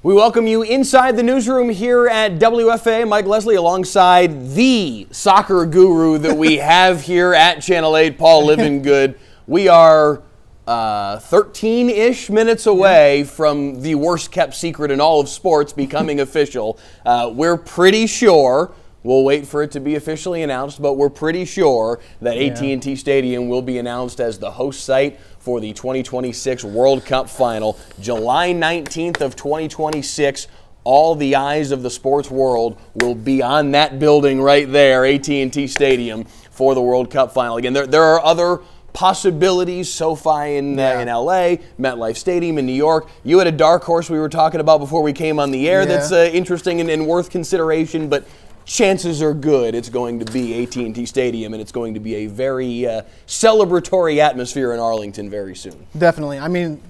We welcome you inside the newsroom here at WFAA. Mike Leslie alongside the soccer guru that we have here at Channel 8, Paul Livengood. We are 13 uh, ish minutes away from the worst kept secret in all of sports becoming official. Uh, we're pretty sure. We'll wait for it to be officially announced, but we're pretty sure that yeah. AT&T Stadium will be announced as the host site for the 2026 World Cup final, July 19th of 2026 all the eyes of the sports world will be on that building right there, AT&T Stadium, for the World Cup final. Again, there, there are other possibilities. SoFi in, uh, yeah. uh, in LA, MetLife Stadium in New York. You had a dark horse we were talking about before we came on the air yeah. that's uh, interesting and, and worth consideration, but chances are good it's going to be AT&T Stadium and it's going to be a very uh, celebratory atmosphere in Arlington very soon. Definitely. I mean,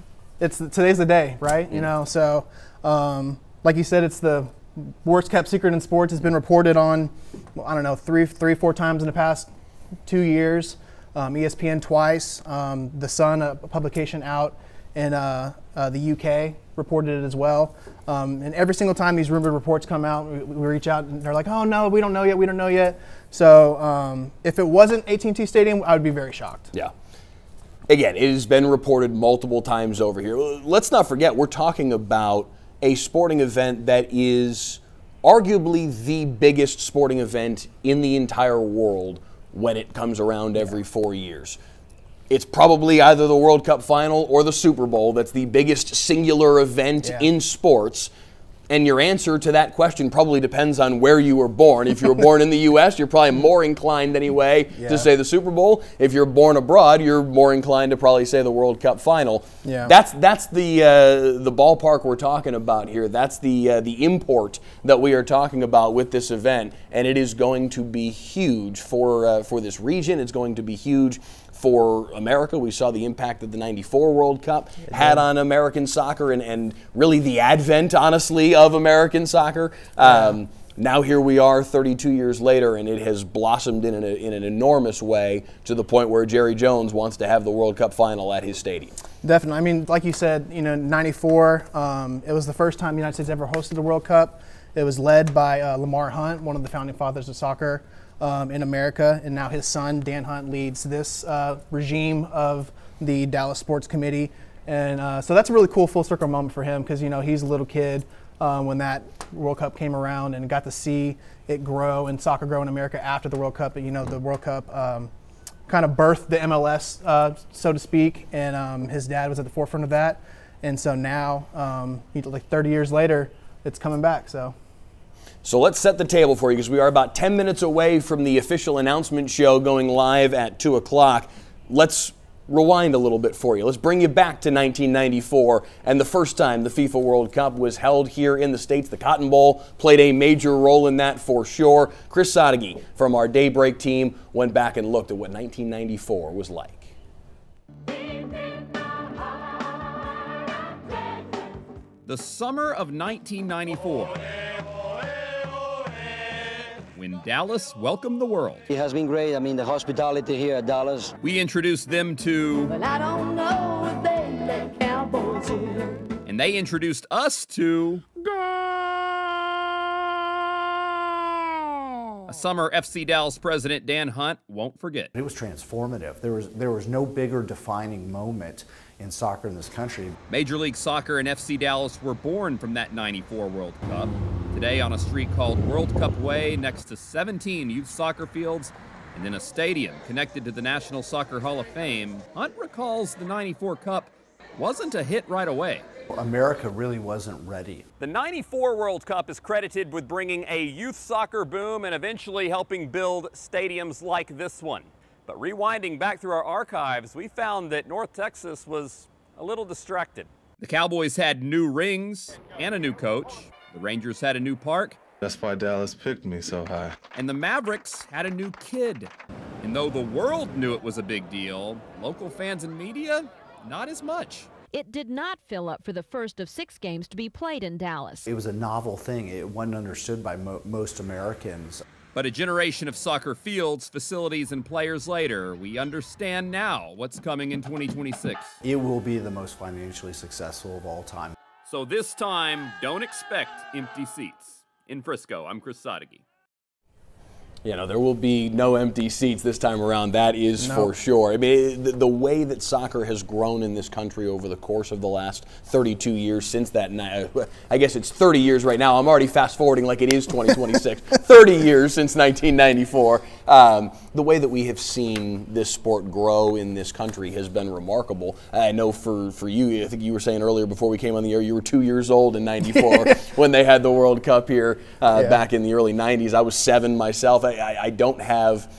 it's today's the day, right? Mm-hmm. You know, so um, like you said, it's the worst kept secret in sports. It's been reported on, well, I don't know, three, three, four times in the past two years. Um, ESPN twice. Um, the Sun, a publication out in uh, uh, the UK, reported it as well. Um, and every single time these rumored reports come out, we, we, reach out and they're like, "Oh no, we don't know yet. We don't know yet." So um, if it wasn't AT&T Stadium, I would be very shocked. Yeah. Again, it has been reported multiple times over here. Let's not forget, we're talking about a sporting event that is arguably the biggest sporting event in the entire world when it comes around every four years it's probably either the World Cup final or the Super Bowl that's the biggest singular event yeah. in sports. And your answer to that question probably depends on where you were born. If you were born in the U.S., you're probably more inclined anyway yeah. to say the Super Bowl. If you're born abroad, you're more inclined to probably say the World Cup final. Yeah. That's that's the uh, the ballpark we're talking about here. That's the uh, the import that we are talking about with this event, and it is going to be huge for uh, for this region. It's going to be huge for America. We saw the impact that the 94 World Cup had on American soccer and, and really the advent, honestly, of American soccer. Um, now here we are 32 years later and it has blossomed in an, in an enormous way to the point where jerry jones wants to have the world cup final at his stadium. Definitely. I mean like you said you know 94 um, it was the first time the united states ever hosted the world cup. It was led by uh, lamar hunt one of the founding fathers of soccer um, in America, and now his son Dan Hunt leads this uh, regime of the Dallas Sports Committee, and uh, so that's a really cool full circle moment for him because you know he's a little kid um, when that World Cup came around and got to see it grow and soccer grow in America after the World Cup. But you know the World Cup. Um, kind of birthed the MLS, uh, so to speak, and um, his dad was at the forefront of that. And so now, um, like 30 years later, it's coming back. So so let's set the table for you because we are about 10 minutes away from the official announcement show going live at 2 o'clock. Let's rewind a little bit for you. Let's bring you back to 1994 and the first time the FIFA World Cup was held here in the States. The Cotton Bowl played a major role in that for sure. Chris Sadeghi from our Daybreak team went back and looked at what 1994 was like. The summer of 1994 when Dallas welcomed the world. It has been great. I mean, the hospitality here at Dallas. We introduced them to. Well, I don't know if they let cowboys in. And they introduced us to. A summer FC Dallas president Dan Hunt won't forget. It was transformative. There was there was no bigger defining moment in soccer in this country. Major League Soccer and FC Dallas were born from that 94 World Cup. Today on a street called World Cup Way next to 17 youth soccer fields and in a stadium connected to the National Soccer Hall of Fame, Hunt recalls the 94 Cup wasn't a hit right away. America really wasn't ready. The 94 World Cup is credited with bringing a youth soccer boom and eventually helping build stadiums like this one. But rewinding back through our archives, we found that North Texas was a little distracted. The Cowboys had new rings and a new coach. The Rangers had a new park. That's why Dallas picked me so high. And the Mavericks had a new kid. And though the world knew it was a big deal, local fans and media, not as much. It did not fill up for the first of six games to be played in Dallas. It was a novel thing. It wasn't understood by mo most Americans. But a generation of soccer fields, facilities, and players later, we understand now what's coming in 2026. It will be the most financially successful of all time. So this time, don't expect empty seats. In Frisco, I'm Chris Sadeghi. You know, there will be no empty seats this time around. That is No. for sure. I mean, the, the way that soccer has grown in this country over the course of the last 32 years since that night, I guess it's 30 years right now. I'm already fast forwarding like it is 2026. 30 years since 1994. Um, the way that we have seen this sport grow in this country has been remarkable. I know for, for you, I think you were saying earlier before we came on the air, you were two years old in 94 when they had the World Cup here uh, Yeah. back in the early 90s. I was seven myself. I, I, I don't have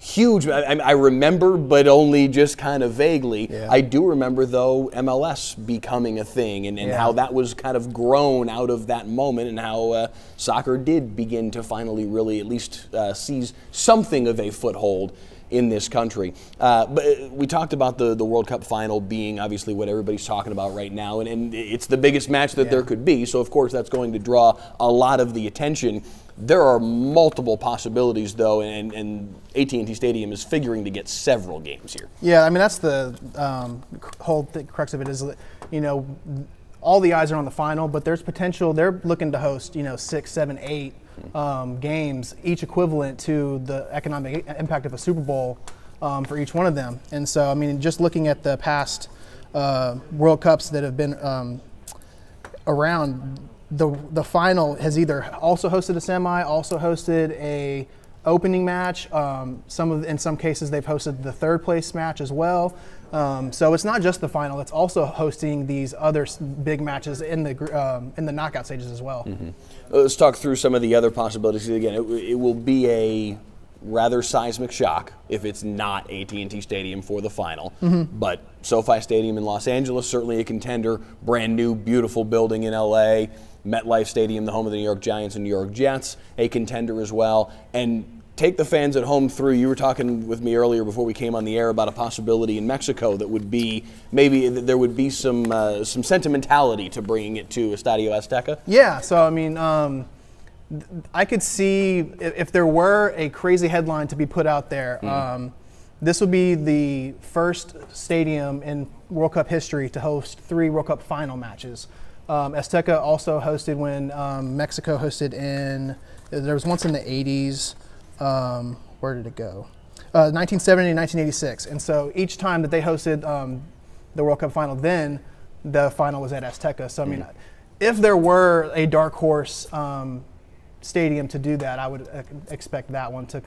huge. I, I remember, but only just kind of vaguely. Yeah. I do remember though MLS becoming a thing and, and Yeah. how that was kind of grown out of that moment and how uh, soccer did begin to finally really at least uh, seize something of a foothold in this country. Uh, but uh, we talked about the, the World Cup final being obviously what everybody's talking about right now, and, and it's the biggest match that there could be. So, of course, that's going to draw a lot of the attention. There are multiple possibilities, though, and, and AT&T Stadium is figuring to get several games here. Yeah, I mean that's the um, whole th- crux of it is, that, you know, all the eyes are on the final, but there's potential. They're looking to host, you know, six, seven, eight um, games, each equivalent to the economic impact of a Super Bowl um, for each one of them. And so, I mean, just looking at the past uh, World Cups that have been um, around the the final has either also hosted a semi, also hosted a opening match. Um, some of in some cases they've hosted the third place match as well. Um, so it's not just the final; it's also hosting these other big matches in the um, in the knockout stages as well. Let's talk through some of the other possibilities. Again, it, it will be a rather seismic shock if it's not AT&T Stadium for the final. But SoFi Stadium in Los Angeles certainly a contender. Brand new, beautiful building in LA. MetLife Stadium, the home of the New York Giants and New York Jets, a contender as well. And take the fans at home through. You were talking with me earlier before we came on the air about a possibility in Mexico that would be maybe there would be some uh, some sentimentality to bringing it to Estadio Azteca. Yeah, so I mean, um, I could see if, there were a crazy headline to be put out there. Um, this would be the first stadium in World Cup history to host three World Cup final matches. Um, Azteca also hosted when um, Mexico hosted in. There was once in the 80s. Um, where did it go? Uh, 1970 and 1986. And so each time that they hosted um, the World Cup final, then the final was at Azteca. So I mean, if there were a dark horse um, stadium to do that, I would uh, expect that one to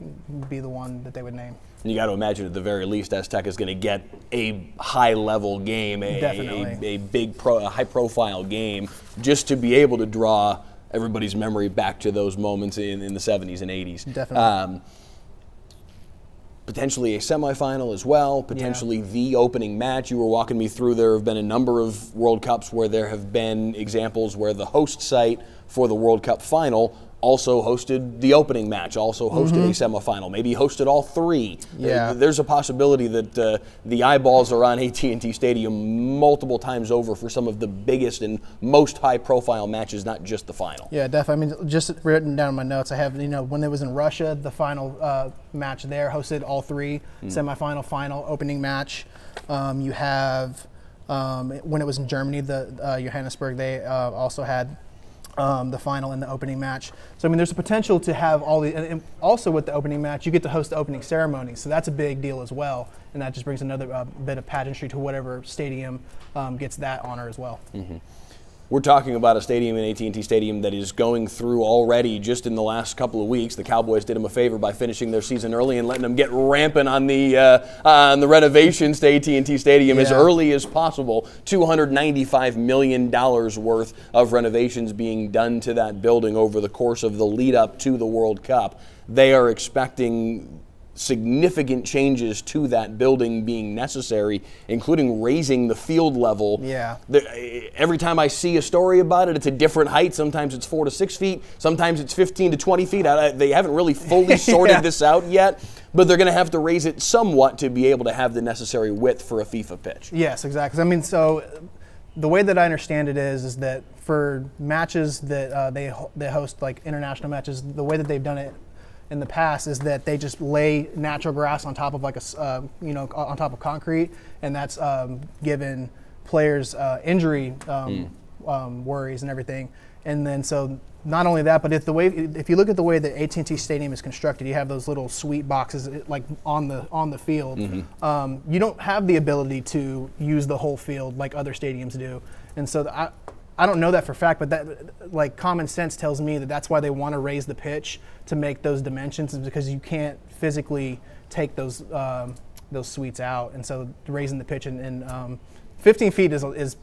be the one that they would name. And you got to imagine at the very least, Azteca is going to get a high-level game, a, a, a big, pro, a high-profile game, just to be able to draw everybody's memory back to those moments in, in the 70s and 80s. Definitely. Um, potentially a semifinal as well, potentially the opening match. You were walking me through. There have been a number of World Cups where there have been examples where the host site for the World Cup final also hosted the opening match, also hosted a semifinal, maybe hosted all three. Yeah. Uh, There's a possibility that uh, the eyeballs are on AT&T Stadium multiple times over for some of the biggest and most high-profile matches, not just the final. Yeah, definitely. I mean, just written down in my notes, I have you know when it was in Russia, the final uh, match there hosted all three semifinal, final, opening match. Um, you have um, when it was in Germany, the uh, Johannesburg, they uh, also had um, the final and the opening match. So I mean, there's a potential to have all the, and, and also with the opening match, you get to host the opening ceremony. So that's a big deal as well, and that just brings another uh, bit of pageantry to whatever stadium um, gets that honor as well. We're talking about a stadium in AT&T Stadium that is going through already just in the last couple of weeks. The Cowboys did them a favor by finishing their season early and letting them get rampant on the uh, on the renovations to AT&T Stadium as early as possible. 295 million dollars worth of renovations being done to that building over the course of the lead up to the World Cup. They are expecting significant changes to that building being necessary, including raising the field level. Yeah. The, every time I see a story about it, it's a different height. Sometimes it's four to six feet. Sometimes it's 15 to 20 feet. I, they haven't really fully sorted Yeah. this out yet, but they're going to have to raise it somewhat to be able to have the necessary width for a FIFA pitch. Yes, exactly. I mean, so the way that I understand it is, is that for matches that uh, they ho- they host like international matches, the way that they've done it in the past is that they just lay natural grass on top of like a uh, you know on top of concrete, and that's um, given players uh, injury. Um, um, worries and everything. And then so not only that, but if the way if you look at the way that AT&T Stadium is constructed, you have those little suite boxes like on the on the field. Um, you don't have the ability to use the whole field like other stadiums do, and so I. I don't know that for fact, but that like common sense tells me that that's why they want to raise the pitch to make those dimensions, is because you can't physically take those um, those suites out, and so raising the pitch and, and um, 15 feet is is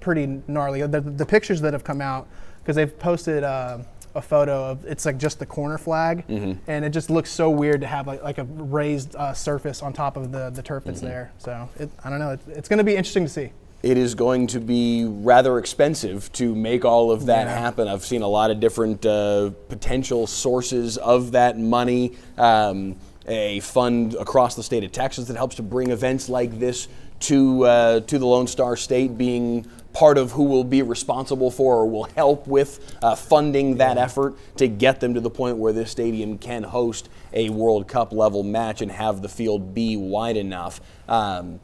pretty gnarly. The, the pictures that have come out because they've posted uh, a photo of it's like just the corner flag, and it just looks so weird to have like, like a raised uh, surface on top of the, the turf that's there. So it, I don't know. It, it's going to be interesting to see. It is going to be rather expensive to make all of that Yeah. happen. I've seen a lot of different uh, potential sources of that money. Um, a fund across the state of Texas that helps to bring events like this to uh, to the Lone Star State, being part of who will be responsible for or will help with uh, funding that effort to get them to the point where this stadium can host a World Cup level match and have the field be wide enough. Um,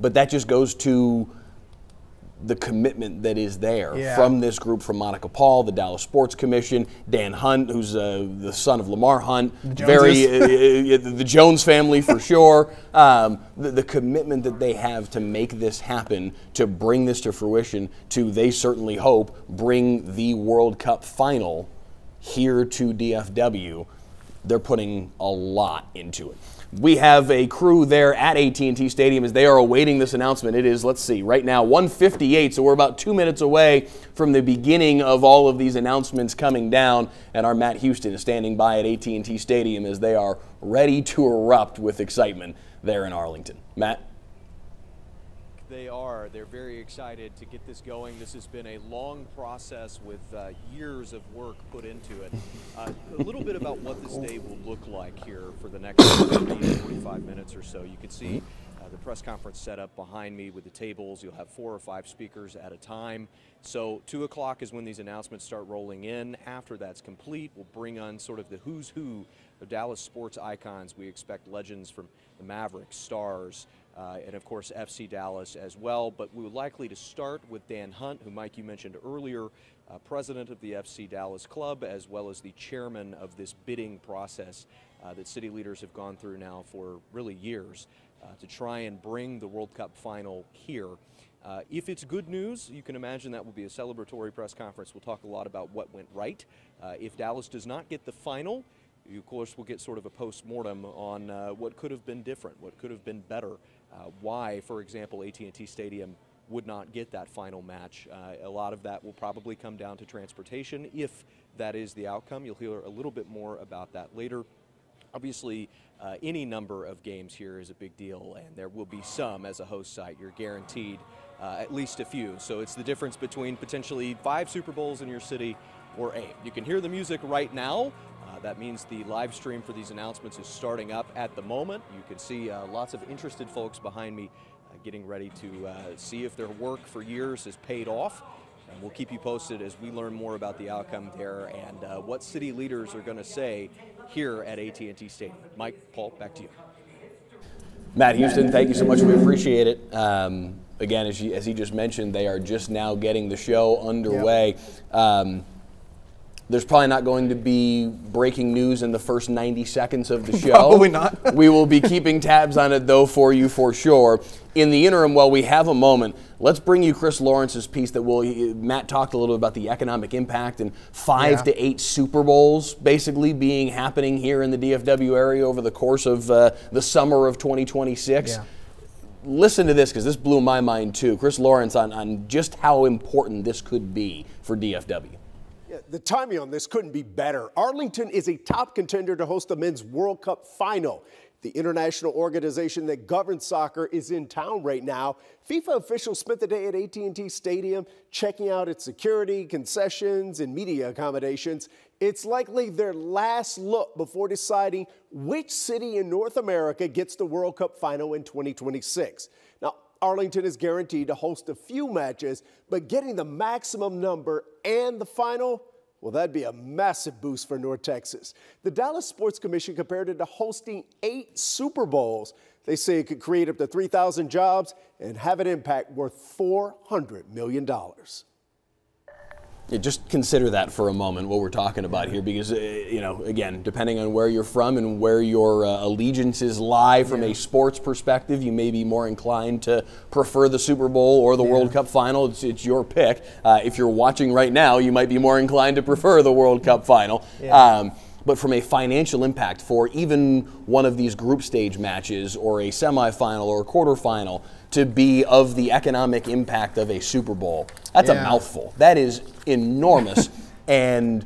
but that just goes to the commitment that is there Yeah. from this group from Monica Paul, the Dallas Sports Commission, Dan Hunt, who's uh, the son of Lamar Hunt, very uh, uh, the Jones family for sure. Um, the, the commitment that they have to make this happen, to bring this to fruition, to they certainly hope bring the World Cup final here to DFW. They're putting a lot into it. We have a crew there at AT&T Stadium as they are awaiting this announcement. It is, let's see, right now 1:58, so we're about two minutes away from the beginning of all of these announcements coming down. And our Matt Houston is standing by at AT&T Stadium as they are ready to erupt with excitement there in Arlington. Matt. They are. They're very excited to get this going. This has been a long process with uh, years of work put into it. Uh, a little bit about what this day will look like here for the next 30 to 45 minutes or so. You can see uh, the press conference set up behind me with the tables. You'll have four or five speakers at a time. So 2 o'clock is when these announcements start rolling in. After that's complete, we'll bring on sort of the who's who of Dallas sports icons. We expect legends from the Mavericks, Stars, uh, and of course FC Dallas as well. But we are likely to start with Dan Hunt, who Mike you mentioned earlier, uh, president of the FC Dallas Club, as well as the chairman of this bidding process uh, that city leaders have gone through now for really years uh, to try and bring the World Cup final here. Uh, if it's good news, you can imagine that will be a celebratory press conference. We'll talk a lot about what went right. Uh, if Dallas does not get the final, you, of course, will get sort of a post-mortem on what could have been different, what could have been better, uh, why, for example, AT&T Stadium would not get that final match. Uh, a lot of that will probably come down to transportation. If that is the outcome, you'll hear a little bit more about that later. Obviously, uh, any number of games here is a big deal, and there will be some as a host site. You're guaranteed uh, at least a few. So it's the difference between potentially five Super Bowls in your city or eight. You can hear the music right now. Uh, that means the live stream for these announcements is starting up at the moment. You can see uh, lots of interested folks behind me uh, getting ready to uh, see if their work for years has paid off. And we'll keep you posted as we learn more about the outcome there and uh, what city leaders are going to say here at AT&T Stadium. Mike, Paul, back to you. Matt Houston, thank you so much. We appreciate it. Um, again, as, you, as he just mentioned, they are just now getting the show underway. Um, there's probably not going to be breaking news in the first 90 seconds of the show. Probably not. we will be keeping tabs on it, though, for you for sure. In the interim, while we have a moment, let's bring you Chris Lawrence's piece that will. Matt talked a little bit about the economic impact and five Yeah. to eight Super Bowls basically being happening here in the DFW area over the course of uh, the summer of 2026 Yeah. listen to this because this blew my mind too. Chris Lawrence on, on just how important this could be for DFW. The timing on this couldn't be better. Arlington is a top contender to host the men's World Cup final. The international organization that governs soccer is in town right now. FIFA officials spent the day at AT&T Stadium checking out its security, concessions, and media accommodations. It's likely their last look before deciding which city in North America gets the World Cup final in 2026. Now, Arlington is guaranteed to host a few matches, but getting the maximum number and the final, well, that'd be a massive boost for North Texas. The Dallas Sports Commission compared it to hosting eight Super Bowls. They say it could create up to 3,000 jobs and have an impact worth $400 million. Yeah, just consider that for a moment, what we're talking about here, because, uh, you know, again, depending on where you're from and where your uh, allegiances lie from a sports perspective, you may be more inclined to prefer the Super Bowl or the World Cup final. It's, it's your pick. Uh, if you're watching right now, you might be more inclined to prefer the World Cup final. Um, but from a financial impact for even one of these group stage matches or a semifinal or a quarterfinal to be of the economic impact of a Super Bowl, that's a mouthful. That is enormous. and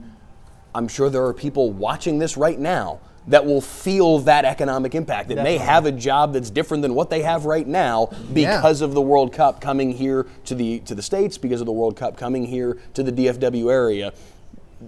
I'm sure there are people watching this right now that will feel that economic impact. That may have a job that's different than what they have right now because of the World Cup coming here to the to the states, because of the World Cup coming here to the DFW area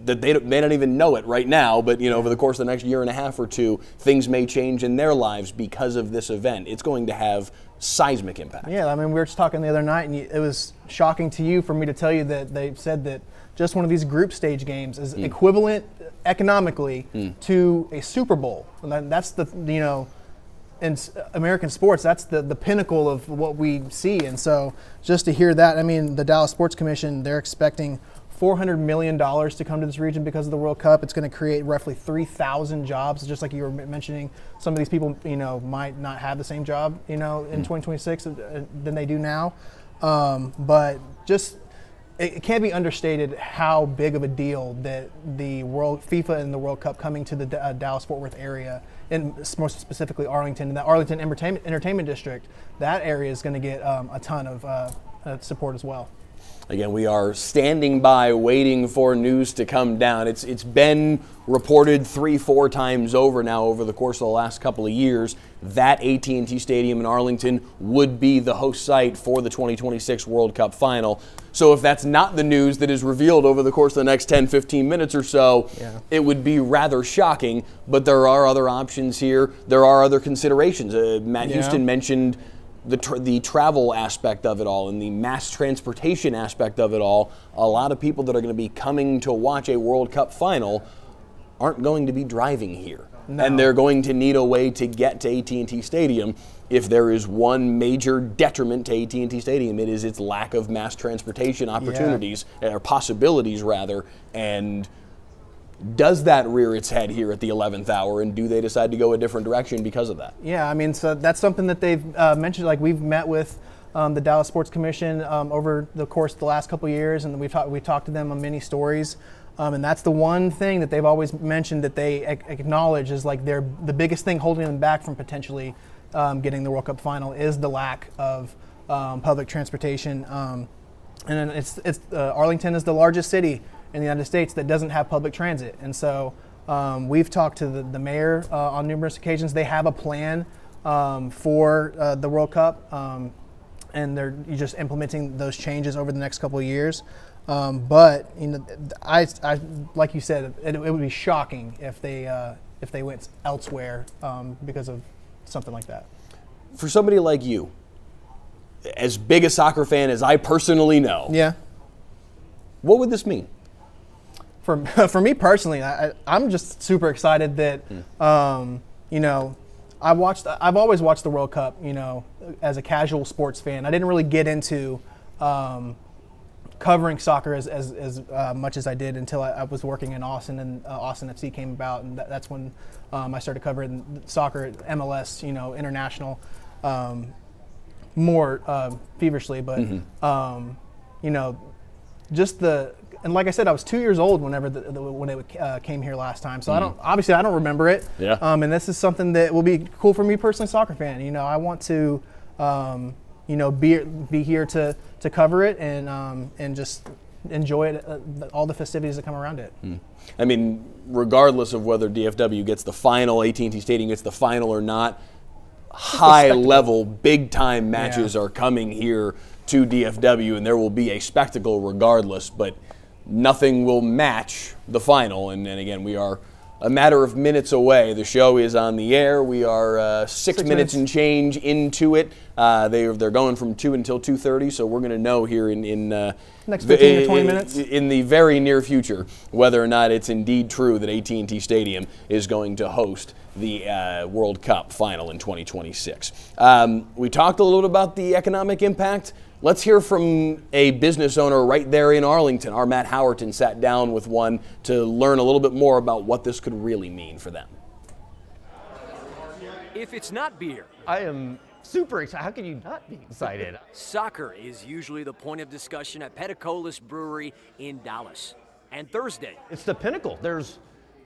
that they don't, may not even know it right now, but you know, over the course of the next year and a half or two, things may change in their lives because of this event. It's going to have seismic impact. Yeah, I mean, we were just talking the other night, and it was shocking to you for me to tell you that they said that just one of these group stage games is hmm. equivalent uh, economically hmm. to a Super Bowl. And that- that's the you know, in uh, American sports, that's the the pinnacle of what we see. And so, just to hear that, I mean, the Dallas Sports Commission, they're expecting. $400 million to come to this region because of the World Cup. It's going to create roughly 3,000 jobs. Just like you were mentioning, some of these people, you know, might not have the same job, you know, in 2026 uh, than they do now. Um, but just it, it can't be understated how big of a deal that the World FIFA and the World Cup coming to the uh, Dallas Fort Worth area, and more specifically Arlington, and that Arlington Entertainment, Entertainment District, that area is going to get um, a ton of uh, uh, support as well. Again, we are standing by waiting for news to come down. It's it's been reported three, four times over now over the course of the last couple of years that AT&T Stadium in Arlington would be the host site for the 2026 World Cup final. So if that's not the news that is revealed over the course of the next 10, 15 minutes or so, it would be rather shocking. But there are other options here. There are other considerations. Uh, Matt Yeah. Houston mentioned the, tr the travel aspect of it all and the mass transportation aspect of it all, a lot of people that are going to be coming to watch a World Cup final aren't going to be driving here. And they're going to need a way to get to AT&T Stadium. If there is one major detriment to AT&T Stadium, it is its lack of mass transportation opportunities or possibilities rather and does that rear its head here at the 11th hour and do they decide to go a different direction because of that? Yeah, I mean, so that's something that they've uh, mentioned. Like we've met with um, the Dallas Sports Commission um, over the course of the last couple years, and we've talked we've talked to them on many stories. Um, and that's the one thing that they've always mentioned that they ac- acknowledge is like they're the biggest thing holding them back from potentially um, getting the World Cup final is the lack of um, public transportation. Um, and then it's it's uh, Arlington is the largest city in the United States that doesn't have public transit, and so um, we've talked to the, the mayor uh, on numerous occasions. They have a plan um, for uh, the World Cup, um, and they're just implementing those changes over the next couple of years. Um, but you know, I, I like you said, it, it would be shocking if they uh, if they went elsewhere um, because of something like that. For somebody like you, as big a soccer fan as I personally know, Yeah. what would this mean? For for me personally, I, I'm just super excited that um, you know I watched. I've always watched the World Cup. You know, as a casual sports fan, I didn't really get into um, covering soccer as as, as uh, much as I did until I, I was working in Austin and uh, Austin FC came about, and that, that's when um, I started covering soccer at MLS. You know, international. Um, more uh, feverishly, but um, you know, just the and like I said, I was two years old whenever the, the, when it uh, came here last time. So I don't obviously I don't remember it. Yeah. Um, and this is something that will be cool for me personally, soccer fan. You know, I want to, um, you know, be be here to to cover it and um, and just enjoy it, uh, all the festivities that come around it. I mean, regardless of whether DFW gets the final, AT&T Stadium gets the final or not, high level, big time matches Yeah. are coming here to DFW, and there will be a spectacle regardless. But nothing will match the final. And, and again, we are a matter of minutes away. The show is on the air. We are uh, six, Six minutes minutes. and change into it. Uh, they they're going from two until two thirty, so we're going to know here in in uh, Next 15 to 20 in- minutes? in the very near future whether or not it's indeed true that AT&T Stadium is going to host the uh, World Cup final in 2026. Um, we talked a little bit about the economic impact. Let's hear from a business owner right there in Arlington. Our Matt Howerton sat down with one to learn a little bit more about what this could really mean for them. If it's not beer, I am super excited. How can you not be excited? soccer is usually the point of discussion at Peticolas Brewery in Dallas. And Thursday, It's the pinnacle. There's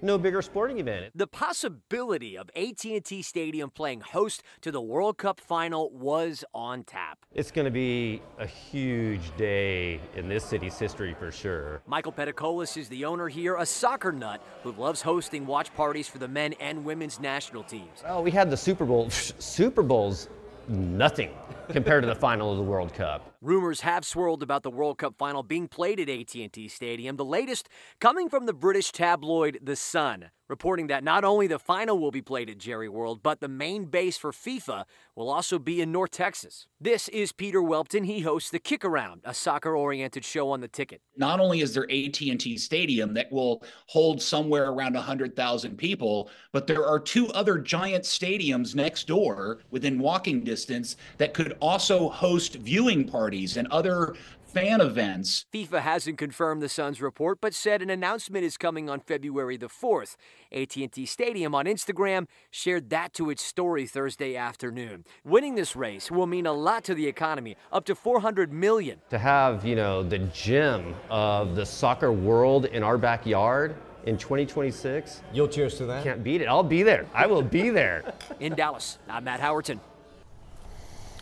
no bigger sporting event. the possibility of AT&T Stadium playing host to the World Cup final was on tap. It's going to be a huge day in this city's history for sure. Michael Peticolas is the owner here, a soccer nut who loves hosting watch parties for the men and women's national teams. Oh, we had the Super Bowl. Super Bowl's nothing compared to the final of the World Cup. Rumors have swirled about the World Cup final being played at AT&T Stadium. The latest coming from the British tabloid The Sun, reporting that not only the final will be played at Jerry World, but the main base for FIFA will also be in North Texas. This is Peter Welpton. He hosts the Kick Around, a soccer-oriented show on the ticket. not only is there AT&T Stadium that will hold somewhere around 100,000 people, but there are two other giant stadiums next door within walking distance that could also host viewing parties and other fan events. FIFA hasn't confirmed the Sun's report, but said an announcement is coming on February the 4th. AT&T Stadium on Instagram shared that to its story Thursday afternoon. Winning this race will mean a lot to the economy, up to 400 million. To have, you know, the gem of the soccer world in our backyard in 2026. You'll cheers to that? Can't beat it. I'll be there. I will be there. In Dallas, I'm Matt Howerton.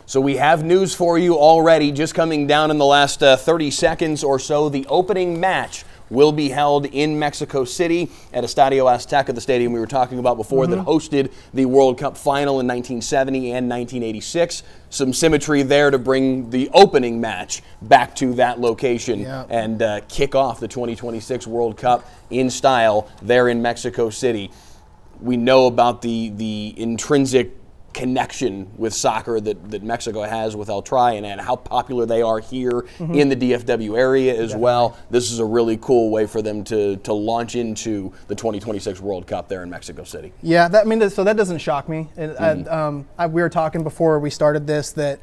So we have news for you already, just coming down in the last uh, 30 seconds or so. The opening match will be held in Mexico City at Estadio Azteca, the stadium we were talking about before that hosted the World Cup final in 1970 and 1986. Some symmetry there to bring the opening match back to that location Yeah. and uh, kick off the 2026 World Cup in style there in Mexico City. We know about the the intrinsic connection with soccer that, that Mexico has with El Tri and, and how popular they are here in the DFW area as well. This is a really cool way for them to, to launch into the 2026 World Cup there in Mexico City. Yeah, that, I mean, so that doesn't shock me. And, I- um, I, we were talking before we started this that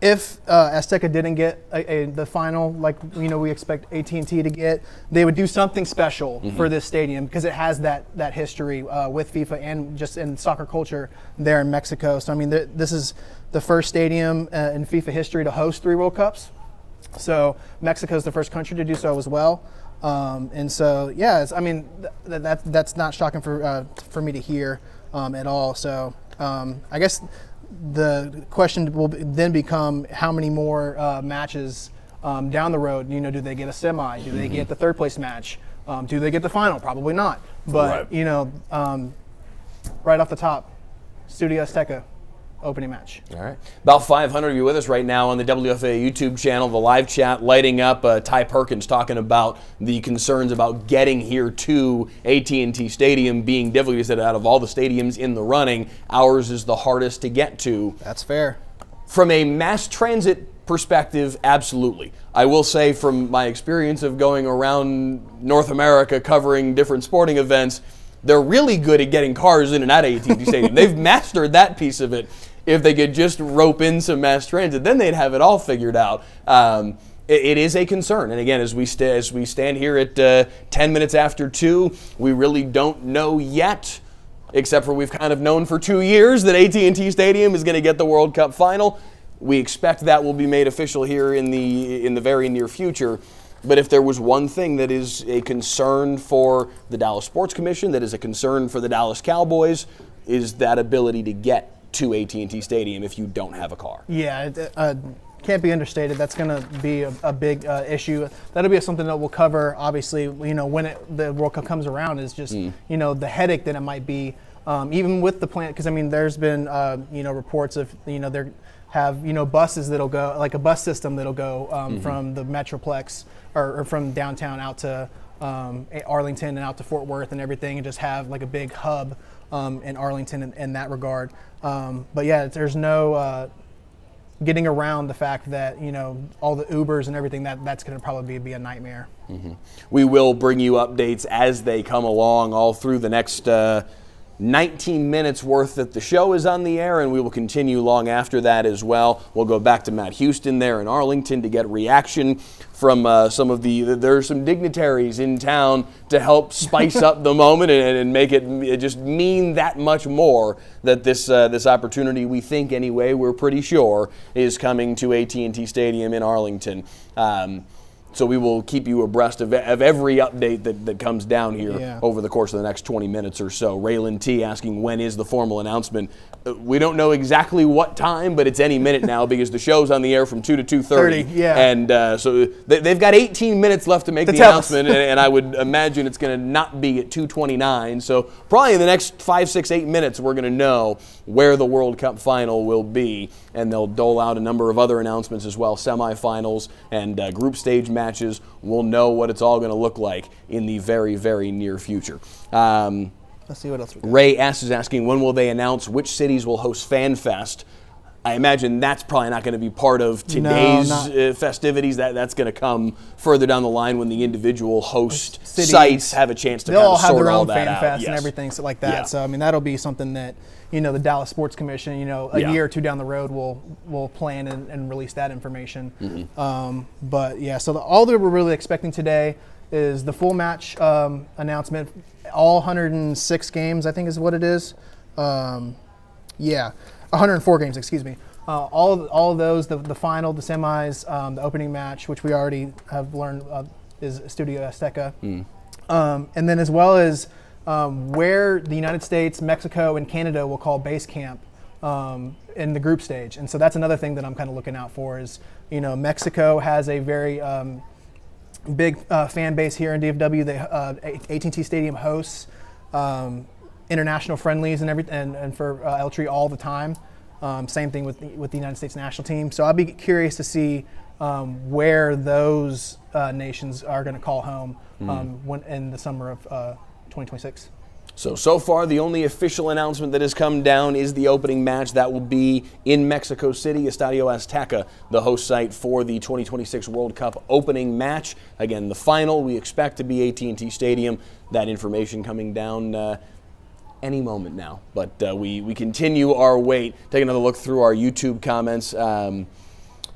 if uh, Azteca didn't get a, a, the final, like you know we expect AT and T to get, they would do something special for this stadium because it has that that history uh, with FIFA and just in soccer culture there in Mexico. So I mean, th- this is the first stadium uh, in FIFA history to host three World Cups. So Mexico is the first country to do so as well. Um, and so, yeah, it's, I mean, th- that, that's not shocking for, uh, for me to hear um, at all. So um, I guess the question will then become how many more uh, matches um, down the road, you know, do they get a semi? Do they get the third place match? Um, do they get the final? Probably not. But, Right. you know, um, right off the top, Estadio Azteca opening match. All right. About 500 of you with us right now on the WFAA YouTube channel, the live chat lighting up. Uh, Ty Perkins talking about the concerns about getting here to AT&T Stadium being difficult. He said out of all the stadiums in the running, ours is the hardest to get to. That's fair. From a mass transit perspective, absolutely. I will say from my experience of going around North America covering different sporting events, they're really good at getting cars in and out of AT&T Stadium. They've mastered that piece of it. If they could just rope in some mass transit, then they'd have it all figured out. Um, it- it is a concern, and again, as we as we stand here at uh, 10 minutes after two, we really don't know yet except for we've kind of known for two years that AT&T Stadium is going to get the World Cup final. We expect that will be made official here in the in the very near future. But if there was one thing that is a concern for the Dallas Sports Commission, that is a concern for the Dallas Cowboys, is that ability to get to AT&T Stadium if you don't have a car. Yeah, it uh, can't be understated. That's going to be a, a big uh, issue. That'll be something that we'll cover. Obviously, you know, when it, the World Cup comes around, is just you know the headache that it might be, um, even with the plant. Because I mean, there's been uh, you know reports of you know they have you know buses that'll go like a bus system that'll go um, from the Metroplex or, or from downtown out to um, Arlington and out to Fort Worth and everything, and just have like a big hub um, in Arlington in, in that regard. Um, but yeah, there's no uh, getting around the fact that you know all the Ubers and everything that that's going to probably be, a nightmare. We will bring you updates as they come along all through the next uh, 19 minutes worth that the show is on the air, and we will continue long after that as well. We'll go back to Matt Houston there in Arlington to get reaction from uh, some of the. There are some dignitaries in town to help spice up the moment and, and make it, just mean that much more that this uh, this opportunity we think anyway we're pretty sure is coming to AT&T Stadium in Arlington. Um, so we will keep you abreast of, of every update that, that comes down here Yeah. over the course of the next 20 minutes or so. Raylan T asking when is the formal announcement. Uh, We don't know exactly what time, but it's any minute now because the show's on the air from 2 to 2.30. 30, yeah. And uh, so they, they've got 18 minutes left to make To the announcement, and, and I would imagine it's going to not be at 2.29. So probably in the next five, six, eight minutes, we're going to know where the World Cup final will be, and they'll dole out a number of other announcements as well, semifinals and uh, group stage matches. We'll know what it's all going to look like in the very, very near future. Um, Let's see what else. Ray S is asking when will they announce which cities will host FanFest. I imagine that's probably not going to be part of today's not- uh, festivities. That that's going to come further down the line when the individual host Cities. sites have a chance to They'll all have sort their own fan fest Yes. and everything so like that. Yeah. So I mean that'll be something that you know the Dallas Sports Commission, you know, a Yeah. year or two down the road we'll we'll plan and, and release that information. Mhm. Um, but yeah, so the, all that we're really expecting today is the full match um, announcement. All 106 games, I think, is what it is. Um, yeah, 104 games. Excuse me. Uh, all of, all of those, the, the final, the semis, um, the opening match, which we already have learned uh, is Estadio Azteca, Mm. um, and then as well as um, where the United States, Mexico, and Canada will call base camp um, in the group stage. And so that's another thing that I'm kind of looking out for is, you know, Mexico has a very um, big uh, fan base here in DFW. They, uh, AT&T Stadium hosts um, international friendlies and everything, and, and for uh, El Tri all the time. Um, same thing with the, with the United States national team. So I'd be curious to see um, where those uh, nations are going to call home um, Mm. when, in the summer of uh, 2026. So, so far, the only official announcement that has come down is the opening match. That will be in Mexico City, Estadio Azteca, the host site for the 2026 World Cup opening match. Again, the final we expect to be AT&T Stadium. That information coming down uh, any moment now. But uh, we, we continue our wait. Take another look through our YouTube comments. Um,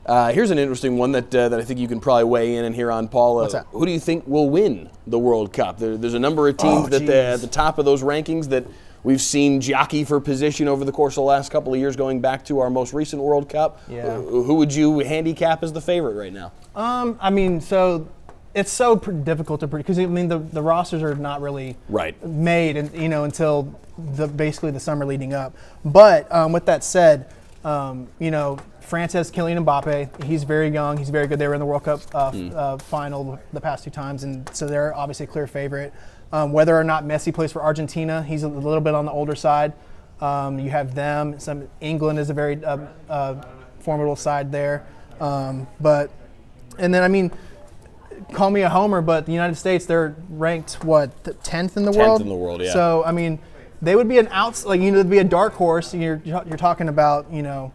uh, here's an interesting one that, uh, that I think you can probably weigh in and hear on, Paul. Uh, What's that? Who do you think will win the World Cup? There, there's a number of teams Oh, that the, at the top of those rankings that we've seen jockey for position over the course of the last couple of years, going back to our most recent World Cup. Yeah. Uh, who would you handicap as the favorite right now? Um, I mean, so it's so difficult to predict because I mean the, the rosters are not really Right. made, and you know until the basically the summer leading up. But um, with that said, um, you know France has Kylian Mbappe. He's very young. He's very good. They were in the World Cup uh, Mm. uh, final the past two times, and so they're obviously a clear favorite. Um, whether or not Messi plays for Argentina, he's a little bit on the older side. Um, you have them. Some England is a very uh, uh, formidable side there, um, but and then I mean, call me a homer, but the United States they're ranked what tenth in the 10th world. in the world, yeah. So I mean, they would be an outs like you know, they'd be a dark horse. You're you're talking about you know,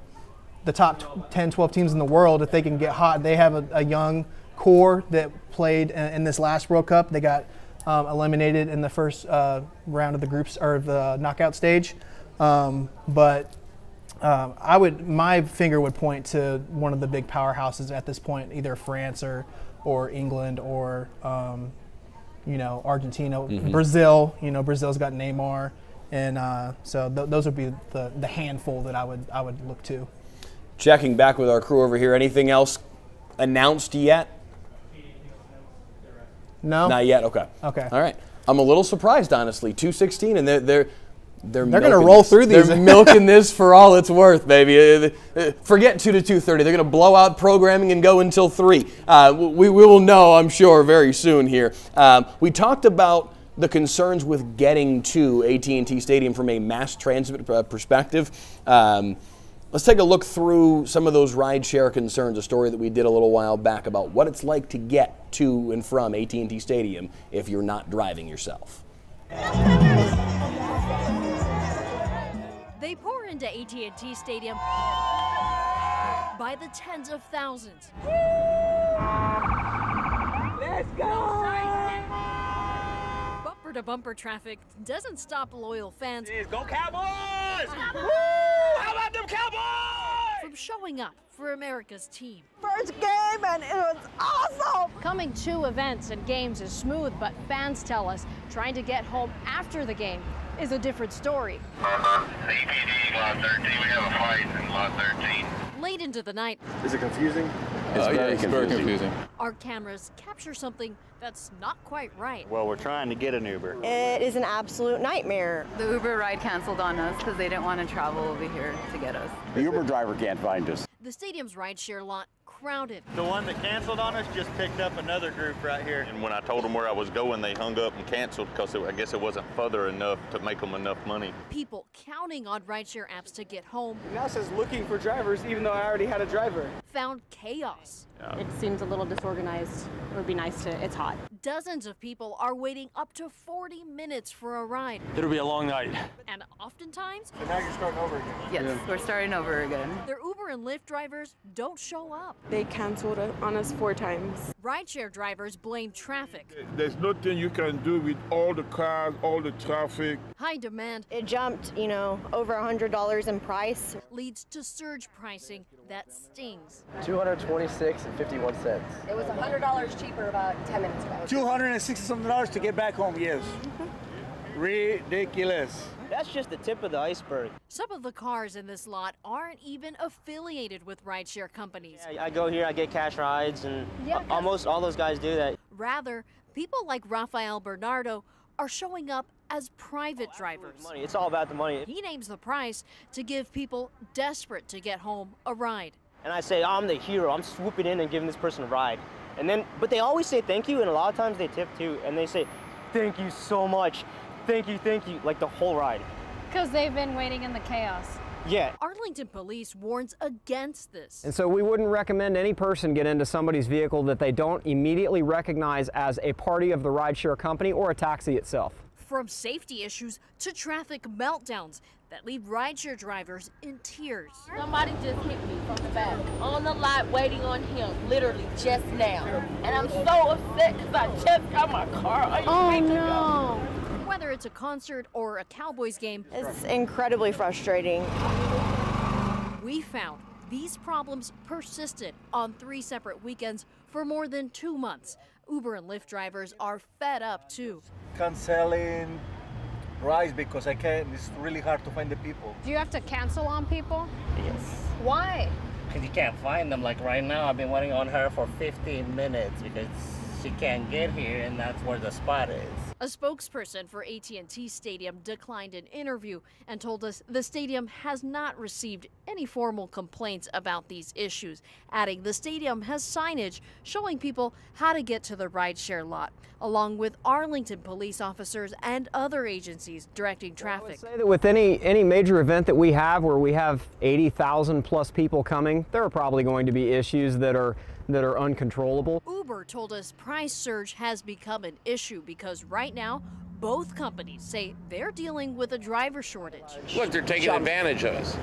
the top 10, 12 teams in the world if they can get hot. They have a, a young core that played in, in this last World Cup. They got um, eliminated in the first uh, round of the groups or the knockout stage, um, but. Um, I would, my finger would point to one of the big powerhouses at this point, either France or, or England or, um, you know, Argentina, Mhm. Brazil. You know, Brazil's got Neymar, and uh, so th- those would be the, the handful that I would I would look to. Checking back with our crew over here. Anything else announced yet? No, Not yet. Okay. Okay. All right. I'm a little surprised, honestly. 216, and they're they're they're, They're gonna roll this. through these. They're milking this for all it's worth, baby. Uh, uh, Forget two to 230. They're gonna blow out programming and go until three. Uh, we we will know, I'm sure, very soon here. Um, we talked about the concerns with getting to AT&T Stadium from a mass transit uh, perspective. Um, Let's take a look through some of those rideshare concerns, a story that we did a little while back about what it's like to get to and from AT&T Stadium if you're not driving yourself. They pour into AT&T Stadium by the tens of thousands. Let's go! But for to bumper traffic doesn't stop loyal fans. Go Cowboys! Woo! How about them Cowboys? From showing up for America's team. First game and it was awesome! Coming to events and games is smooth, but fans tell us trying to get home after the game is a different story. CPD, lot 13. We have a fight in lot 13. Late into the night, Is it confusing? Uh, yeah, it's very confusing. our cameras capture something that's not quite right. Well, we're trying to get an Uber. It is an absolute nightmare. The Uber ride canceled on us because they didn't want to travel over here to get us. The Uber driver can't find us. The stadium's rideshare lot crowded. The one that canceled on us just picked up another group right here. And when I told them where I was going, they hung up and canceled because I guess it wasn't further enough to make them enough money. People counting on rideshare apps to get home Now says looking for drivers, even though I already had a driver. found chaos. It seems a little disorganized. It would be nice to, it's hot. Dozens of people are waiting up to 40 minutes for a ride. It'll be a long night. And oftentimes, So now you're starting over again. Yes, we're starting over again. their Uber and Lyft drivers don't show up. They canceled on us four times. Rideshare drivers blame traffic. There's nothing you can do with all the cars, all the traffic. High demand It jumped, you know, over a $100 in price. leads to surge pricing that stings. 226 and 51 cents. It was $100 cheaper about 10 minutes ago. 260 something dollars to get back home, yes. Mm-hmm. Ridiculous. That's just the tip of the iceberg. Some of the cars in this lot aren't even affiliated with rideshare companies. I, I go here, I get cash rides, and Yeah. almost all those guys do that. Rather, people like Rafael Bernardo are showing up as private oh, drivers. Money. It's all about the money. He names the price to give people desperate to get home a ride. And I say, I'm the hero. I'm swooping in and giving this person a ride. And then, but they always say thank you, and a lot of times they tip too, and they say, thank you so much. Thank you, thank you, like the whole ride. Because they've been waiting in the chaos. Yeah. Arlington police warns against this. And so we wouldn't recommend any person get into somebody's vehicle that they don't immediately recognize as a party of the rideshare company or a taxi itself. From safety issues to traffic meltdowns that leave rideshare drivers in tears. Somebody just hit me from the back on the lot waiting on him, literally just now. And I'm so upset because I just got my car. Are you Oh, freaking no. Whether it's a concert or a Cowboys game, It's incredibly frustrating. we found these problems persisted on three separate weekends for more than two months. Uber and Lyft drivers are fed up too. Canceling rides because I can't, it's really hard to find the people. Do you have to cancel on people? Yes. Why? Because you can't find them. Like right now, I've been waiting on her for 15 minutes because she can't get here, and that's where the spot is. A spokesperson for AT&T Stadium declined an interview and told us the stadium has not received any formal complaints about these issues, adding the stadium has signage showing people how to get to the rideshare lot, along with Arlington police officers and other agencies directing traffic. Say that with any any major event that we have where we have 80,000 plus people coming, there are probably going to be issues that are that are uncontrollable. Uber told us price surge has become an issue because right now both companies say they're dealing with a driver shortage. Look, they're taking advantage of us.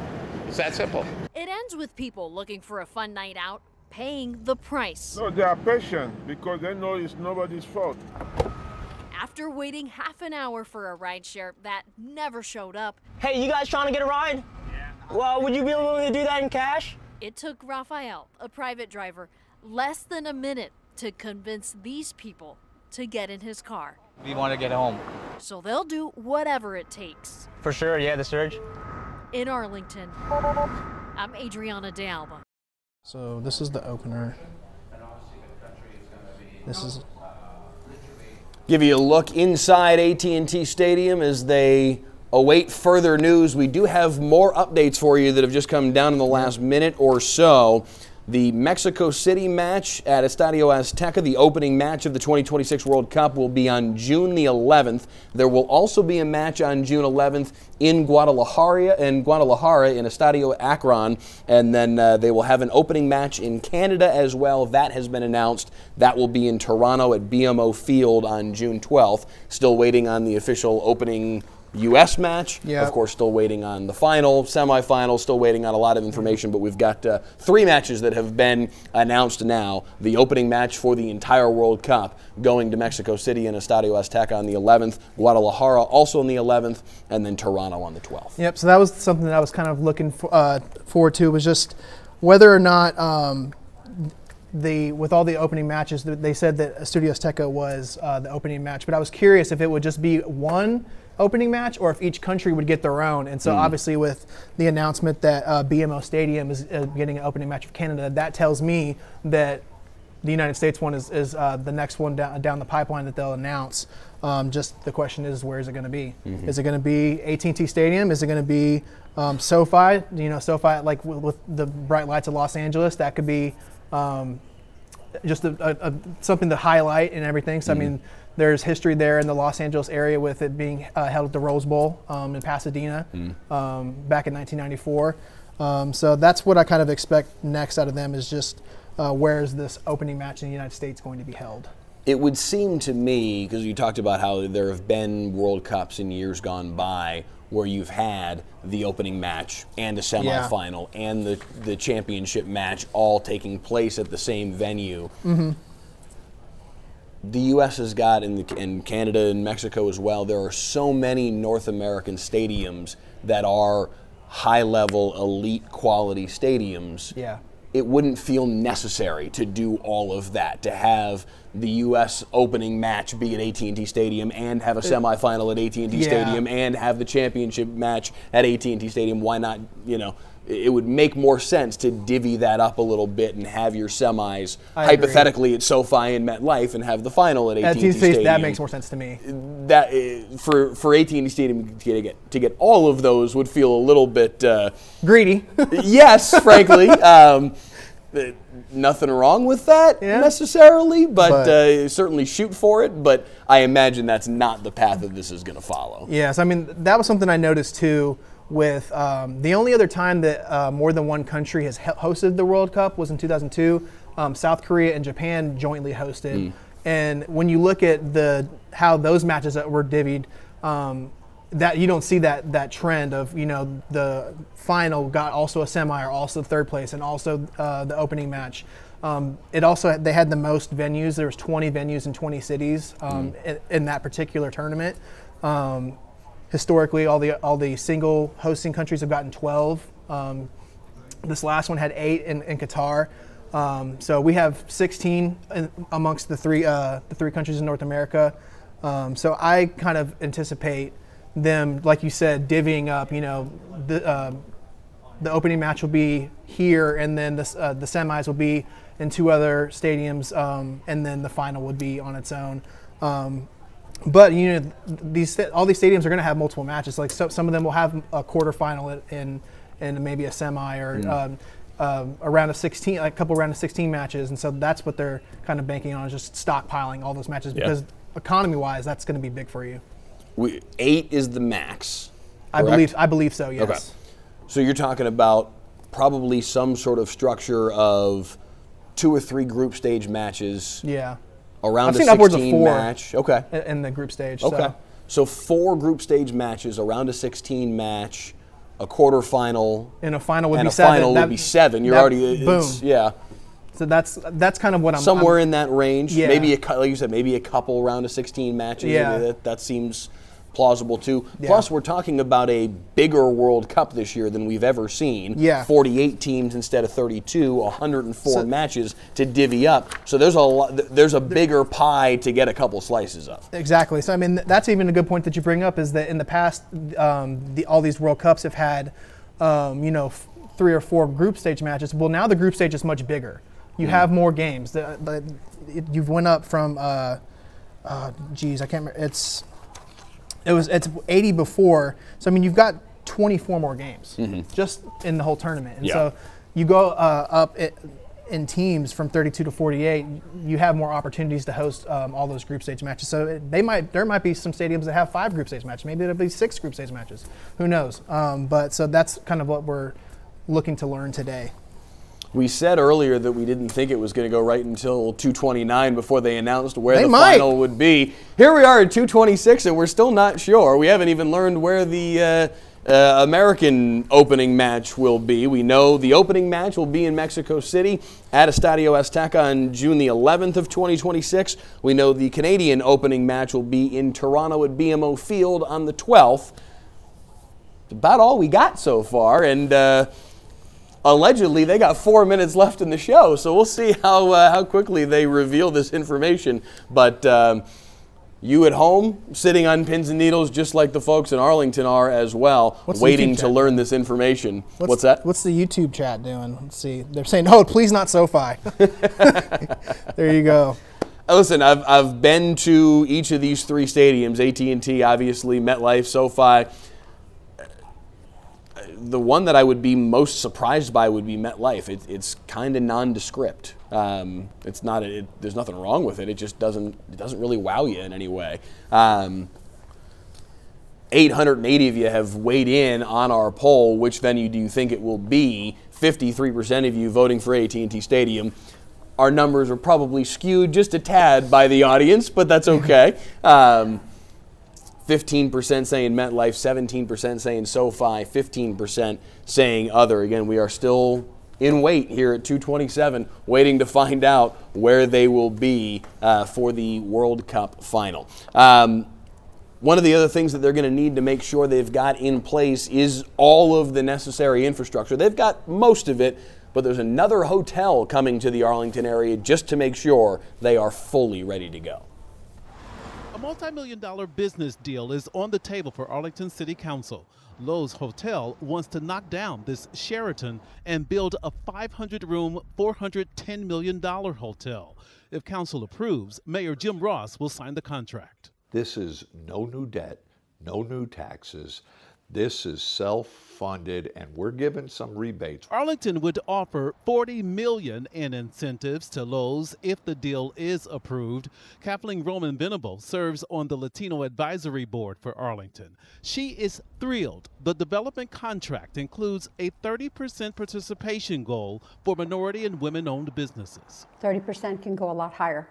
It's that simple. It ends with people looking for a fun night out paying the price. No, they are patient because they know it's nobody's fault. After waiting half an hour for a rideshare that never showed up, Hey, you guys trying to get a ride? Yeah. Well, would you be willing to do that in cash? it took Rafael, a private driver, less than a minute to convince these people to get in his car. We want to get home. So they'll do whatever it takes. For sure, yeah, the surge. In Arlington, I'm Adriana De Alba. So this is the opener. This is Give you a look inside AT&T Stadium as they await further news. We do have more updates for you that have just come down in the last minute or so. The Mexico City match at Estadio Azteca, the opening match of the 2026 World Cup, will be on June the 11th. There will also be a match on June 11th in Guadalajara, in Guadalajara in Estadio Akron, and then uh, they will have an opening match in Canada as well. That has been announced. That will be in Toronto at BMO Field on June 12th. Still waiting on the official opening U.S. match. Yep. Of course, still waiting on the final, semifinal, still waiting on a lot of information, but we've got uh, three matches that have been announced now. The opening match for the entire World Cup going to Mexico City in Estadio Azteca on the 11th, Guadalajara also on the 11th, and then Toronto on the 12th. Yep. So that was something that I was kind of looking for, uh, forward to was just whether or not um, the with all the opening matches, they said that Estadio Azteca was uh, the opening match, but I was curious if it would just be one opening match or if each country would get their own. And so Mm. obviously with the announcement that uh, BMO Stadium is uh, getting an opening match of Canada, that tells me that the United States one is, is uh, the next one down, down the pipeline that they'll announce. Um, just the question is, where is it going to be? Mhm. Is it going to be AT&T Stadium? Is it going to be um, SoFi? You know, SoFi like with, with the bright lights of Los Angeles, that could be um, just a, a, a, something to highlight and everything. So Mhm. I mean, there's history there in the Los Angeles area with it being uh, held at the Rose Bowl um, in Pasadena Mm. um, back in 1994. Um, so that's what I kind of expect next out of them is just uh, where is this opening match in the United States going to be held? It would seem to me, because you talked about how there have been World Cups in years gone by where you've had the opening match and a Yeah. semifinal and the, the championship match all taking place at the same venue. Mm-hmm. The U.S. has got, in, the, in Canada and Mexico as well, there are so many North American stadiums that are high level, elite quality stadiums Yeah. it wouldn't feel necessary to do all of that to have the U.S. opening match be at AT&T Stadium and have a uh, semifinal at AT&T Yeah. Stadium and have the championship match at AT&T Stadium. Why not? You know, it would make more sense to divvy that up a little bit and have your semis I agree. hypothetically at SoFi and MetLife and have the final at At AT&T Stadium, that makes more sense to me. That uh, for for AT&T Stadium to get to get all of those would feel a little bit uh, greedy. yes, frankly. Um, uh, nothing wrong with that necessarily, but, But- uh, certainly shoot for it. But I imagine that's not the path that this is going to follow. Yes, I mean that was something I noticed too. With um, the only other time that uh, more than one country has hosted the World Cup was in 2002. Um, South Korea and Japan jointly hosted, Mm. and when you look at the how those matches that were divvied, um, that you don't see that that trend of you know the final got also a semi or also third place and also uh, the opening match. Um, it also they had the most venues. There was 20 venues in 20 cities um, Mm. in, in that particular tournament. Um, historically, all the all the single hosting countries have gotten 12. Um, this last one had eight in, in Qatar. Um, so we have 16 in, amongst the three uh, the three countries in North America. Um, so I kind of anticipate them, like you said, divvying up. You know, the uh, the opening match will be here, and then the, uh, the semis will be in two other stadiums, um, and then the final would be on its own. Um, but you know, these all these stadiums are going to have multiple matches. Like so, some of them will have a quarterfinal in and maybe a semi or Mm. um, um, a round of 16, a couple round of 16 matches, and so that's what they're kind of banking on, is just stockpiling all those matches Yeah. because economy-wise, that's going to be big for you. We, eight is the max. I correct? believe I believe so. Yes. Okay. So you're talking about probably some sort of structure of two or three group stage matches. Yeah. Around I've a seen 16 of four match. Okay. in- the group stage. Okay. So. So four group stage matches around a 16 match, a quarterfinal, And a final would and be a seven. final That- would be seven. You're that- already boom. yeah. So that's that's kind of what I'm somewhere I'm- in that range. Yeah. Maybe a like you said, maybe a couple round of 16 matches. Yeah. That, that seems plausible too. Yeah. Plus, we're talking about a bigger World Cup this year than we've ever seen. Yeah. 48 teams instead of 32, 104 So- matches to divvy up. So there's a lot, there's a bigger pie to get a couple slices of. Exactly. So I mean, that's even a good point that you bring up is that in the past, um, the, all these World Cups have had, um, you know, f- three or four group stage matches. Well, now the group stage is much bigger. You Mm. have more games. The, the, it, you've went up from, uh, uh, geez, I can't remember. It's it was it's 80 before. So I mean, you've got 24 more games Mhm. just in the whole tournament. And Yeah. so you go uh, up it, in teams from 32 to 48. You have more opportunities to host um, all those group stage matches. So it, they might there might be some stadiums that have five group stage matches. Maybe there'll be six group stage matches. Who knows? Um, but so that's kind of what we're looking to learn today. We said earlier that we didn't think it was going to go right until 229 before they announced where They the might. final would be. Here we are at 226, and we're still not sure. We haven't even learned where the uh, uh, American opening match will be. We know the opening match will be in Mexico City at Estadio Azteca on June the 11th of 2026. We know the Canadian opening match will be in Toronto at BMO Field on the 12th. About all we got so far, and uh, allegedly they got four minutes left in the show. So we'll see how uh, how quickly they reveal this information. But um, you at home, sitting on pins and needles, just like the folks in Arlington are as well, What's waiting to learn this information. What's, that? What's the YouTube chat doing? Let's see. They're saying, "Oh, please not SoFi." there you go. Uh, Listen, I've, I've been to each of these three stadiums, AT&T, obviously, MetLife, SoFi. The one that I would be most surprised by would be MetLife. It, it's kind of nondescript. Um, it's not. It, there's nothing wrong with it. It just doesn't. It doesn't really wow you in any way. Um, 880 of you have weighed in on our poll. Which venue do you think it will be? 53% of you voting for AT&T Stadium. Our numbers are probably skewed just a tad by the audience, but that's okay. Um, 15% saying MetLife, 17% saying SoFi, 15% saying other. Again, we are still in wait here at 227, waiting to find out where they will be uh, for the World Cup final. Um, one of the other things that they're going to need to make sure they've got in place is all of the necessary infrastructure. They've got most of it, but there's another hotel coming to the Arlington area just to make sure they are fully ready to go. Multi-million dollar business deal is on the table for Arlington City Council. Loews Hotel wants to knock down this Sheraton and build a 500-room, $410 million hotel. If council approves, Mayor Jim Ross will sign the contract. This is no new debt, no new taxes. This is self-funded and we're given some rebates. Arlington would offer 40 million in incentives to Loews if the deal is approved. Kathleen Roman Venable serves on the Latino Advisory Board for Arlington. She is thrilled. The development contract includes a 30% participation goal for minority and women-owned businesses. 30% can go a lot higher.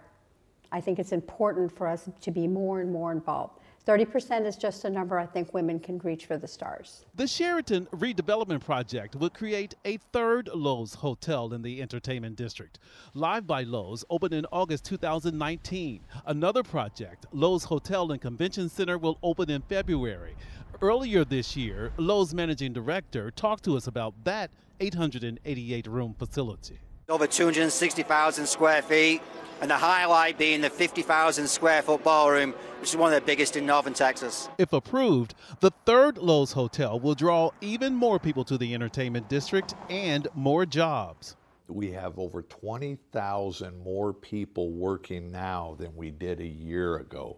I think it's important for us to be more and more involved. 30% is just a number I think women can reach for the stars. The Sheraton redevelopment project will create a third Loews hotel in the entertainment district. Live by Loews opened in August 2019. Another project, Loews Hotel and Convention Center, will open in February. Earlier this year, Loews managing director talked to us about that 888 room facility. Over 260,000 square feet, and the highlight being the 50,000 square foot ballroom, which is one of the biggest in northern Texas. If approved, the third Loews hotel will draw even more people to the entertainment district and more jobs. We have over 20,000 more people working now than we did a year ago.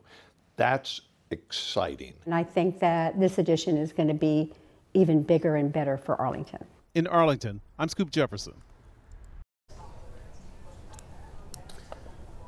That's exciting. And I think that this addition is going to be even bigger and better for Arlington. In Arlington, I'm Scoop Jefferson.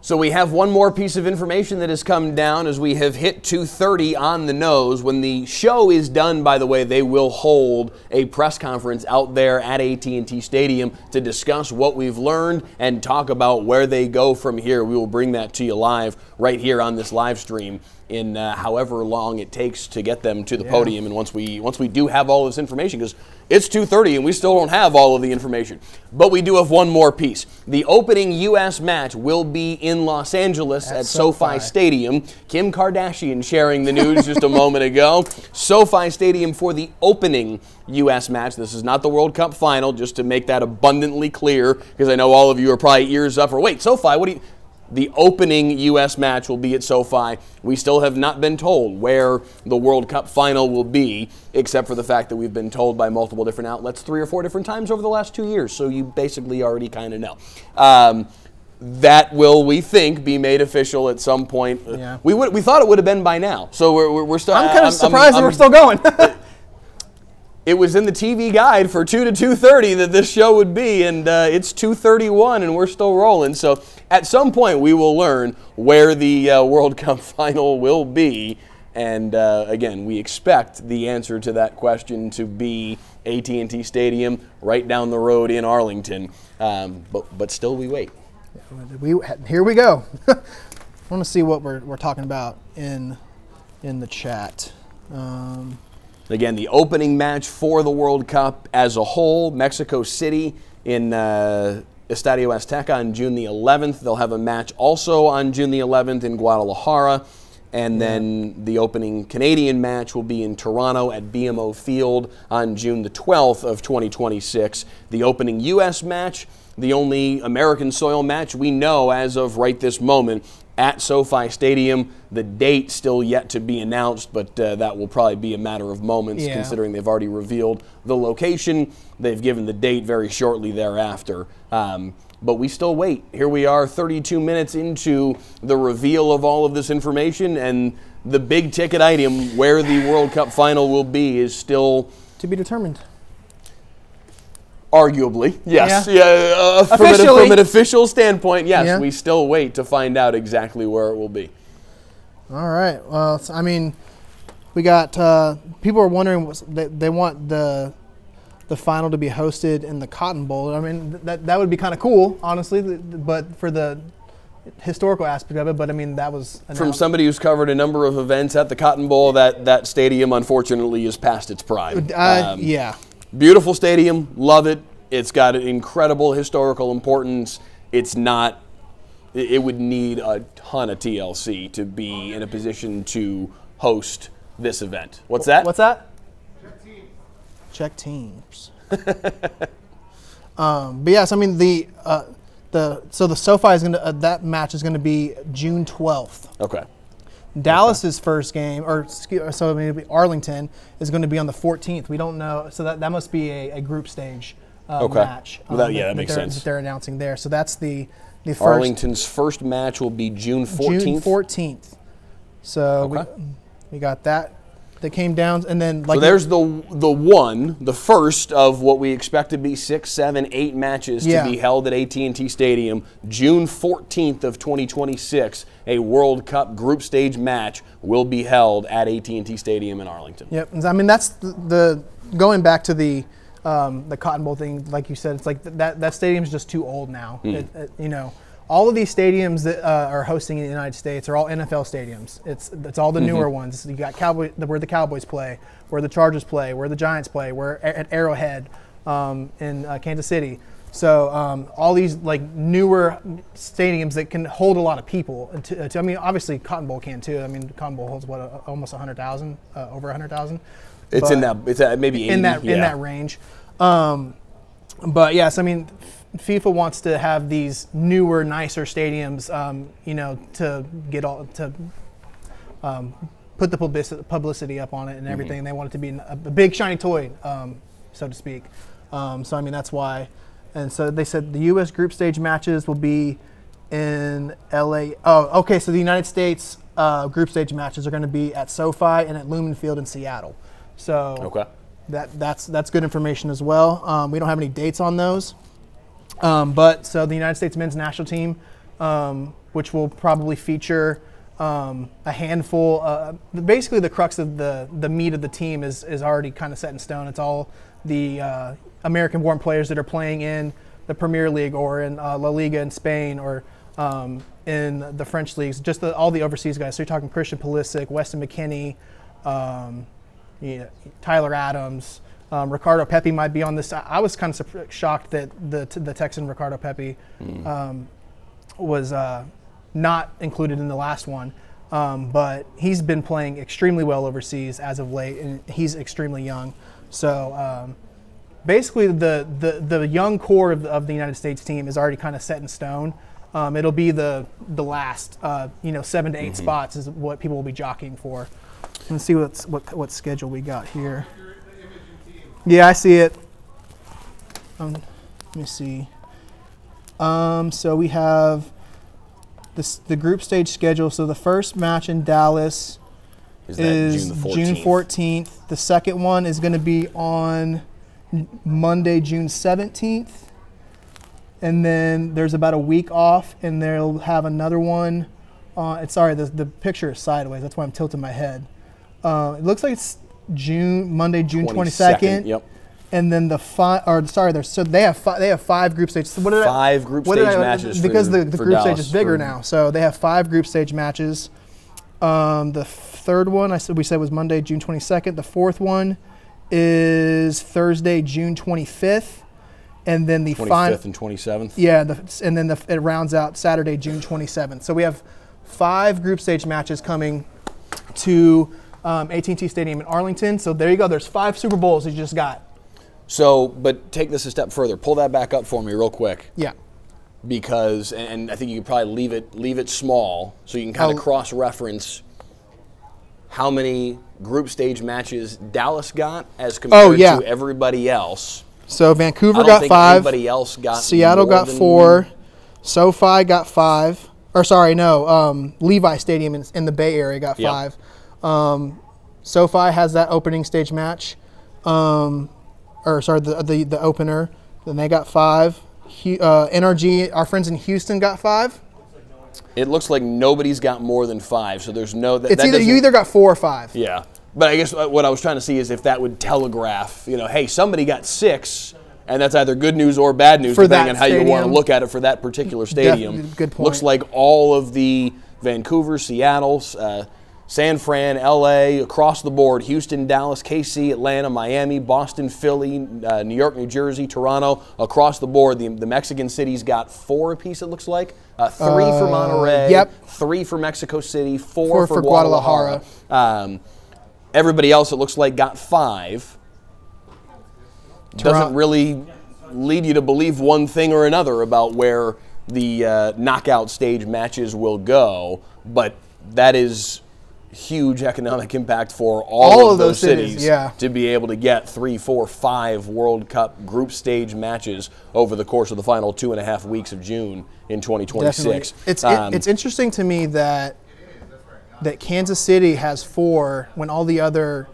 So we have one more piece of information that has come down as we have hit 2:30 on the nose. When the show is done, by the way, they will hold a press conference out there at AT&T Stadium to discuss what we've learned and talk about where they go from here. We will bring that to you live right here on this live stream in uh, however long it takes to get them to the Yeah. podium and once we once we do have all this information because it's 2:30 and we still don't have all of the information but we do have one more piece the opening US match will be in Los Angeles at, At SoFi. SoFi. Stadium Kim Kardashian sharing the news just a moment ago SoFi Stadium for the opening US match this is not the World Cup final just to make that abundantly clear because I know all of you are probably ears up for wait SoFi what do you the opening U.S. match will be at SoFi. We still have not been told where the World Cup final will be, except for the fact that we've been told by multiple different outlets three or four different times over the last two years. So you basically already kind of know. Um, that will, we think, be made official at some point. Yeah. We would, we thought it would have been by now. So we're, we're, we're still. I'm kind of surprised that we're still going. It was in the TV guide for 2 to 2:30 that this show would be, and uh, it's 2:31, and we're still rolling. So at some point, we will learn where the uh, World Cup final will be. And uh, again, we expect the answer to that question to be AT&T Stadium, right down the road in Arlington. Um, but but still, we wait. we here we go. I want to see what we're, we're talking about in in the chat. Um, Again, the opening match for the World Cup as a whole, Mexico City in uh, Estadio Azteca on June the 11th. They'll have a match also on June the 11th in Guadalajara. And then the opening Canadian match will be in Toronto at BMO Field on June the 12th of 2026. The opening U.S. match, the only American soil match we know as of right this moment, at SoFi Stadium. The date still yet to be announced, but uh, that will probably be a matter of moments Yeah. considering they've already revealed the location. They've given the date very shortly thereafter. Um, but we still wait. Here we are, 32 minutes into the reveal of all of this information, and the big ticket item where the World Cup final will be is still to be determined. Arguably, yes. Yeah. Yeah. uh, from, an, from an official standpoint, yes. Yeah. We still wait to find out exactly where it will be. All right. Well, I mean, we got uh, people are wondering what's- they, they want the the final to be hosted in the Cotton Bowl. I mean, th- that that would be kind of cool, honestly. But for the historical aspect of it, but I mean, that was From somebody who's covered a number of events at the Cotton Bowl, that, that stadium unfortunately is past its prime. Uh, Um, yeah. Beautiful stadium, love it. It's got an incredible historical importance. It's not, it it would need a ton of TLC to be in a position to host this event. What's that? What's that? Check teams. um, but yes, I mean the uh, the so the SoFi is gonna uh, that match is gonna be June twelfth. Okay. Dallas's first game, or so maybe Arlington is going to be on the 14th. We don't know, so that, that must be a, a group stage uh, Okay. match. Well, that- yeah, that makes they're, sense. That they're announcing there. So that's the the first Arlington's first match will be June 14th. June 14th. So we, we got that that came down, and then like so there's the the one, the first of what we expect to be six, seven, eight matches Yeah. to be held at AT&T Stadium, June 14th of 2026. A World Cup group stage match will be held at AT&T Stadium in Arlington. Yep. I mean, that's the, the going back to the um, the Cotton Bowl thing. Like you said, it's like th- that that stadium's just too old now. Mm. It, it- you know, all of these stadiums that uh, are hosting in the United States are all NFL stadiums. It's it's all the newer Mhm. ones. You got Cowboy, the- where the Cowboys play, where the Chargers play, where the Giants play, where at Arrowhead um, in uh, Kansas City. So um, all these like newer stadiums that can hold a lot of people. To, to- I mean, obviously Cotton Bowl can too. I mean, Cotton Bowl holds what uh, almost hundred thousand, uh, over hundred thousand. It's in that- it's at maybe 80, in that in that range. Um, but yes, I mean, F- FIFA wants to have these newer, nicer stadiums. Um, you know, to get all to um, put the publicity, publicity up on it and Mm-hmm. everything. They want it to be a, a big shiny toy, um, so to speak. Um, so I mean, that's why. And so they said the U.S. group stage matches will be in LA. Oh, okay. So the United States uh, group stage matches are going to be at SoFi and at Lumen Field in Seattle. So Okay. that that's that's good information as well. Um, we don't have any dates on those, um, but so the United States men's national team, um, which will probably feature um, a handful. Uh, basically, the crux of the the meat of the team is is already kind of set in stone. It's all the uh, American-born players that are playing in the Premier League or in uh, La Liga in Spain or um, in the French leagues. Just the, all the overseas guys. So you're talking Christian Pulisic, Weston McKennie. Um, yeah, Tyler Adams, um, Ricardo Pepi might be on this. I, I was kind of shocked that the the Texan Ricardo Pepi um, was uh, not included in the last one. Um, but he's been playing extremely well overseas as of late, and he's extremely young. So um, basically, the, the, the young core of the, of the United States team is already kind of set in stone. Um, it'll be the the last, uh, you know, seven to 8 Mhm. spots is what people will be jockeying for. Let's see what's, what what schedule we got here. Yeah, I see it. Um, let me see. Um, so we have this the group stage schedule. So the first match in Dallas Is that is June the June 14th? 14th. The second one is going to be on Monday, June 17th. And then there's about a week off, and they'll have another one. Uh, it's sorry, the, the picture is sideways. That's why I'm tilting my head. Uh, it looks like it's June Monday, June 22nd. 22nd, yep. and then the five, or sorry, there's so they have five, they have five group stages. So what did I- Five group what did stage I- matches because for- the, the group stage is bigger now. So they have five group stage matches. Um, the third one I said we said was Monday, June 22nd. The fourth one is Thursday, June 25th, and then the 25th final. and 27th. Yeah, the, and then the, it rounds out Saturday, June 27th. So we have five group stage matches coming to um, AT&T Stadium in Arlington. So there you go. There's five Super Bowls you just got. So, but take this a step further. Pull that back up for me, real quick. Yeah. Because, and I think you could probably leave it leave it small, so you can kind of cross reference how many group stage matches Dallas got as compared Oh, yeah. to everybody else. So Vancouver got think five. anybody else got Seattle got four. SoFi got five. Or sorry, no. Um, Levi Stadium in, in the Bay Area got Yep. five. Um, SoFi has that opening stage match. Um, or sorry, the, the the opener. Then they got five. Hu- uh, NRG, our friends in Houston got five. It looks like nobody's got more than five, so there's no. That, It's that either you either got four or five. Yeah. But I guess uh, what I was trying to see is if that would telegraph, you know, hey, somebody got six, and that's either good news or bad news, For depending on how you want to look at it for that particular stadium. Def- good Looks like all of the Vancouver, Seattle, uh, San Fran, LA, across the board, Houston, Dallas, KC, Atlanta, Miami, Boston, Philly, uh, New York, New Jersey, Toronto, across the board, the, the Mexican cities got four apiece, it looks like. Uh, three for Uh, Monterrey, yep. three for Mexico City, four, Four for, for Guadalajara. Um, everybody else, it looks like, got five. Doesn't really lead you to believe one thing or another about where the uh, knockout stage matches will go, but that is huge economic impact for all, All of, of those those cities, cities yeah. to be able to get three, four, five World Cup group stage matches over the course of the final two and a half weeks of June in 2026. Definitely. It's Um, it, it's interesting to me that that Kansas City has four when all the other.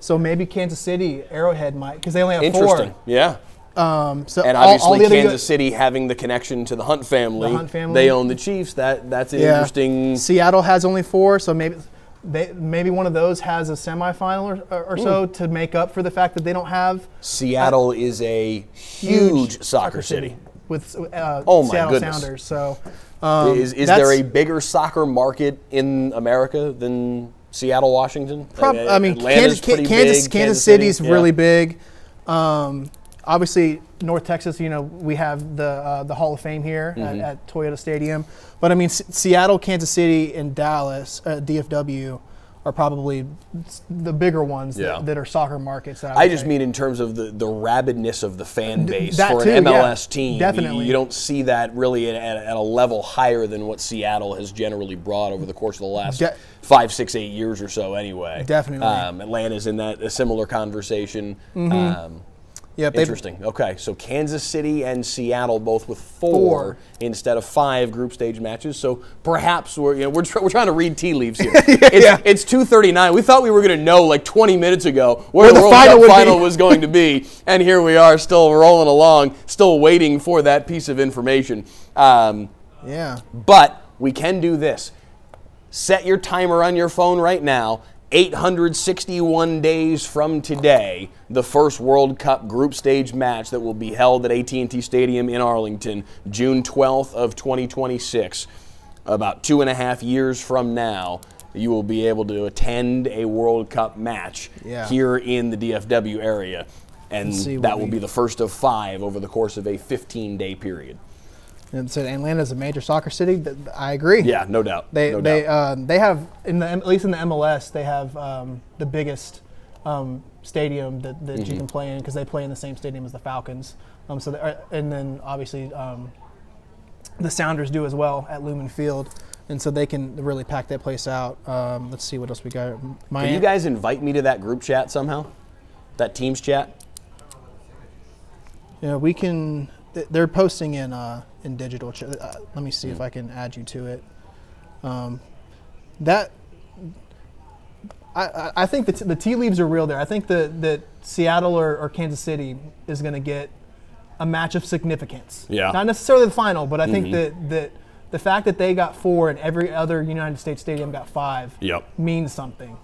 So maybe Kansas City, Arrowhead might because they only have interesting. four. Yeah. Um, so and all- all obviously, other Kansas City having the connection to the Hunt family, The Hunt family. they own the Chiefs. That that's an Yeah. interesting. Seattle has only four, so maybe they maybe one of those has a semifinal or, or, so Hmm. to make up for the fact that they don't have Seattle is a huge, soccer, city. with uh, Oh my Seattle goodness. Sounders. So um, is is that's- there a bigger soccer market in America than Seattle, Washington? Prob- I mean, Atlanta's Kansas, pretty Kansas, big, Kansas City, City's yeah. really big. Um, obviously, North Texas. You know, we have the uh, the Hall of Fame here Mhm. at, at Toyota Stadium. But I mean, S- Seattle, Kansas City, and Dallas, uh, DFW, are probably the bigger ones Yeah. that, that are soccer markets. That I, I just say. mean in terms of the, the rabidness of the fan base that for too, an yeah. MLS team. Definitely. You, don't see that really at, at, a level higher than what Seattle has generally brought over the course of the last De- five, six, eight years or so anyway. Definitely. Um, Atlanta's in that a similar conversation. Mhm. Um, Yep, interesting. Okay, so Kansas City and Seattle both with four, Four. instead of five group stage matches. So perhaps we're you know we're, tr- we're trying to read tea leaves here. it's, it's 2:39. We thought we were going to know like 20 minutes ago where, Where the, World final Cup final was going to be, and here we are, still rolling along, still waiting for that piece of information. Um, Yeah. but we can do this. Set your timer on your phone right now. 861 days from today, the first World Cup group stage match that will be held at AT&T Stadium in Arlington, June 12th of 2026. About two and a half years from now, you will be able to attend a World Cup match Yeah. here in the DFW area, and that will be the first of five over the course of a 15-day period. And so Atlanta is a major soccer city. I agree. Yeah, no doubt. They no they doubt. um, they have in the at least in the MLS they have um, the biggest um, stadium that, that you Mhm. can play in because they play in the same stadium as the Falcons. Um, so are- and then obviously um, the Sounders do as well at Lumen Field, and so they can really pack that place out. Um, let's see what else we got. Can you guys invite me to that group chat somehow? That Teams chat? Yeah, we can. Th- They're posting in uh, in digital. Ch- uh, let me see if I can add you to it. Um, that I, I- think the, t- the tea leaves are real there. I think that that Seattle or, or Kansas City is going to get a match of significance. Yeah. Not necessarily the final, but I think Mhm. that that the fact that they got four and every other United States stadium got five Yep. means something.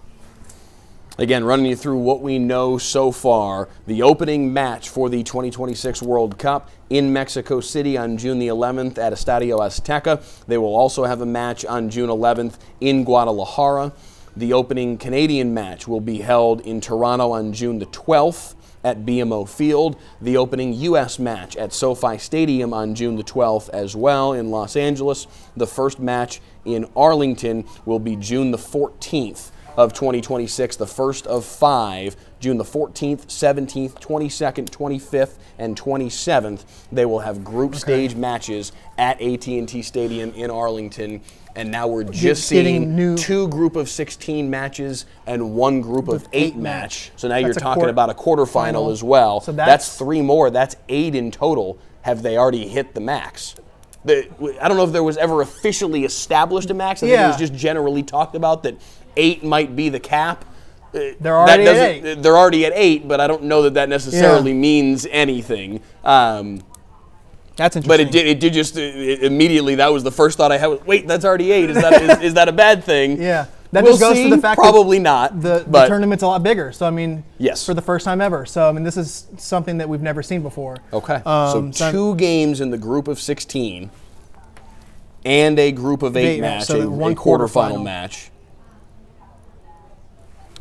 Again, running you through what we know so far. The opening match for the 2026 World Cup in Mexico City on June the 11th at Estadio Azteca. They will also have a match on June 11th in Guadalajara. The opening Canadian match will be held in Toronto on June the 12th at BMO Field. The opening U.S. match at SoFi Stadium on June the 12th as well in Los Angeles. The first match in Arlington will be June the 14th of 2026, the first of five, June the 14th, 17th, 22nd, 25th, and 27th. They will have group stage matches at AT&T Stadium in Arlington. And now we're just seeing new- two group of 16 matches and one group of eight, match. match. So now you're talking about a quarterfinal final. as well. So that's, that's- three more. That's eight in total. Have they already hit the max? The, I don't know if there was ever officially established a max. I think it was just generally talked about that eight might be the cap. Uh, They're already at eight. They're already at eight, but I don't know that that necessarily means anything. Um, That's but interesting. it did. It did just it- immediately. That was the first thought I had. was, Wait, that's already eight. Is that is, is that a bad thing? Yeah. That we'll just goes see. to the fact probably that not. the, the but tournament's a lot bigger. So I mean, Yes. for the first time ever. So I mean, this is something that we've never seen before. Okay. Um, so two games in the group of 16 and a group of eight Eight match, so a, one quarterfinal quarterfinal. match.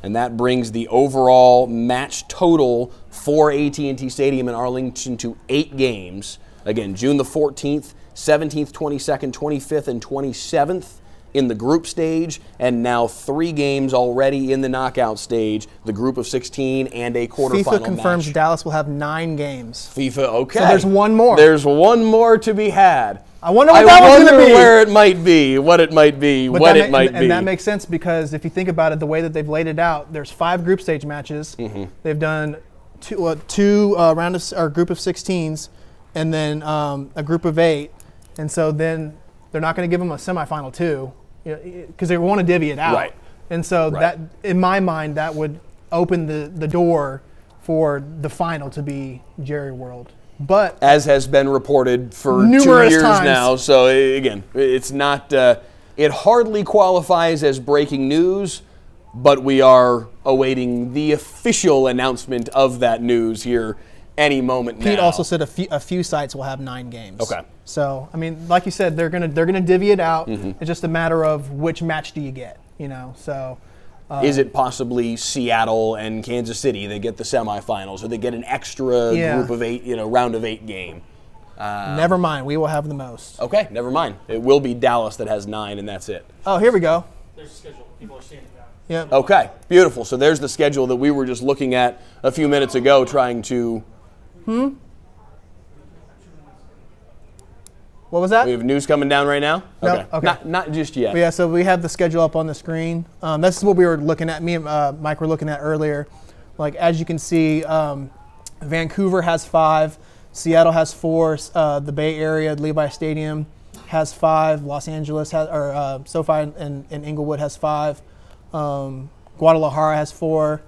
And that brings the overall match total for AT&T Stadium in Arlington to eight games. Again, June the 14th, 17th, 22nd, 25th, and 27th in the group stage, and now three games already in the knockout stage, the group of 16 and a quarterfinal FIFA confirms match. Dallas will have nine games. FIFA, okay. So there's one more. There's one more to be had. I wonder what I that wonder be. where it might be, what it might be, But what it might and, be. And that makes sense because if you think about it, the way that they've laid it out, there's five group stage matches. Mm-hmm. They've done two, uh, two uh, round of or group of 16s, and then um, a group of eight, and so then they're not going to give them a semifinal too, because they want to divvy it out. Right. And so Right. that, in my mind, that would open the, the door for the final to be Jerry World. But As has been reported for two Numerous years times. now. So again, it's not. Uh, it hardly qualifies as breaking news, but we are awaiting the official announcement of that news here any moment Pete now. also said a few, a few sites will have nine games. Okay. So I mean, like you said, they're gonna they're gonna divvy it out. Mhm. It's just a matter of which match do you get. You know. So. Uh, Is it possibly Seattle and Kansas City that get the semifinals, or they get an extra Yeah. group of eight, you know, round of eight game? Uh, Never mind. We will have the most. Okay, never mind. It will be Dallas that has nine, and that's it. Oh, here we go. There's a schedule. People are seeing it now. Yep. Okay, beautiful. So there's the schedule that we were just looking at a few minutes ago, trying to. Hmm. What was that? We have news coming down right now. No, okay. okay. Not, not just yet. But yeah, so we have the schedule up on the screen. Um, this is what we were looking at. Me and uh, Mike were looking at earlier. Like as you can see, um, Vancouver has five, Seattle has four, uh, the Bay Area, Levi Stadium has five, Los Angeles has, or uh, SoFi and, and Inglewood has five, um, Guadalajara has four.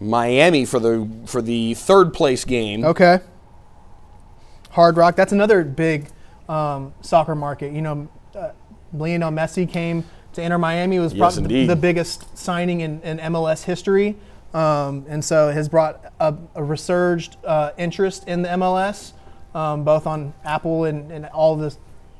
Miami for the for the third place game. Okay. Hard Rock. That's another big um, soccer market. You know, uh, Lionel Messi came to Inter Miami. It was Yes, probably the, the biggest signing in, in MLS history, um, and so has brought a, a resurged uh, interest in the MLS, um, both on Apple and, and all the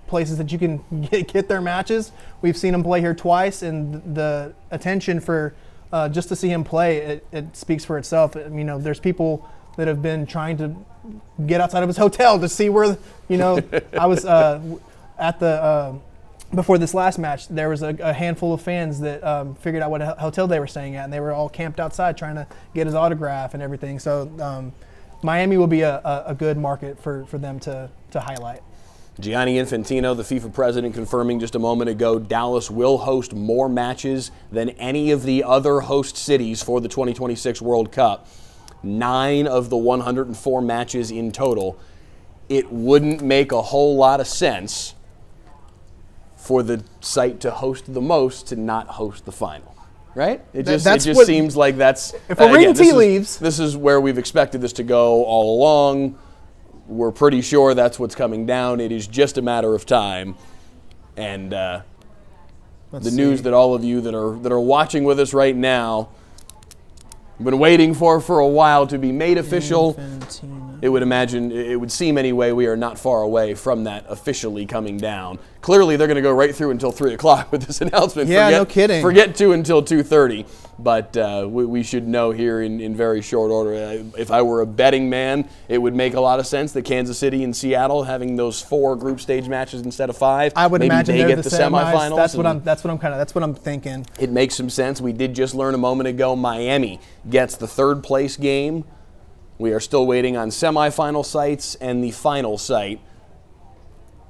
places that you can get, get their matches. We've seen them play here twice, and the attention for uh, just to see him play, it, it speaks for itself. You know, there's people that have been trying to get outside of his hotel to see where, you know, I was uh, at the uh, before this last match. There was a, a handful of fans that um, figured out what hotel they were staying at, and they were all camped outside trying to get his autograph and everything. So um, Miami will be a, a, a good market for, for them to to highlight. Gianni Infantino, the FIFA president, confirming just a moment ago Dallas will host more matches than any of the other host cities for the 2026 World Cup. Nine of the 104 matches in total. It wouldn't make a whole lot of sense for the site to host the most to not host the final. Right? It just, that's it just what- seems like that's. If we're again, reading this tea leaves- This is where we've expected this to go all along. We're pretty sure that's what's coming down. It is just a matter of time. And uh, the news that all of you that are that are watching with us right now have been waiting for for a while to be made official. It would imagine it would seem anyway we are not far away from that officially coming down. Clearly, they're going to go right through until three o'clock with this announcement. Yeah, forget, no kidding. Forget two until two thirty, but uh, we, we should know here in, in very short order. Uh, If I were a betting man, it would make a lot of sense that Kansas City and Seattle having those four group stage matches instead of five. I would maybe imagine they get the, the, semifinals. That's what I'm. That's what I'm kind of. That's what I'm thinking. it makes some sense. We did just learn a moment ago Miami gets the third place game. We are still waiting on semifinal sites and the final site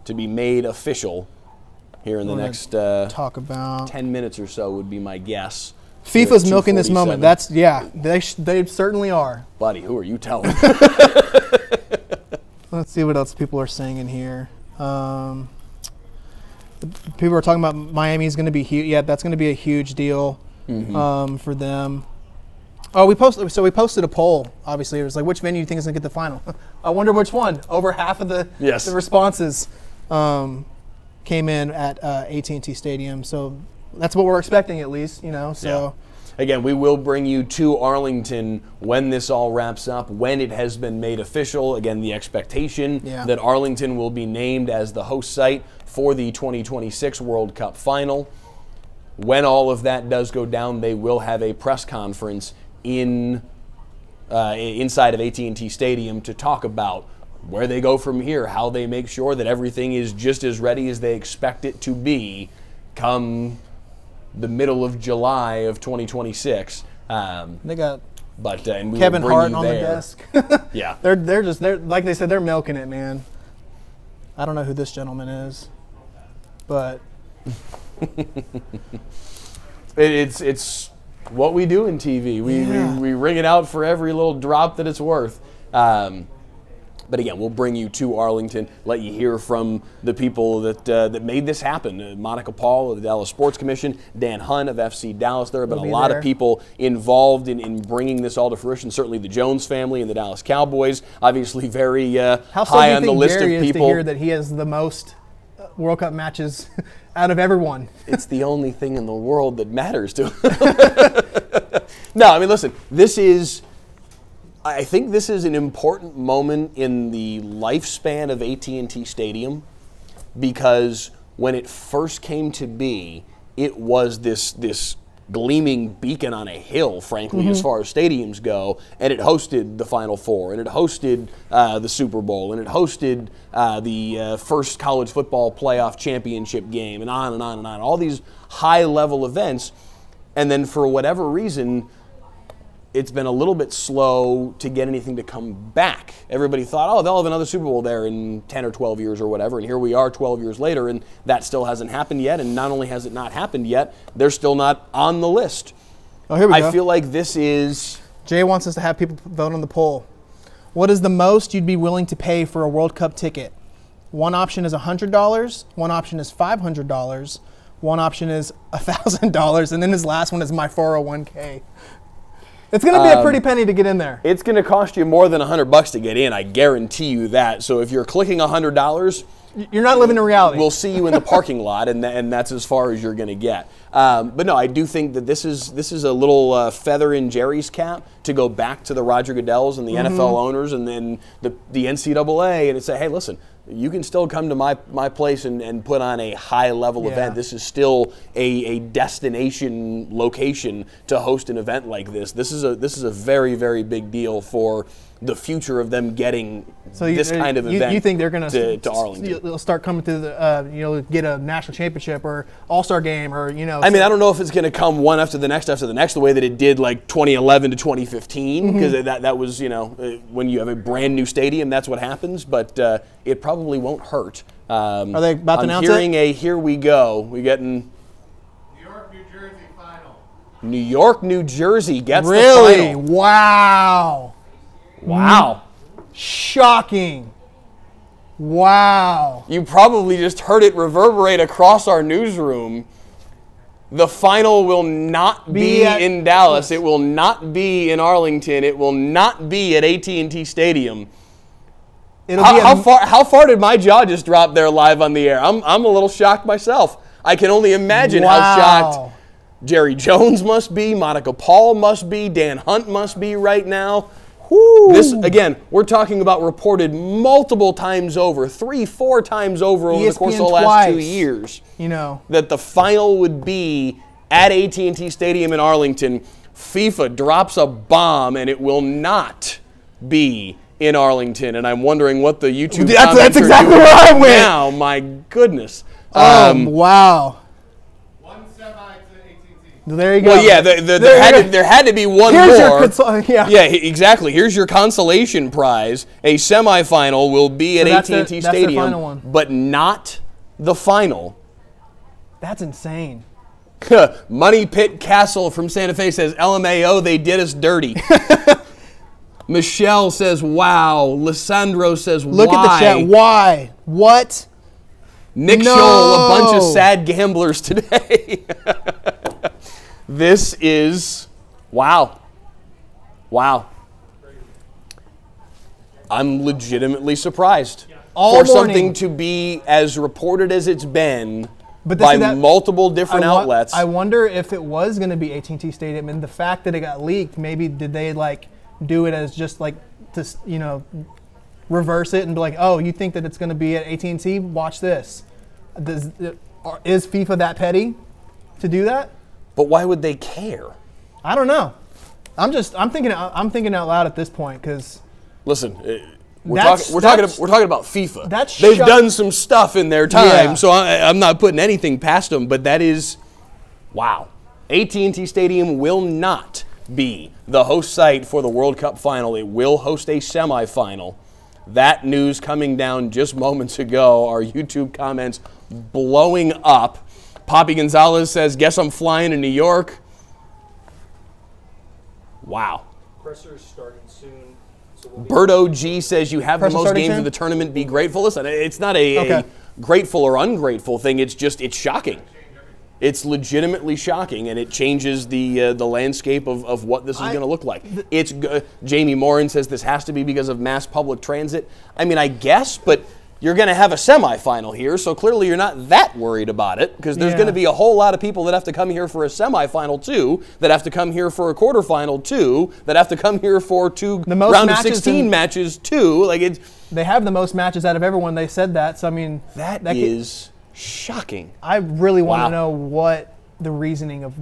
to be made official here in the next uh, talk about 10 minutes or so, would be my guess. FIFA's milking this moment. That's yeah. They sh- they certainly are. Buddy, who are you telling? Let's see what else people are saying in here. Um, people are talking about Miami's going to be huge. Yeah, that's going to be a huge deal Mhm. um, for them. Oh, we posted. So we posted a poll. Obviously, it was like, which venue do you think is going to get the final? I wonder which one. Over half of the Yes. the responses um, came in at uh, AT&T Stadium. So that's what we're expecting, at least. You know. So. Again, we will bring you to Arlington when this all wraps up, when it has been made official. Again, the expectation Yeah. that Arlington will be named as the host site for the 2026 World Cup final. When all of that does go down, they will have a press conference in uh, inside of AT&T Stadium to talk about where they go from here, how they make sure that everything is just as ready as they expect it to be come the middle of July of 2026. Um, They got but uh, and we Kevin Hart on the desk. Yeah. they're they're just they're like they said they're milking it, man. I don't know who this gentleman is, but It, it's it's what we do in TV. We, Yeah. we we wring it out for every little drop that it's worth. Um, but again, we'll bring you to Arlington, let you hear from the people that uh, that made this happen. Uh, Monica Paul of the Dallas Sports Commission, Dan Hunt of FC Dallas. There have been We'll a be lot there. of people involved in, in bringing this all to fruition. Certainly the Jones family and the Dallas Cowboys, obviously very uh, how so do high you on the think list Jerry of is people. to hear that he has the most World Cup matches out of everyone? it's the only thing in the world that matters to him. no, I mean, listen, this is, I think this is an important moment in the lifespan of AT&T Stadium because when it first came to be, it was this, this gleaming beacon on a hill, frankly, as Mhm. far as stadiums go, and it hosted the Final Four, and it hosted uh, the Super Bowl, and it hosted uh, the uh, first college football playoff championship game, and on and on and on. All these high level events, and then for whatever reason, it's been a little bit slow to get anything to come back. Everybody thought, oh, they'll have another Super Bowl there in 10 or 12 years or whatever, and here we are 12 years later, and that still hasn't happened yet. And not only has it not happened yet, they're still not on the list. Oh, here we go. I go. feel like this is Jay wants us to have people vote on the poll. What is the most you'd be willing to pay for a World Cup ticket? One option is $100, one option is $500, one option is $1,000, and then his last one is my 401k. It's going to be a Um, pretty penny to get in there. It's going to cost you more than 100 bucks to get in. I guarantee you that. So if you're clicking $100, you're not living in reality. We'll see you in the parking lot, and, tha- and that's as far as you're going to get. Um, but no, I do think that this is this is a little uh, feather in Jerry's cap to go back to the Roger Goodells and the Mhm. NFL owners and then the, the NCAA and say, hey, listen, you can still come to my, my place and, and put on a high level Yeah. event. This is still a, a destination location to host an event like this. This is a this is a very very big deal for the future of them getting So you, this kind of you, event you think they're going to, to Arlington. They'll start coming to the, uh, you know, get a national championship or All Star game or you know. I mean, I don't know if it's going to come one after the next after the next, the way that it did like 2011 to 2015, because Mhm. that that was you know uh, when you have a brand new stadium, that's what happens. But uh, it probably won't hurt. Um, Are they about to I'm announce it? hearing a here we go. We getting. New York, New Jersey final. New York, New Jersey gets really? the final. Wow. Wow. Shocking. Wow. You probably just heard it reverberate across our newsroom. The final will not be, Be at- in Dallas. It will not be in Arlington. It will not be at AT&T Stadium. It'll how, be a- how far? How far did my jaw just drop there live on the air? I'm, I'm a little shocked myself. I can only imagine Wow. how shocked Jerry Jones must be, Monica Paul must be, Dan Hunt must be right now. This again, we're talking about reported multiple times over, three, four times over over the course of the ESPN last two years You know, that the final would be at AT&T Stadium in Arlington. FIFA drops a bomb and it will not be in Arlington. And I'm wondering what the YouTube That's- that's exactly where I went. Now, my goodness. oh Um, wow. There you go. well, yeah, the, the, There there, had to, there had to be one Here's your more. consol- yeah. yeah, exactly. Here's your consolation prize. A semifinal will be So at AT&T Stadium, but not the final. That's insane. Money Pit Castle from Santa Fe says, LMAO, they did us dirty. Michelle says, wow. Lissandro says, Look why? at the chat. Why? What? Nick No. Scholl, a bunch of sad gamblers today. This is, wow. Wow. I'm legitimately surprised. All for morning. something to be as reported as it's been But by that- multiple different I outlets. I wonder if it was going to be AT&T Stadium, and the fact that it got leaked, maybe did they like do it as just like to you know reverse it and be like, oh, you think that it's going to be at AT&T? Watch this. Does, uh, is FIFA that petty to do that? But why would they care? I don't know. I'm just I'm thinking I'm thinking out loud at this point because Listen, uh, we're, That's- talking, we're, talking, we're talking about FIFA. that's They've done some stuff in their time, Yeah. so I, I'm not putting anything past them. But that is, wow. AT&T Stadium will not be the host site for the World Cup final. It will host a semifinal. That news coming down just moments ago. Our YouTube comments blowing up. Poppy Gonzalez says, "Guess I'm flying to New York." Wow. Presser's starting soon. So we'll be G says you have Press the most games soon? of the tournament. Be grateful. Listen, it's not a, a grateful or ungrateful thing. It's just it's shocking. It's legitimately shocking, and it changes the uh, the landscape of, of what this is going to look like. It's uh, Jamie Morin says this has to be because of mass public transit. I mean, I guess, but you're going to have a semifinal here, so clearly you're not that worried about it because there's Yeah. going to be a whole lot of people that have to come here for a semifinal too, that have to come here for a quarterfinal too, that have to come here for two round of 16 in- matches too. Like it's they have the most matches out of everyone. They said that, so I mean that could- shocking. I really want Wow. to know what the reasoning of,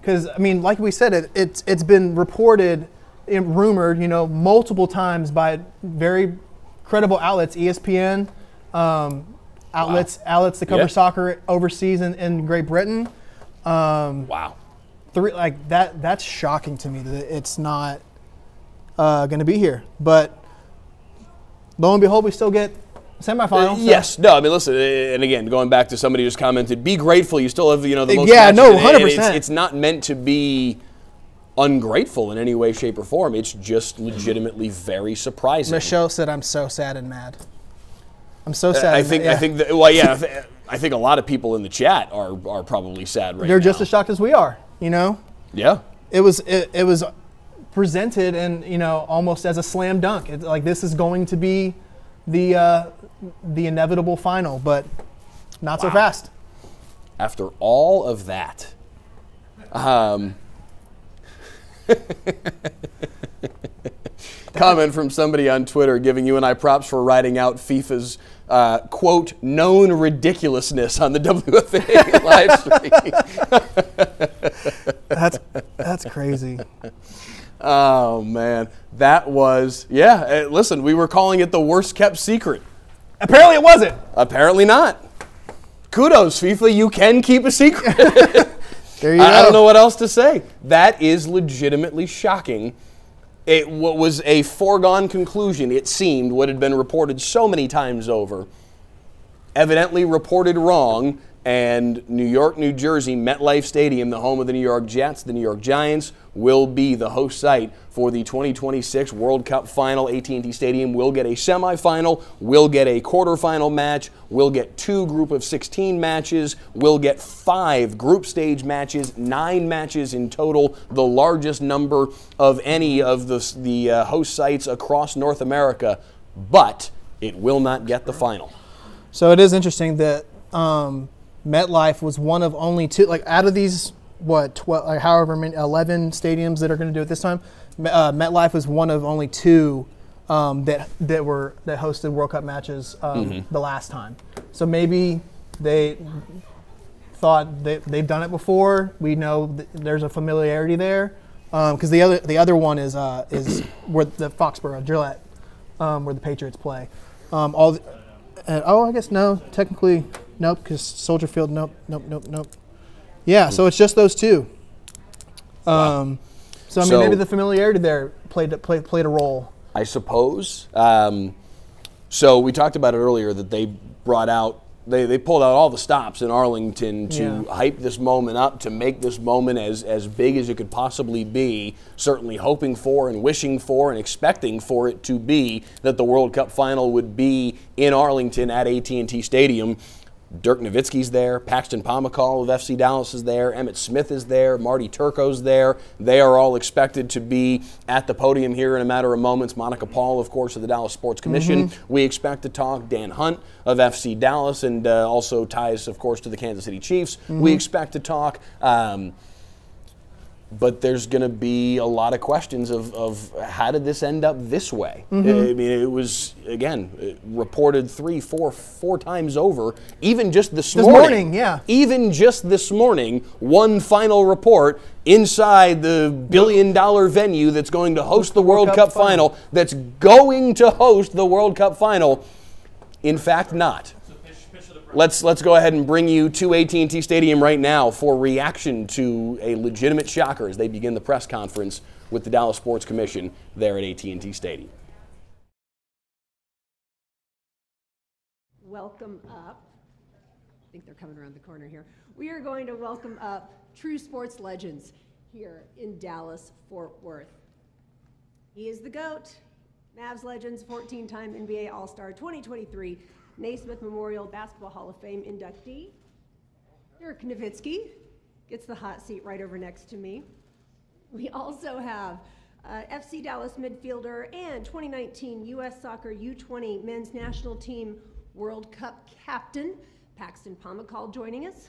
because I mean, like we said, it it's it's been reported, and rumored, you know, multiple times by very credible outlets, ESPN, um, outlets outlets that cover Yeah. soccer overseas in, in Great Britain. Um, wow. Three like that. That's shocking to me that it's not uh, going to be here. But lo and behold, we still get semifinals. So- yes. No. I mean, listen. And again, going back to somebody just commented, be grateful. You still have you know the Uh, most. yeah, no, it, and It's, 100%. it's not meant to be ungrateful in any way, shape, or form. It's just legitimately very surprising. Michelle said, "I'm so sad and mad." I'm so sad. I and think. mad. I think. That, well, yeah. I think a lot of people in the chat are are probably sad right they're now. just as shocked as we are. You know, yeah. it was it, it was presented and you know almost as a slam dunk. It's like this is going to be the uh, the inevitable final, but not so fast. After all of that, um, comment from somebody on Twitter giving you and I props for writing out FIFA's uh, quote known ridiculousness on the WFAA live stream. That's that's crazy. Oh man, that was yeah. uh, listen, we were calling it the worst kept secret. Apparently, it wasn't. Apparently not. Kudos, FIFA. You can keep a secret. There you I, I don't know what else to say. That is legitimately shocking. It what was a foregone conclusion. It seemed what had been reported so many times over, evidently reported wrong. And New York, New Jersey, MetLife Stadium, the home of the New York Jets, the New York Giants, will be the host site for the 2026 World Cup Final. AT&T Stadium will get a semifinal, will get a quarterfinal match, will get two group of 16 matches, will get five group stage matches, nine matches in total, the largest number of any of the, the uh, host sites across North America. But it will not get the final. So it is interesting that um, MetLife was one of only two, like out of these, what, 12, like however many, 11 stadiums that are going to do it this time, uh, MetLife was one of only two um, that that were that hosted World Cup matches um, Mhm. the last time. So maybe they thought they, they've done it before. We know th- there's a familiarity there because the other the other one is uh, is where the Foxborough Gillette, um, where the Patriots play. Um, all the, and, oh, I guess no, technically nope, because Soldier Field nope, nope, nope, nope. Yeah, so it's just those two. Um, so I mean, So- maybe the familiarity there played played played a role. I suppose. Um, so we talked about it earlier that they brought out, they, they pulled out all the stops in Arlington to Yeah. hype this moment up, to make this moment as, as big as it could possibly be. Certainly hoping for and wishing for and expecting for it to be that the World Cup final would be in Arlington at AT&T Stadium. Dirk Nowitzki's there, Paxton Pomykal of FC Dallas is there, Emmitt Smith is there, Marty Turco's there. They are all expected to be at the podium here in a matter of moments. Monica Paul, of course, of the Dallas Sports Commission. Mhm. We expect to talk. Dan Hunt of FC Dallas and uh, also ties, of course, to the Kansas City Chiefs. We Mhm. expect to talk. Um, but there's going to be a lot of questions of, of how did this end up this way? Mhm. I mean, it was again reported three, four, four times over. Even just this, This morning, yeah. Even just this morning, one final report inside the billion-dollar venue that's going to host the World, Cup, final. That's going to host the World Cup final. In fact, not. Let's let's go ahead and bring you to AT&T Stadium right now for reaction to a legitimate shocker as they begin the press conference with the Dallas Sports Commission there at AT&T Stadium. welcome up. I think they're coming around the corner here. We are going to welcome up true sports legends here in Dallas, Fort Worth. He is the GOAT, Mavs Legends, 14 time NBA All Star 2023, Naismith Memorial Basketball Hall of Fame inductee. Dirk Nowitzki gets the hot seat right over next to me. We also have uh, FC Dallas midfielder and 2019 U.S. Soccer U20 men's national team World Cup captain Paxton Pomykal joining us,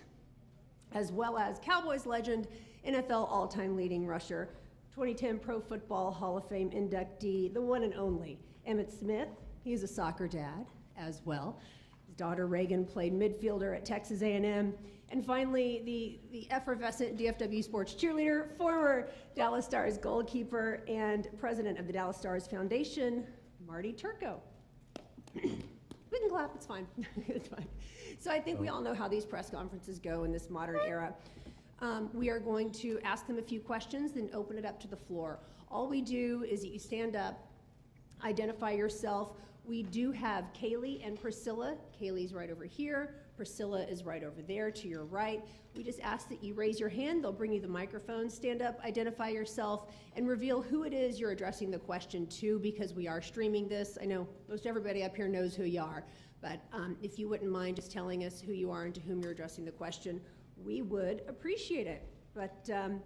as well as Cowboys legend, NFL all time leading rusher, 2010 Pro Football Hall of Fame inductee, the one and only Emmitt Smith. He's a soccer dad as well. His daughter Reagan played midfielder at Texas A&M. And finally, the, the effervescent DFW sports cheerleader, former Dallas Stars goalkeeper, and president of the Dallas Stars Foundation, Marty Turco. We can clap, it's fine. it's fine. So I think we all know how these press conferences go in this modern era. Um, we are going to ask them a few questions, then open it up to the floor. All we do is you stand up, identify yourself. We do have Kaylee and Priscilla. Kaylee's right over here. Priscilla is right over there to your right. We just ask that you raise your hand. They'll bring you the microphone. Stand up, identify yourself, and reveal who it is you're addressing the question to because we are streaming this. I know most everybody up here knows who you are, but um, if you wouldn't mind just telling us who you are and to whom you're addressing the question, we would appreciate it. But um,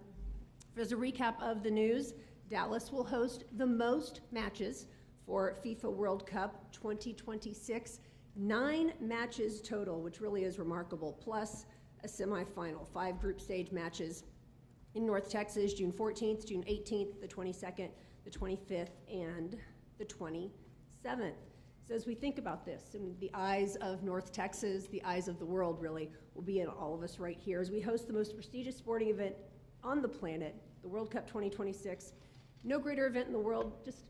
as a recap of the news, Dallas will host the most matches for FIFA World Cup 2026. Nine matches total, which really is remarkable, plus a semifinal, five group stage matches in North Texas, June 14th, June 18th, the 22nd, the 25th, and the 27th. So as we think about this, and the eyes of North Texas, the eyes of the world really, will be in all of us right here as we host the most prestigious sporting event on the planet, the World Cup 2026. No greater event in the world, just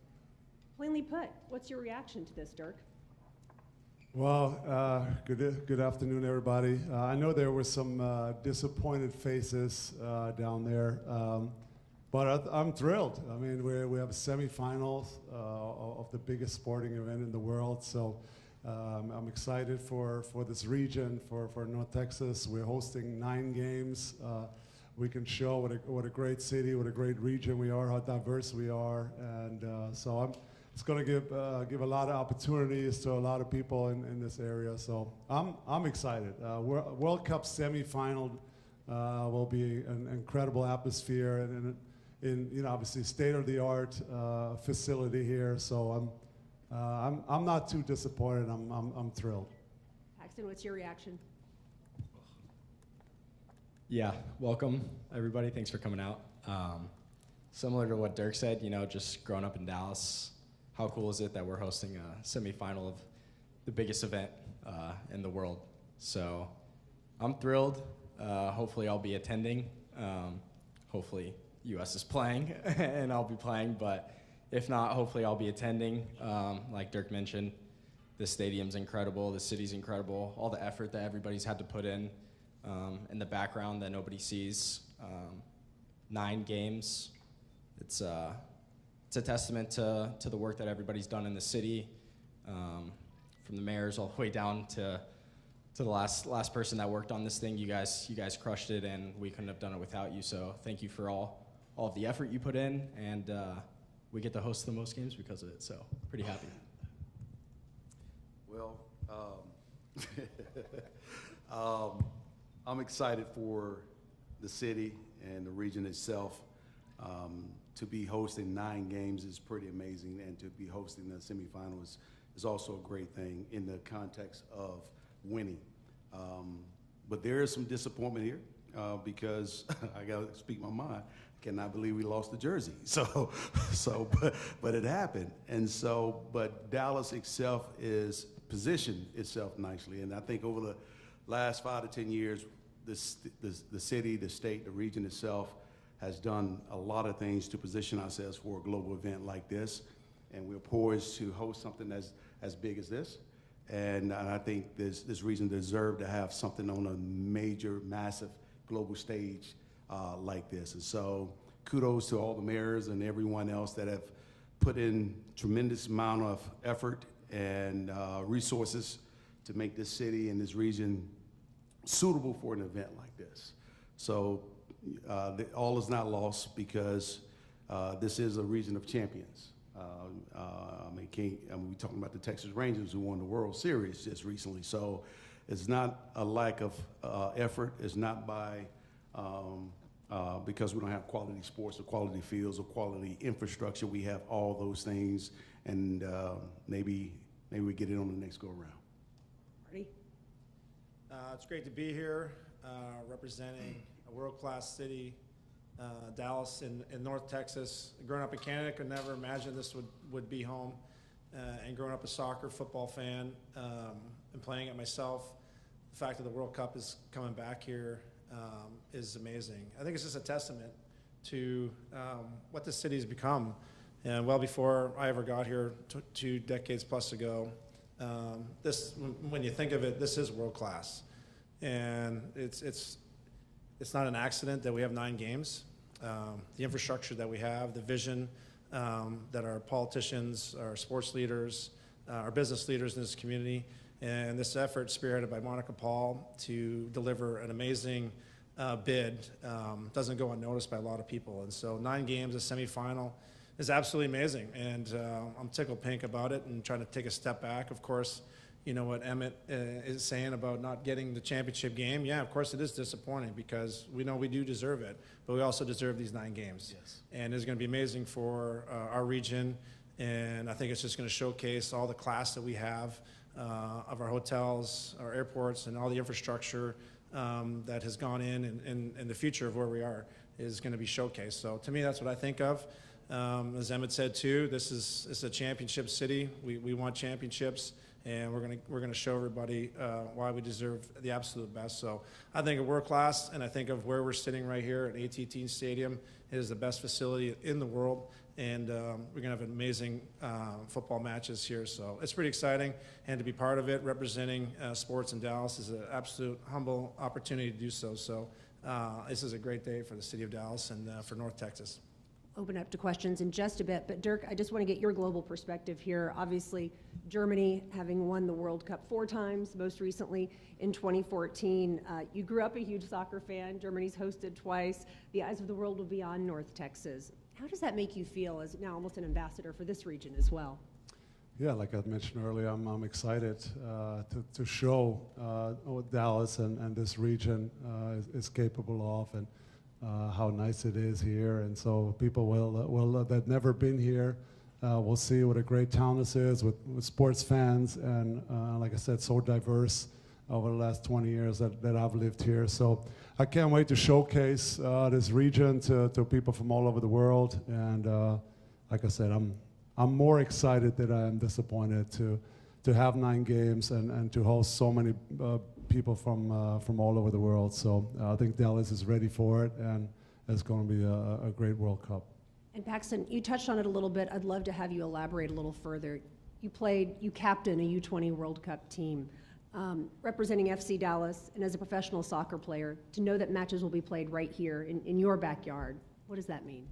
plainly put. What's your reaction to this, Dirk? Well, uh, good, good afternoon, everybody. Uh, I know there were some uh, disappointed faces uh, down there, um, but I, I'm thrilled. I mean, we we have semifinals uh, of the biggest sporting event in the world, so um, I'm excited for, for this region, for, for North Texas. We're hosting nine games. Uh, we can show what a, what a great city, what a great region we are, how diverse we are, and so I'm it's going to give uh, give a lot of opportunities to a lot of people in, in this area. So I'm I'm excited. Uh, Wor- World Cup semifinal uh, will be an incredible atmosphere and, in, in you know obviously state of the art uh, facility here. So I'm uh, I'm I'm not too disappointed. I'm I'm, I'm thrilled. Paxton, what's your reaction? Yeah, welcome everybody. Thanks for coming out. Um, similar to what Dirk said, you know, just growing up in Dallas, how cool is it that we're hosting a semifinal of the biggest event uh, in the world? So I'm thrilled. Uh, hopefully, I'll be attending. Um, hopefully, US is playing and I'll be playing, but if not, hopefully, I'll be attending. Um, like Dirk mentioned, the stadium's incredible, the city's incredible, all the effort that everybody's had to put in um, in the background that nobody sees. Um, nine games. It's, uh, it's a testament to, to the work that everybody's done in the city, um, from the mayors all the way down to, to the last, last person that worked on this thing. You guys, you guys crushed it, and we couldn't have done it without you. So thank you for all, all of the effort you put in, and uh, we get to host the most games because of it. So pretty happy. Well, um, um, I'm excited for the city and the region itself. Um, to be hosting nine games is pretty amazing, and to be hosting the semifinals is, is also a great thing in the context of winning. Um, but there is some disappointment here uh, because I got to speak my mind. Cannot believe we lost the jersey. So, so, but, but it happened, and so, but Dallas itself is positioned itself nicely, and I think over the last five to 10 years, this, the city, the state, the region itself has done a lot of things to position ourselves for a global event like this. And we're poised to host something as, as big as this. And, and I think this, this region deserves to have something on a major, massive global stage uh, like this. And so kudos to all the mayors and everyone else that have put in tremendous amount of effort and uh, resources to make this city and this region suitable for an event like this. So uh, the, all is not lost because uh, this is a region of champions. Uh, uh I mean, King, I mean, we're talking about the Texas Rangers who won the World Series just recently. So it's not a lack of uh, effort. It's not by um, uh, because we don't have quality sports or quality fields or quality infrastructure. We have all those things, and maybe maybe we get it on the next go around. Uh, it's great to be here uh, representing world-class city, uh, Dallas in, in North Texas. Growing up in Canada, could never imagine this would, would be home. Uh, and growing up a soccer football fan um, and playing it myself, the fact that the World Cup is coming back here um, is amazing. I think it's just a testament to um, what this city has become. And well before I ever got here, two decades plus ago, um, this, when you think of it, this is world class, and it's it's it's not an accident that we have nine games. Um, the infrastructure that we have, the vision um, that our politicians, our sports leaders, uh, our business leaders in this community, and this effort spearheaded by Monica Paul to deliver an amazing uh, bid um, doesn't go unnoticed by a lot of people. And so nine games, a semifinal is absolutely amazing. And uh, I'm tickled pink about it and trying to take a step back. Of course, you know what Emmitt uh, is saying about not getting the championship game. Yeah, of course it is disappointing because we know we do deserve it, but we also deserve these nine games. Yes. And it's going to be amazing for uh, our region. And I think it's just going to showcase all the class that we have uh, of our hotels, our airports, and all the infrastructure um, that has gone in and, and, and the future of where we are is going to be showcased. So to me, that's what I think of. Um, as Emmitt said too, this is, this is a championship city. We, we want championships, and we're going to we're gonna show everybody uh, why we deserve the absolute best. So I think of world class, and I think of where we're sitting right here at AT&T Stadium. It is the best facility in the world, and um, we're going to have amazing uh, football matches here. So it's pretty exciting, and to be part of it, representing uh, sports in Dallas, is an absolute humble opportunity to do so. So uh, this is a great day for the city of Dallas and uh, for North Texas open up to questions in just a bit. But Dirk, I just want to get your global perspective here. Obviously, Germany having won the World Cup four times, most recently in 2014. Uh, you grew up a huge soccer fan. Germany's hosted twice. The eyes of the world will be on North Texas. How does that make you feel as now almost an ambassador for this region as well? Yeah, like I mentioned earlier, I'm, I'm excited uh, to, to show uh, what Dallas and, and this region uh, is, is capable of. And uh, how nice it is here. And so people will, will that never been here uh, will see what a great town this is with, with sports fans and, uh, like I said, so diverse over the last 20 years that, that I've lived here. So I can't wait to showcase uh, this region to, to people from all over the world. And uh, like I said, I'm, I'm more excited than I am disappointed to, to have nine games and, and to host so many uh, people from, uh, from all over the world. So uh, I think Dallas is ready for it, and it's going to be a, a great World Cup. And Paxton, you touched on it a little bit. I'd love to have you elaborate a little further. You played, you captain a U20 World Cup team. Um, representing FC Dallas and as a professional soccer player, to know that matches will be played right here in, in your backyard, what does that mean?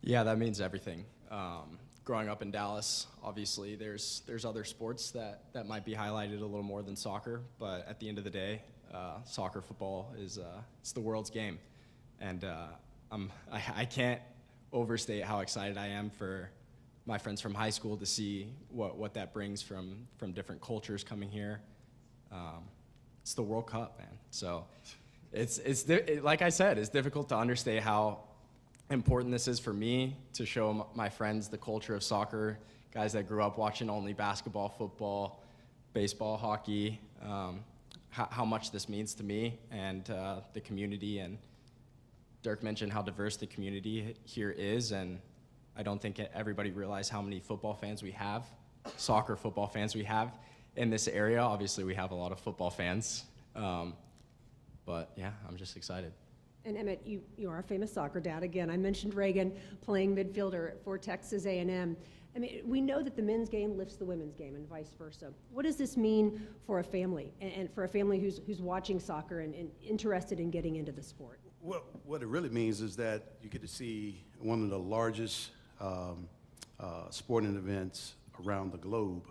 Yeah, that means everything. Um, growing up in Dallas, obviously, there's there's other sports that, that might be highlighted a little more than soccer, but at the end of the day, uh, soccer, football is uh, it's the world's game, and uh, I'm I, I can't overstate how excited I am for my friends from high school to see what, what that brings from, from different cultures coming here. Um, it's the World Cup, man. So it's, it's it, like I said, it's difficult to understate how important this is for me to show my friends the culture of soccer, guys that grew up watching only basketball, football, baseball, hockey, um, how, how, much this means to me and uh, the community. And Dirk mentioned how diverse the community here is, and I don't think everybody realizes how many football fans we have, soccer football fans we have in this area. Obviously, we have a lot of football fans. Um, but yeah, I'm just excited. And Emmitt, you, you are a famous soccer dad. Again, I mentioned Reagan playing midfielder for Texas A&M. I mean, we know that the men's game lifts the women's game and vice versa. What does this mean for a family and, and for a family who's, who's watching soccer and, and, interested in getting into the sport? Well, what it really means is that you get to see one of the largest um, uh, sporting events around the globe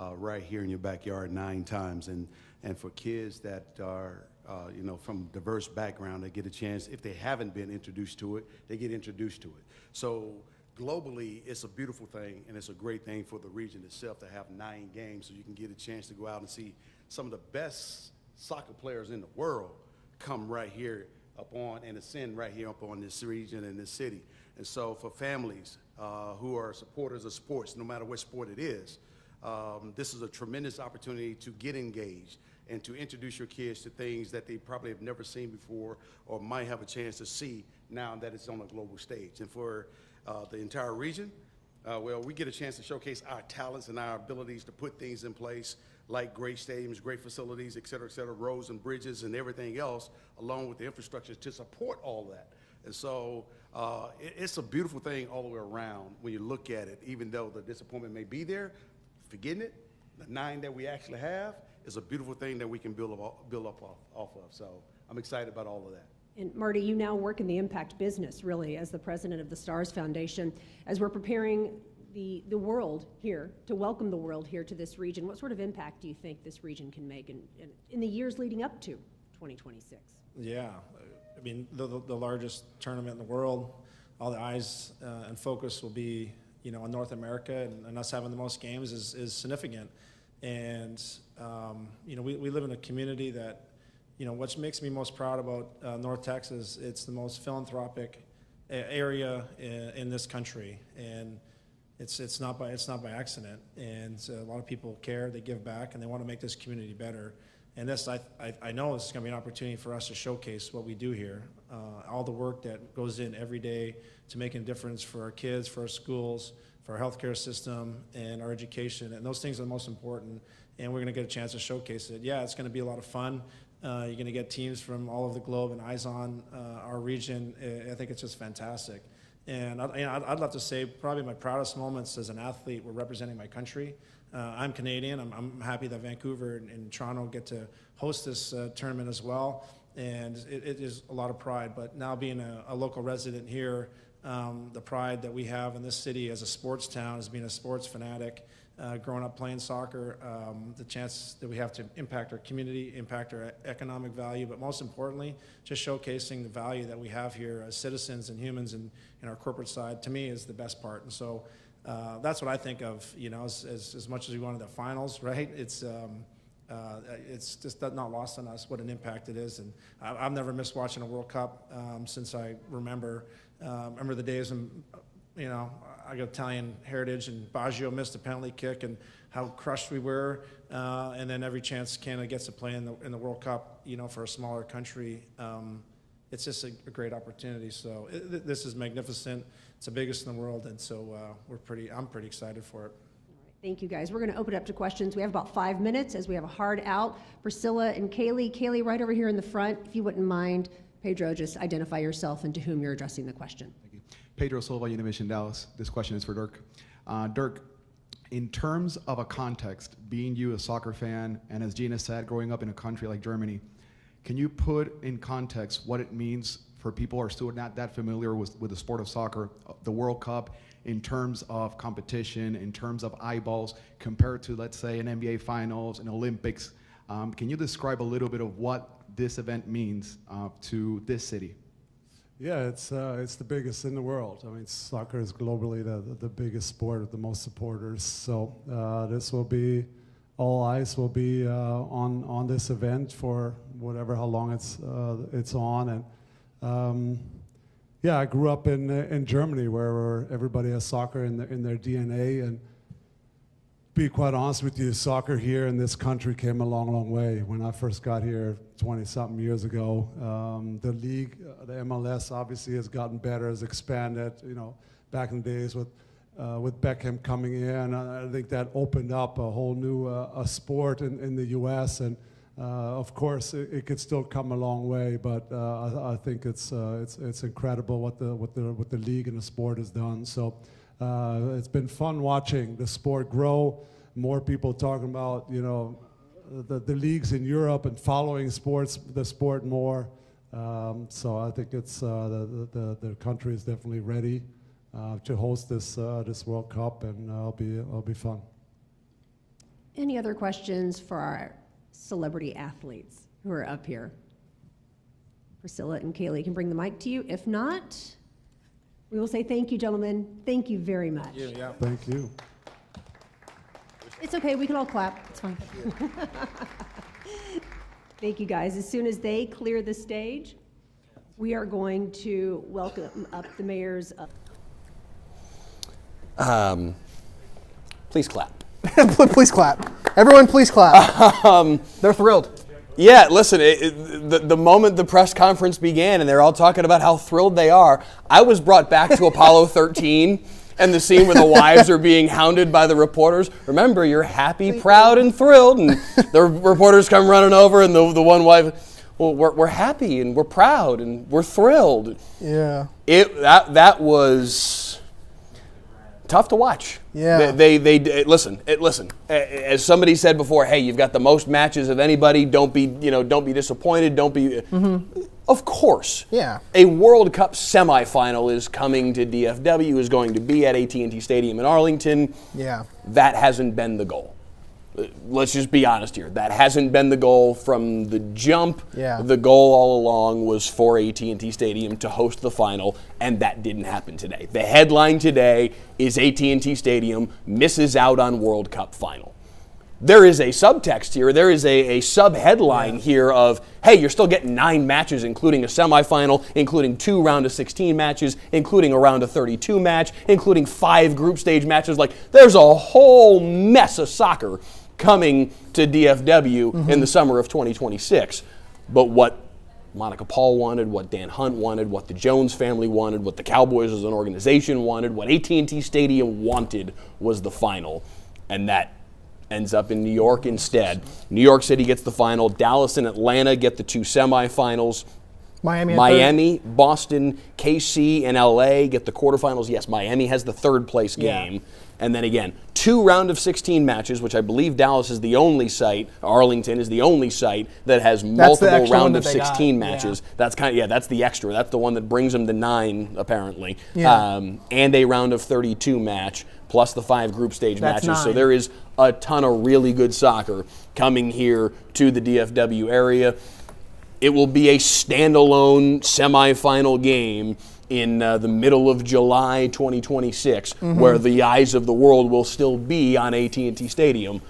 uh, right here in your backyard nine times. And, and for kids that are, uh, you know, from diverse background, they get a chance, if they haven't been introduced to it, they get introduced to it. So globally, it's a beautiful thing, and it's a great thing for the region itself to have nine games so you can get a chance to go out and see some of the best soccer players in the world come right here up on and ascend right here up on this region and this city. And so for families uh, who are supporters of sports, no matter what sport it is, um, this is a tremendous opportunity to get engaged and to introduce your kids to things that they probably have never seen before or might have a chance to see now that it's on a global stage. And for uh, the entire region, uh, well, we get a chance to showcase our talents and our abilities to put things in place like great stadiums, great facilities, et cetera, et cetera, roads and bridges and everything else, along with the infrastructure to support all that. And so uh, it, it's a beautiful thing all the way around when you look at it, even though the disappointment may be there, forgetting it, the nine that we actually have is a beautiful thing that we can build up, build up off, off of. So I'm excited about all of that. And Marty, you now work in the impact business, really, as the president of the STARS Foundation. As we're preparing the, the world here, to welcome the world here to this region, what sort of impact do you think this region can make in, in, in the years leading up to 2026? Yeah, I mean, the, the, the largest tournament in the world, all the eyes uh, and focus will be, you know, on North America, and, and us having the most games is, is significant. And, um, you know, we, we live in a community that, you know, what makes me most proud about uh, North Texas, it's the most philanthropic area in, in, this country. And it's, it's, not by, it's not by accident. And a lot of people care, they give back, and they want to make this community better. And this, I, I, I know this is going to be an opportunity for us to showcase what we do here, uh, all the work that goes in every day to making a difference for our kids, for our schools, for our healthcare system, and our education. And those things are the most important. And we're going to get a chance to showcase it. Yeah, it's going to be a lot of fun. Uh, you're going to get teams from all over the globe and eyes on uh, our region. I think it's just fantastic. And I'd, you know, I'd, love to say probably my proudest moments as an athlete were representing my country. Uh, I'm Canadian. I'm, I'm, happy that Vancouver and, and, Toronto get to host this uh, tournament as well. And it, it is a lot of pride. But now being a, a local resident here, um, the pride that we have in this city as a sports town, as being a sports fanatic, uh, growing up playing soccer, um, the chance that we have to impact our community, impact our economic value, but most importantly, just showcasing the value that we have here as citizens and humans and in our corporate side, to me, is the best part. And so uh, that's what I think of, you know, as, as, as, much as we wanted the finals, right? It's, um, uh, it's just not lost on us what an impact it is. And I, have never missed watching a World Cup um, since I remember. Uh, remember the days when you know, I got Italian heritage, and Baggio missed a penalty kick, and how crushed we were. Uh, and then every chance Canada gets to play in the, in the World Cup, you know, for a smaller country, um, it's just a, a, great opportunity. So it, this is magnificent. It's the biggest in the world, and so uh, we're pretty. I'm pretty excited for it. Thank you, guys. We're going to open it up to questions. We have about five minutes as we have a hard out. Priscilla and Kaylee. Kaylee, right over here in the front, if you wouldn't mind. Pedro, just identify yourself and to whom you're addressing the question. Thank you. Pedro Silva, Univision Dallas. This question is for Dirk. Uh, Dirk, in terms of a context, being you a soccer fan, and as Gina said, growing up in a country like Germany, can you put in context what it means for people who are still not that familiar with, with the sport of soccer, the World Cup, in terms of competition, in terms of eyeballs, compared to, let's say, an NBA Finals, an Olympics. Um, can you describe a little bit of what this event means uh, to this city? Yeah, it's uh, it's the biggest in the world. I mean, soccer is globally the, the, biggest sport with the most supporters. So uh, this will be all eyes will be uh, on on this event for whatever how long it's uh, it's on and. Um, yeah, I grew up in uh, in Germany where everybody has soccer in their, in their DNA, and be quite honest with you, soccer here in this country came a long, long way. When I first got here 20 something years ago, um, the league, uh, the MLS, obviously has gotten better, has expanded. You know, back in the days with uh, with Beckham coming in, I think that opened up a whole new uh, a sport in, in the U.S. and of course, it, it, could still come a long way, but uh, I, I, think it's, uh, it's, it's incredible what the, what, the, what the league and the sport has done. So it's been fun watching the sport grow. More people talking about, you know, the, the leagues in Europe and following sports, the sport more. Um, so I think it's uh, the, the, the country is definitely ready uh, to host this uh, this World Cup, and it'll be it'll be fun. Any other questions for our celebrity athletes who are up here. Priscilla and Kaylee can bring the mic to you. If not, we will say thank you, gentlemen. Thank you very much. Yeah, yeah. Thank you. It's okay. We can all clap. It's fine. thank you, guys. As soon as they clear the stage, we are going to welcome up the mayors. Of- um, please clap. please clap. Everyone, please clap. Um, They're thrilled. Yeah, listen, it, it, the, the moment the press conference began and they're all talking about how thrilled they are, I was brought back to Apollo 13 and the scene where the wives are being hounded by the reporters. Remember, you're happy, proud, and thrilled. And the reporters come running over, and the, the one wife, well, we're, we're happy and we're proud and we're thrilled. Yeah. It, that, that was tough to watch. Yeah. They, they, they eh, listen, it, listen. Eh, as somebody said before, hey, you've got the most matches of anybody. Don't be, you know, don't be disappointed. Don't be. Mm-hmm. Of course. Yeah. A World Cup semifinal is coming to DFW. Is going to be at AT&T Stadium in Arlington. Yeah. That hasn't been the goal let's just be honest here. That hasn't been the goal from the jump. Yeah. The goal all along was for AT&T Stadium to host the final, and that didn't happen today. The headline today is AT&T Stadium misses out on World Cup final. There is a subtext here. There is a, a sub headline yeah. here of, hey, you're still getting nine matches, including a semifinal, including two round of 16 matches, including a round of 32 match, including five group stage matches. Like, there's a whole mess of soccer coming to DFW mm-hmm. in the summer of 2026. But what Monica Paul wanted, what Dan Hunt wanted, what the Jones family wanted, what the Cowboys as an organization wanted, what AT&T Stadium wanted was the final, and that ends up in New York instead. New York City gets the final. Dallas and Atlanta get the two semifinals. Miami, Miami, Boston, KC, and LA get the quarterfinals. Yes, Miami has the third place game. Yeah. And then again, two round of 16 matches, which I believe Dallas is the only site, Arlington is the only site that has multiple round of 16 got. matches. Yeah. That's kind of, yeah, that's the extra. That's the one that brings them to nine, apparently. Yeah. Um, and a round of 32 match, plus the five group stage that's matches. Nine. So there is a ton of really good soccer coming here to the DFW area. It will be a standalone semifinal game in uh, the middle of July 2026, mm-hmm. where the eyes of the world will still be on AT&T Stadium.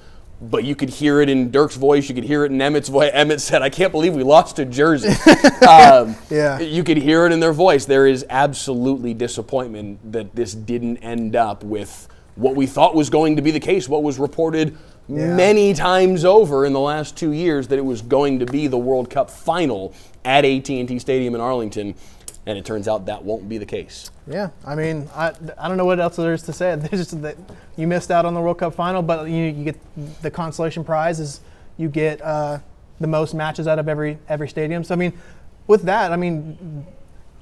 but you could hear it in Dirk's voice. You could hear it in Emmitt's voice. Emmitt said, "I can't believe we lost to Jersey." um, Yeah. you could hear it in their voice. There is absolutely disappointment that this didn't end up with what we thought was going to be the case. What was reported Yeah. many times over in the last two years that it was going to be the World Cup final at AT&T Stadium in Arlington, and it turns out that won't be the case. Yeah, I mean, I, I don't know what else there is to say. There's just that you missed out on the World Cup final, but you, you get the consolation prize is you get uh, the most matches out of every every stadium. So I mean, with that, I mean,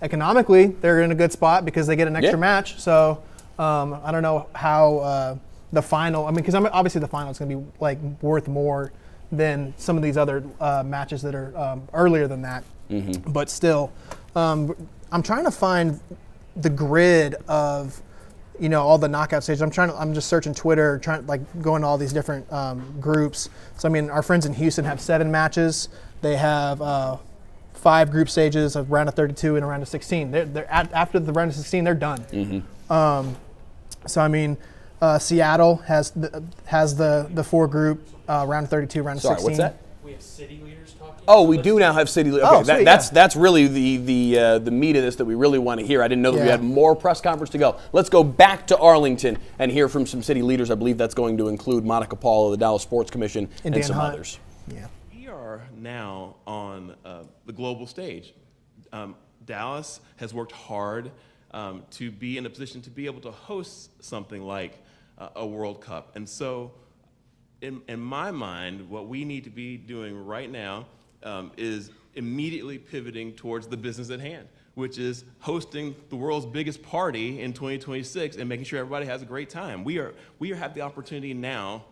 economically they're in a good spot because they get an extra Yeah. match. So um, I don't know how uh, the final. I mean, because obviously the final is going to be like worth more than some of these other uh, matches that are um, earlier than that. Mhm. But still, um, I'm trying to find the grid of you know all the knockout stages. I'm trying to. I'm just searching Twitter, trying like going to all these different um, groups. So I mean, our friends in Houston have seven matches. They have uh, five group stages, a round of 32 and a round of 16. They're, they're at, after the round of 16, they're done. Mm-hmm. Um, so I mean, uh, Seattle has the, has the the four group uh, round of 32, round of 16. what's that? We have city leaders talking. Oh, we do now have city. Okay, Oh, that, sweet, that's yeah. that's really the the uh, the meat of this that we really want to hear. I didn't know that we had more press conference to go. Let's go back to Arlington and hear from some city leaders. I believe that's going to include Monica Paul of the Dallas Sports Commission and, And some Hunt. others. Yeah. We are now on uh, the global stage. Um, Dallas has worked hard um, to be in a position to be able to host something like uh, a World Cup. And so, in, in my mind, what we need to be doing right now um, is immediately pivoting towards the business at hand, which is hosting the world's biggest party in 2026 and making sure everybody has a great time. We are we have the opportunity now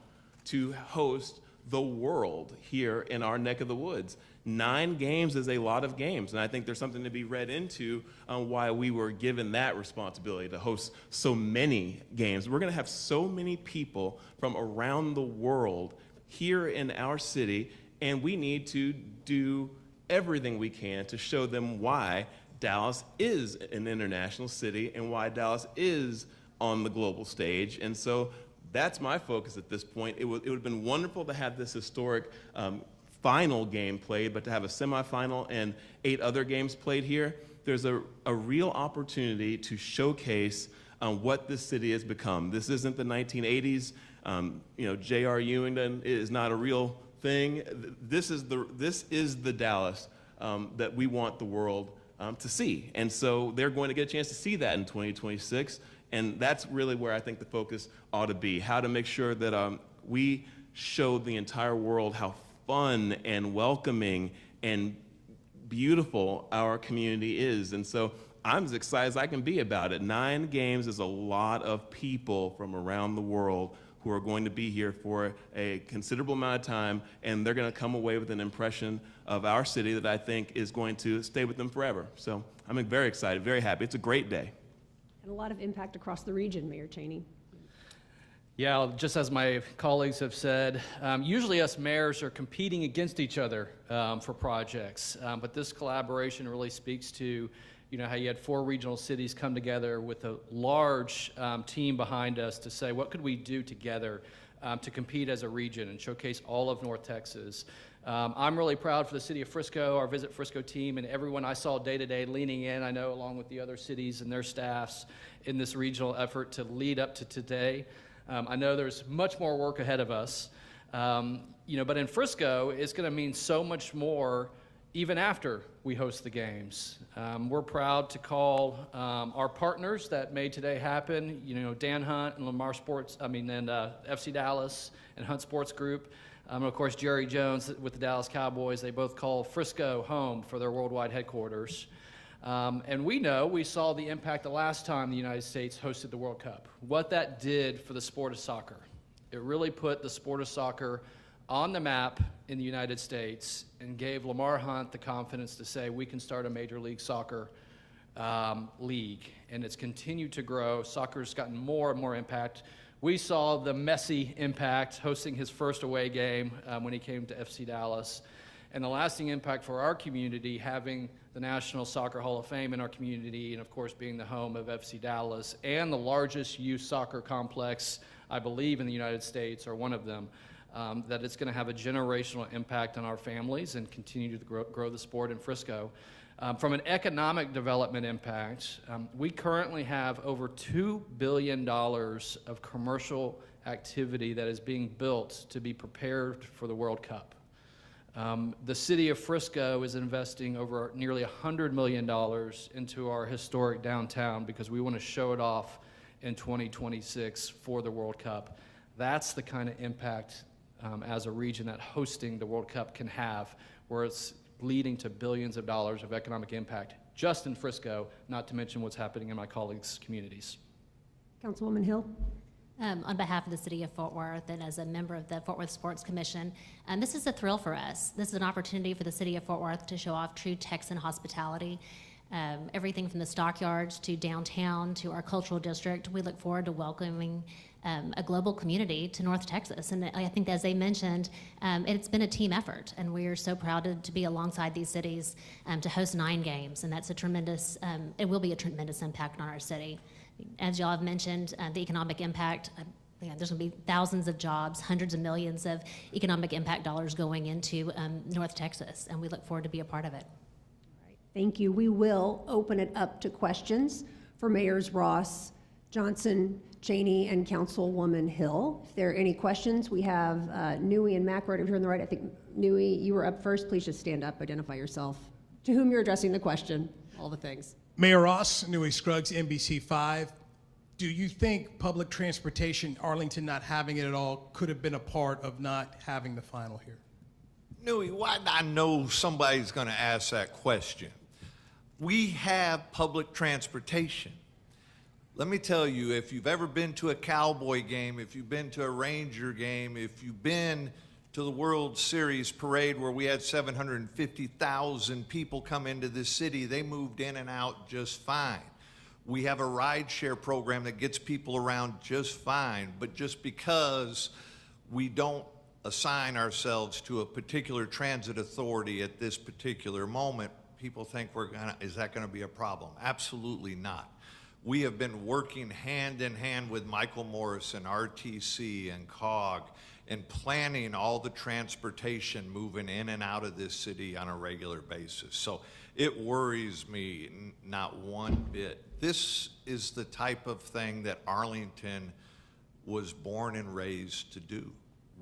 to host the world here in our neck of the woods. Nine games is a lot of games, and I think there's something to be read into on why we were given that responsibility to host so many games. We're going to have so many people from around the world here in our city, and we need to do everything we can to show them why Dallas is an international city and why Dallas is on the global stage. And so that's my focus at this point. It would, it would have been wonderful to have this historic um, final game played, but to have a semifinal and eight other games played here, there's a, a real opportunity to showcase um, what this city has become. This isn't the 1980s. Um, you know, J.R. Ewington is not a real thing. This is the, this is the Dallas um, that we want the world um, to see. And so they're going to get a chance to see that in 2026. And that's really where I think the focus ought to be how to make sure that um, we show the entire world how fun and welcoming and beautiful our community is. And so I'm as excited as I can be about it. Nine games is a lot of people from around the world who are going to be here for a considerable amount of time, and they're going to come away with an impression of our city that I think is going to stay with them forever. So I'm very excited, very happy. It's a great day. And a lot of impact across the region, Mayor Cheney. Yeah, just as my colleagues have said, um, usually us mayors are competing against each other um, for projects, um, but this collaboration really speaks to, you know, how you had four regional cities come together with a large um, team behind us to say, what could we do together um, to compete as a region and showcase all of North Texas. Um, I'm really proud for the city of Frisco, our Visit Frisco team, and everyone I saw day to day leaning in, I know, along with the other cities and their staffs in this regional effort to lead up to today. Um, I know there's much more work ahead of us, um, you know, but in Frisco, it's going to mean so much more even after we host the games. Um, we're proud to call um, our partners that made today happen, you know, Dan Hunt and Lamar Sports, I mean, and uh, FC Dallas and Hunt Sports Group. Um, and of course, Jerry Jones with the Dallas Cowboys, they both call Frisco home for their worldwide headquarters. Um, and we know, we saw the impact the last time the United States hosted the World Cup, what that did for the sport of soccer. It really put the sport of soccer on the map in the United States and gave Lamar Hunt the confidence to say we can start a Major League Soccer um, league. And it's continued to grow. Soccer's gotten more and more impact. We saw the Messi impact hosting his first away game um, when he came to FC Dallas. And the lasting impact for our community, having the National Soccer Hall of Fame in our community, and of course being the home of FC Dallas and the largest youth soccer complex, I believe, in the United States, or one of them. Um, that it's going to have a generational impact on our families and continue to grow, grow the sport in Frisco. Um, from an economic development impact, um, we currently have over $2 billion of commercial activity that is being built to be prepared for the World Cup. Um, the city of Frisco is investing over nearly $100 million into our historic downtown because we want to show it off in 2026 for the World Cup. That's the kind of impact um, as a region that hosting the World Cup can have, where it's leading to billions of dollars of economic impact just in Frisco, not to mention what's happening in my colleagues' communities. Councilwoman Hill? Um, on behalf of the city of Fort Worth and as a member of the Fort Worth Sports Commission, um, this is a thrill for us. This is an opportunity for the city of Fort Worth to show off true Texan hospitality. Um, everything from the stockyards to downtown to our cultural district. We look forward to welcoming um, a global community to North Texas. And I think, as they mentioned, um, it's been a team effort, and we are so proud to, to be alongside these cities um, to host nine games, and that's a tremendous. Um, it will be a tremendous impact on our city. As y'all have mentioned, uh, the economic impact. Uh, yeah, there's going to be thousands of jobs, hundreds of millions of economic impact dollars going into um, North Texas, and we look forward to be a part of it. Thank you. We will open it up to questions for Mayors Ross, Johnson, Cheney, and Councilwoman Hill. If there are any questions, we have uh, Newy and Mac right over here on the right. I think, Newy, you were up first. Please just stand up, identify yourself, to whom you're addressing the question, all the things. Mayor Ross, Newy Scruggs, NBC5. Do you think public transportation, Arlington not having it at all, could have been a part of not having the final here? Newy, why I know somebody's going to ask that question. We have public transportation. Let me tell you, if you've ever been to a Cowboy game, if you've been to a Ranger game, if you've been to the World Series parade where we had 750,000 people come into this city, they moved in and out just fine. We have a rideshare program that gets people around just fine, but just because we don't assign ourselves to a particular transit authority at this particular moment people think we're gonna, is that gonna be a problem? Absolutely not. We have been working hand in hand with Michael Morris and RTC and COG and planning all the transportation moving in and out of this city on a regular basis. So it worries me not one bit. This is the type of thing that Arlington was born and raised to do.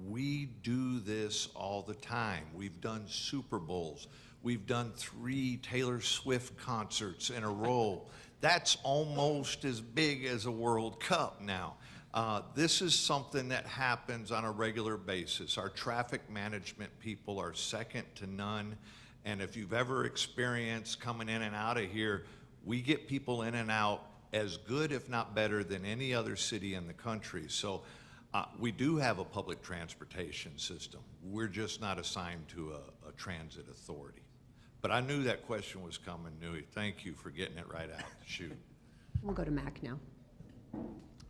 We do this all the time. We've done Super Bowls. We've done three Taylor Swift concerts in a row. That's almost as big as a World Cup now. Uh, this is something that happens on a regular basis. Our traffic management people are second to none. And if you've ever experienced coming in and out of here, we get people in and out as good, if not better, than any other city in the country. So uh, we do have a public transportation system. We're just not assigned to a, a transit authority. But I knew that question was coming, Newy. Thank you for getting it right out the chute. We'll go to Mac now.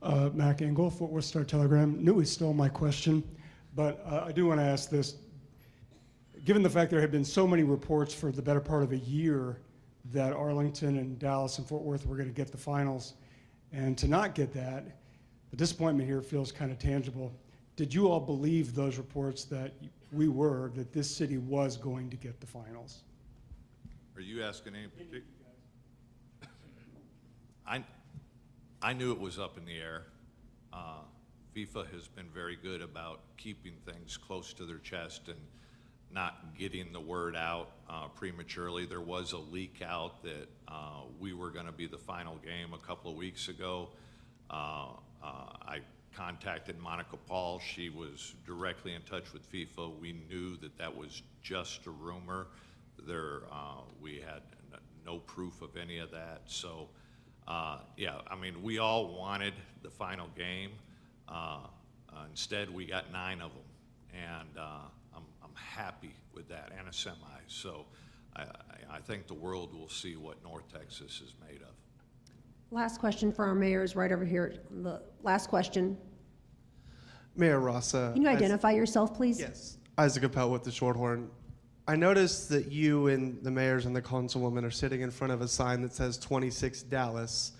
Uh, Mac Engel, Fort Worth Star Telegram. Newy stole my question, but uh, I do want to ask this. Given the fact there have been so many reports for the better part of a year that Arlington and Dallas and Fort Worth were going to get the finals, and to not get that, the disappointment here feels kind of tangible. Did you all believe those reports that we were, that this city was going to get the finals? Are you asking any particular? I, I knew it was up in the air. Uh, FIFA has been very good about keeping things close to their chest and not getting the word out uh, prematurely. There was a leak out that uh, we were going to be the final game a couple of weeks ago. Uh, uh, I contacted Monica Paul. She was directly in touch with FIFA. We knew that that was just a rumor. There, uh, we had n- no proof of any of that. So, uh, yeah, I mean, we all wanted the final game. Uh, uh instead, we got nine of them, and uh, I'm, I'm happy with that, and a semi. So, I, I think the world will see what North Texas is made of. Last question for our mayor is right over here. The last question. Mayor Rossa. Can you identify yourself, please? Yes. Isaac Appel with the Shorthorn. I noticed that you and the mayors and the councilwoman are sitting in front of a sign that says 26 Dallas,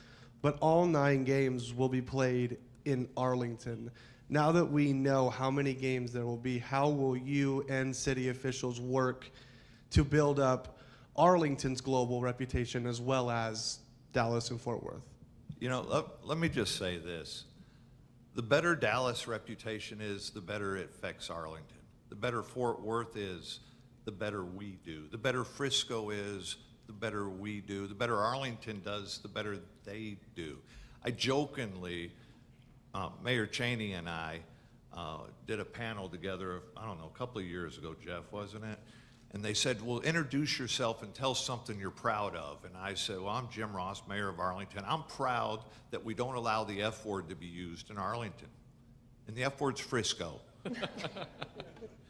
but all nine games will be played in Arlington. Now that we know how many games there will be, how will you and city officials work to build up Arlington's global reputation as well as Dallas and Fort Worth? You know, let, let me just say this. The better Dallas reputation is, the better it affects Arlington. The better Fort Worth is, the better we do. The better Frisco is, the better we do. The better Arlington does, the better they do. I jokingly, uh, Mayor Cheney and I uh, did a panel together, I don't know, a couple of years ago, Jeff, wasn't it? And they said, well, introduce yourself and tell something you're proud of. And I said, well, I'm Jim Ross, mayor of Arlington. I'm proud that we don't allow the F word to be used in Arlington. And the F word's Frisco.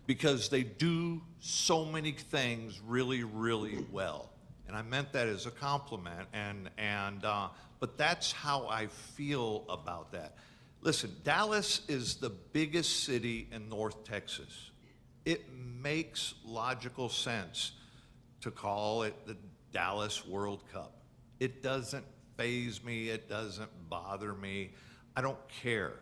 because they do so many things really, really well. And I meant that as a compliment. And, and, uh, but that's how I feel about that. Listen, Dallas is the biggest city in North Texas. It makes logical sense to call it the Dallas World Cup. It doesn't faze me, it doesn't bother me. I don't care.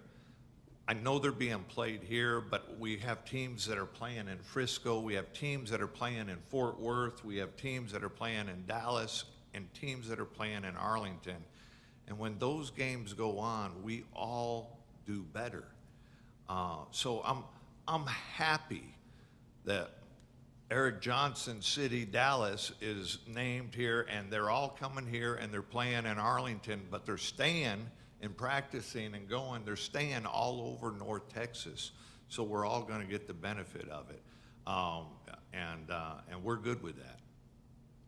I know they're being played here, but we have teams that are playing in Frisco, we have teams that are playing in Fort Worth, we have teams that are playing in Dallas, and teams that are playing in Arlington. And when those games go on, we all do better. Uh, so I'm, I'm happy that Eric Johnson City, Dallas is named here, and they're all coming here and they're playing in Arlington, but they're staying and practicing and going. They're staying all over North Texas, so we're all going to get the benefit of it, um, and uh, and we're good with that.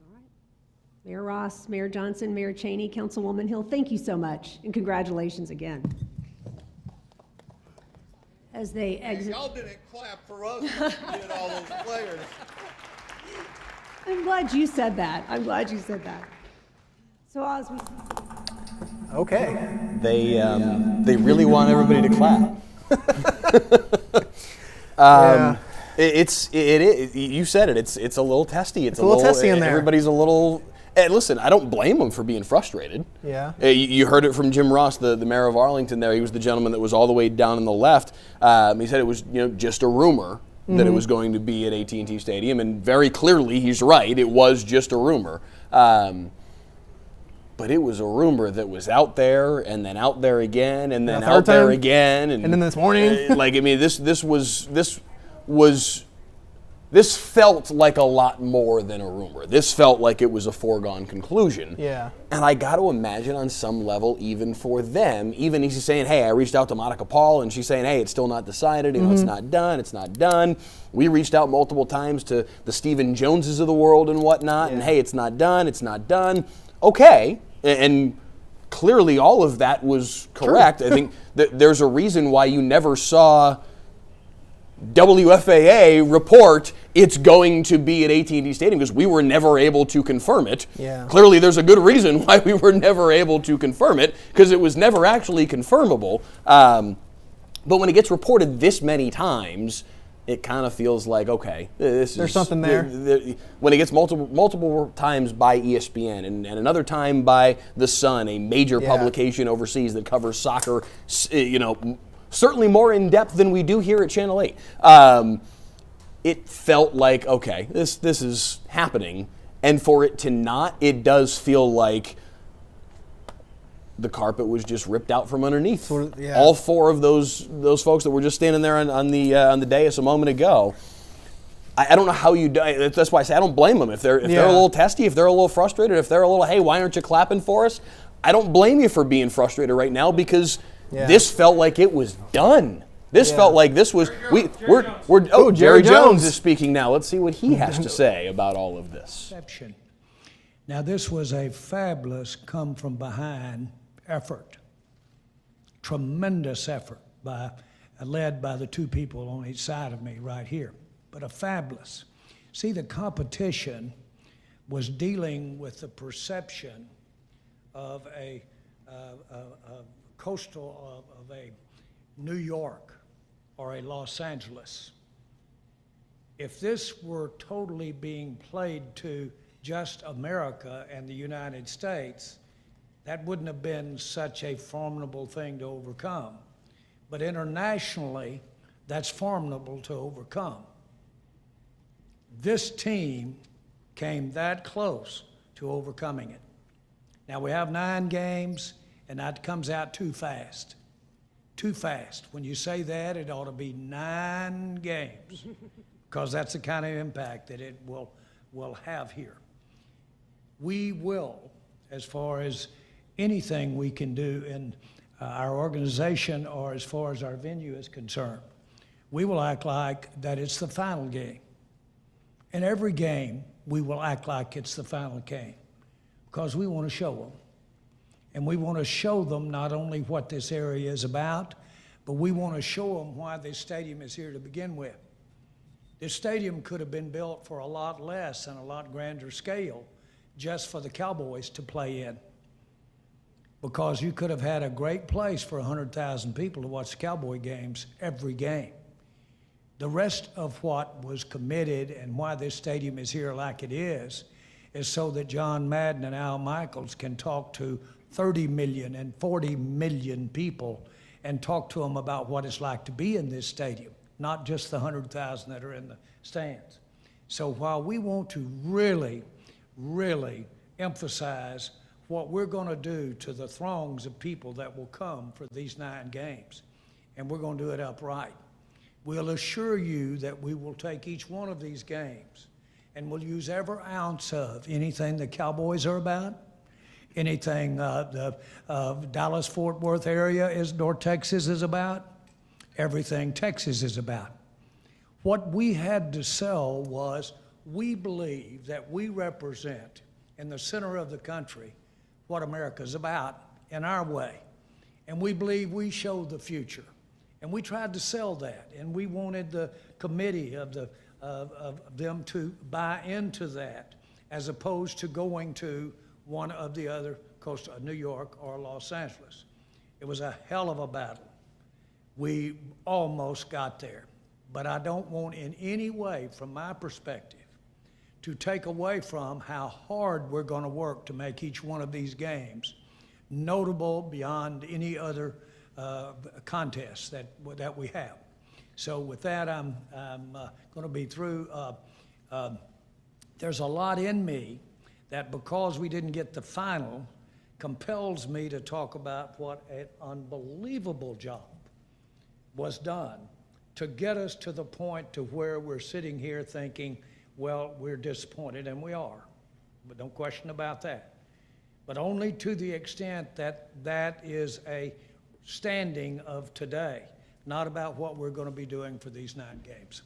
All right. Mayor Ross, Mayor Johnson, Mayor Cheney, Councilwoman Hill, thank you so much, and congratulations again. As they exit. Y'all didn't clap for us getting all those players. I'm glad you said that. I'm glad you said that. So as we. Okay. They um, they really want everybody to clap. um, Yeah. it, it's it, it, you said it. It's it's a little testy. It's, It's a little testy in there. Everybody's a little. Listen, I don't blame them for being frustrated. Yeah. Uh, You, you heard it from Jim Ross, the, the mayor of Arlington. There, he was the gentleman that was all the way down on the left. Um, he said it was you know just a rumor that it Mhm. was going to be at AT&T Stadium, and very clearly he's right. It was just a rumor. Um, but it was a rumor that was out there and then out there again and then Yeah, third out there time. again and, And then this morning. like I mean this this was this was this felt like a lot more than a rumor. This felt like it was a foregone conclusion. Yeah. And I got to imagine on some level, even for them, even he's saying, hey, I reached out to Monica Paul and she's saying, hey, it's still not decided, you know, it's Mhm. not done, it's not done. We reached out multiple times to the Stephen Joneses of the world and whatnot, and hey, it's not done, it's not done. Okay. And clearly all of that was correct. I think that there's a reason why you never saw WFAA report it's going to be at AT&T Stadium because we were never able to confirm it. Yeah. Clearly, there's a good reason why we were never able to confirm it because it was never actually confirmable. Um, but when it gets reported this many times, it kind of feels like okay, this There's is something there. the- the- when it gets multiple multiple times by ESPN and, and another time by The Sun, a major Yeah. publication overseas that covers soccer, eh, you know, certainly more in depth than we do here at Channel Eight. Um, it felt like okay, this this is happening, and for it to not, it does feel like the carpet was just ripped out from underneath. yeah. All four of those those folks that were just standing there on, on the uh, on the dais a moment ago. I, I don't know how you do. I- That's why I say I don't blame them if they're if they're a little testy, if they're a little frustrated, if they're a little hey, why aren't you clapping for us? I don't blame you for being frustrated right now because Yeah. this felt like it was done. This Yeah. felt like this was we we're we're oh Jerry Jerry Jones Jones. is speaking now. Let's see what he has to say about all of this. Exception. Now, this was a fabulous come from behind effort, tremendous effort by, led by the two people on each side of me right here, but a fabulous. See, the competition was dealing with the perception of a, uh, a, a coastal of, of a New York or a Los Angeles if this were totally being played to just America and the United States, that wouldn't have been such a formidable thing to overcome. but internationally, that's formidable to overcome. This team came that close to overcoming it. Now, we have nine games, and that comes out too fast. Too fast. When you say that, it ought to be nine games, because that's the kind of impact that it will, will have here. We will, as far as anything we can do in uh, our organization or as far as our venue is concerned, we will act like that it's the final game. In every game, we will act like it's the final game because we want to show them. And we want to show them not only what this area is about, but we want to show them why this stadium is here to begin with. This stadium could have been built for a lot less and a lot grander scale just for the Cowboys to play in. Because you could have had a great place for 100,000 people to watch Cowboy games every game. The rest of what was committed and why this stadium is here like it is is so that John Madden and Al Michaels can talk to 30 million and 40 million people and talk to them about what it's like to be in this stadium, not just the 100,000 that are in the stands. So while we want to really, really emphasize what we're going to do to the throngs of people that will come for these nine games, and we're going to do it upright. We'll assure you that we will take each one of these games and we'll use every ounce of anything the Cowboys are about, anything uh, the uh, Dallas Fort Worth area is, North Texas is about, everything Texas is about. What we had to sell was we believe that we represent in the center of the country what America's about in our way. And we believe we show the future. And we tried to sell that, and we wanted the committee of, the, of, of them to buy into that as opposed to going to one of the other coast, of New York or Los Angeles. It was a hell of a battle. We almost got there. But I don't want in any way, from my perspective, to take away from how hard we're going to work to make each one of these games notable beyond any other uh, contests that, that we have. So with that, I'm, I'm uh, going to be through. Uh, um, there's a lot in me that because we didn't get the final compels me to talk about what an unbelievable job was done to get us to the point to where we're sitting here thinking, well, we're disappointed, and we are. But no question about that. But only to the extent that that is a standing of today, not about what we're going to be doing for these nine games.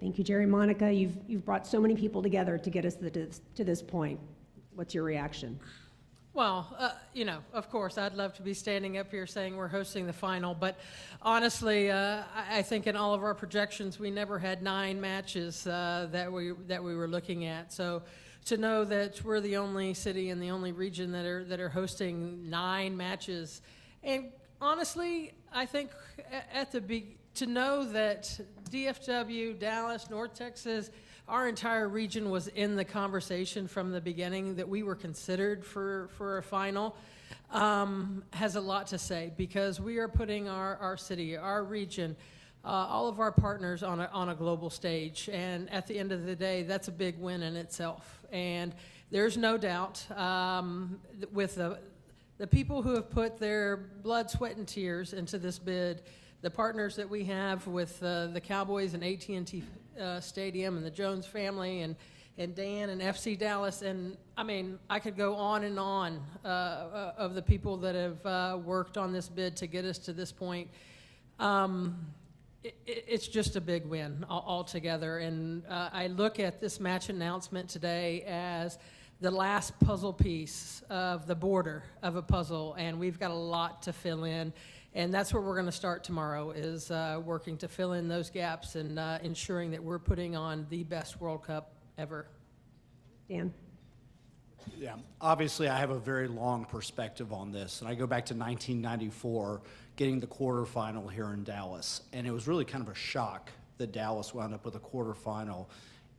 Thank you, Jerry. Monica, you've, you've brought so many people together to get us to this, to this point. What's your reaction? Well, uh, you know, of course, I'd love to be standing up here saying we're hosting the final, but honestly, uh, I, I, think in all of our projections, we never had nine matches uh, that we that we were looking at. So, to know that we're the only city and the only region that are that are hosting nine matches, and honestly, I think at the be- to know that DFW, Dallas, North Texas, our entire region was in the conversation from the beginning that we were considered for for a final um, has a lot to say because we are putting our, our city, our region, uh, all of our partners on a, on a global stage. And at the end of the day, that's a big win in itself. And there's no doubt um, with the the people who have put their blood, sweat, and tears into this bid, the partners that we have with uh, the Cowboys and AT&T uh, Stadium and the Jones family and and Dan and FC Dallas and I mean I could go on and on uh, uh of the people that have uh, worked on this bid to get us to this point. Um, it, it's just a big win altogether, and uh, I look at this match announcement today as the last puzzle piece of the border of a puzzle, and we've got a lot to fill in. And that's where we're going to start tomorrow is uh, working to fill in those gaps and uh, ensuring that we're putting on the best World Cup ever. Dan? Yeah, obviously I have a very long perspective on this, and I go back to 1994, getting the quarterfinal here in Dallas, and it was really kind of a shock that Dallas wound up with a quarterfinal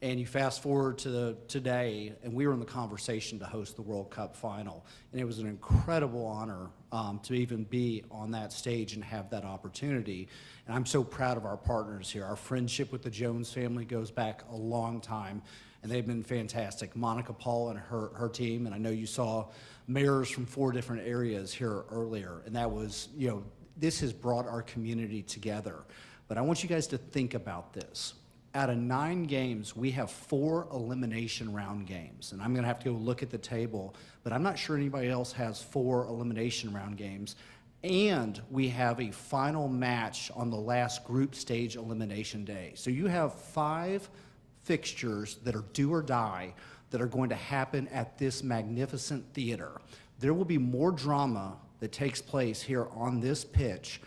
And you fast forward to the, today, and we were in the conversation to host the World Cup final. And it was an incredible honor um, to even be on that stage and have that opportunity. And I'm so proud of our partners here. Our friendship with the Jones family goes back a long time, and they've been fantastic. Monica Paul and her, her team, and I know you saw mayors from four different areas here earlier, and that was, you know, this has brought our community together. But I want you guys to think about this out of nine games, we have four elimination round games. And I'm going to have to go look at the table, but I'm not sure anybody else has four elimination round games. And we have a final match on the last group stage elimination day. So you have five fixtures that are do or die that are going to happen at this magnificent theater. There will be more drama that takes place here on this pitch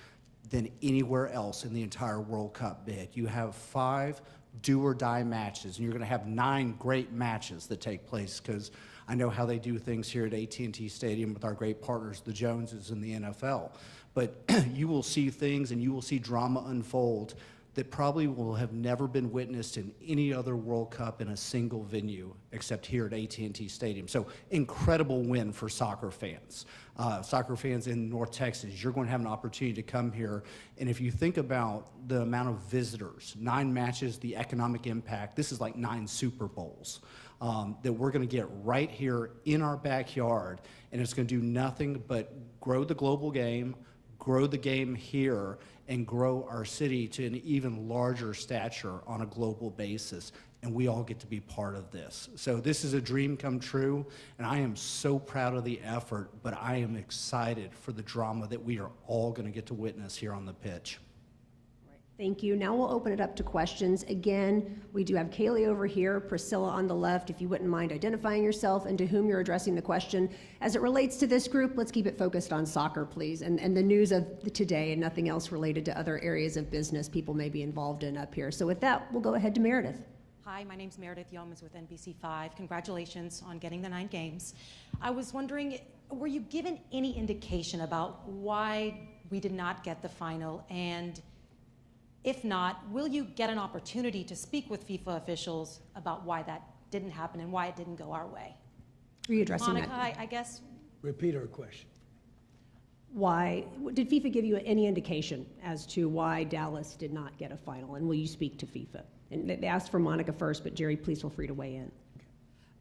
than anywhere else in the entire World Cup bid. You have five do or die matches, and you're going to have nine great matches that take place because I know how they do things here at AT&T Stadium with our great partners, the Joneses and the NFL. But you will see things and you will see drama unfold that probably will have never been witnessed in any other World Cup in a single venue except here at AT&T Stadium. So incredible win for soccer fans. Uh, soccer fans in North Texas, you're going to have an opportunity to come here. And if you think about the amount of visitors, nine matches, the economic impact, this is like nine Super Bowls um, that we're going to get right here in our backyard. And it's going to do nothing but grow the global game, grow the game here, and grow our city to an even larger stature on a global basis. And we all get to be part of this. So, this is a dream come true, and I am so proud of the effort, but I am excited for the drama that we are all going to get to witness here on the pitch. Thank you. Now we'll open it up to questions. Again, we do have Kaylee over here, Priscilla on the left. If you wouldn't mind identifying yourself and to whom you're addressing the question. As it relates to this group, let's keep it focused on soccer, please, and, and the news of today and nothing else related to other areas of business people may be involved in up here. So with that, we'll go ahead to Meredith. Hi, my name's Meredith Yeomans with NBC5. Congratulations on getting the nine games. I was wondering, were you given any indication about why we did not get the final and if not, will you get an opportunity to speak with FIFA officials about why that didn't happen and why it didn't go our way? Are you addressing Monica, that? I, I guess. Repeat her question. Why, did FIFA give you any indication as to why Dallas did not get a final? And will you speak to FIFA? And they asked for Monica first, but Jerry, please feel free to weigh in.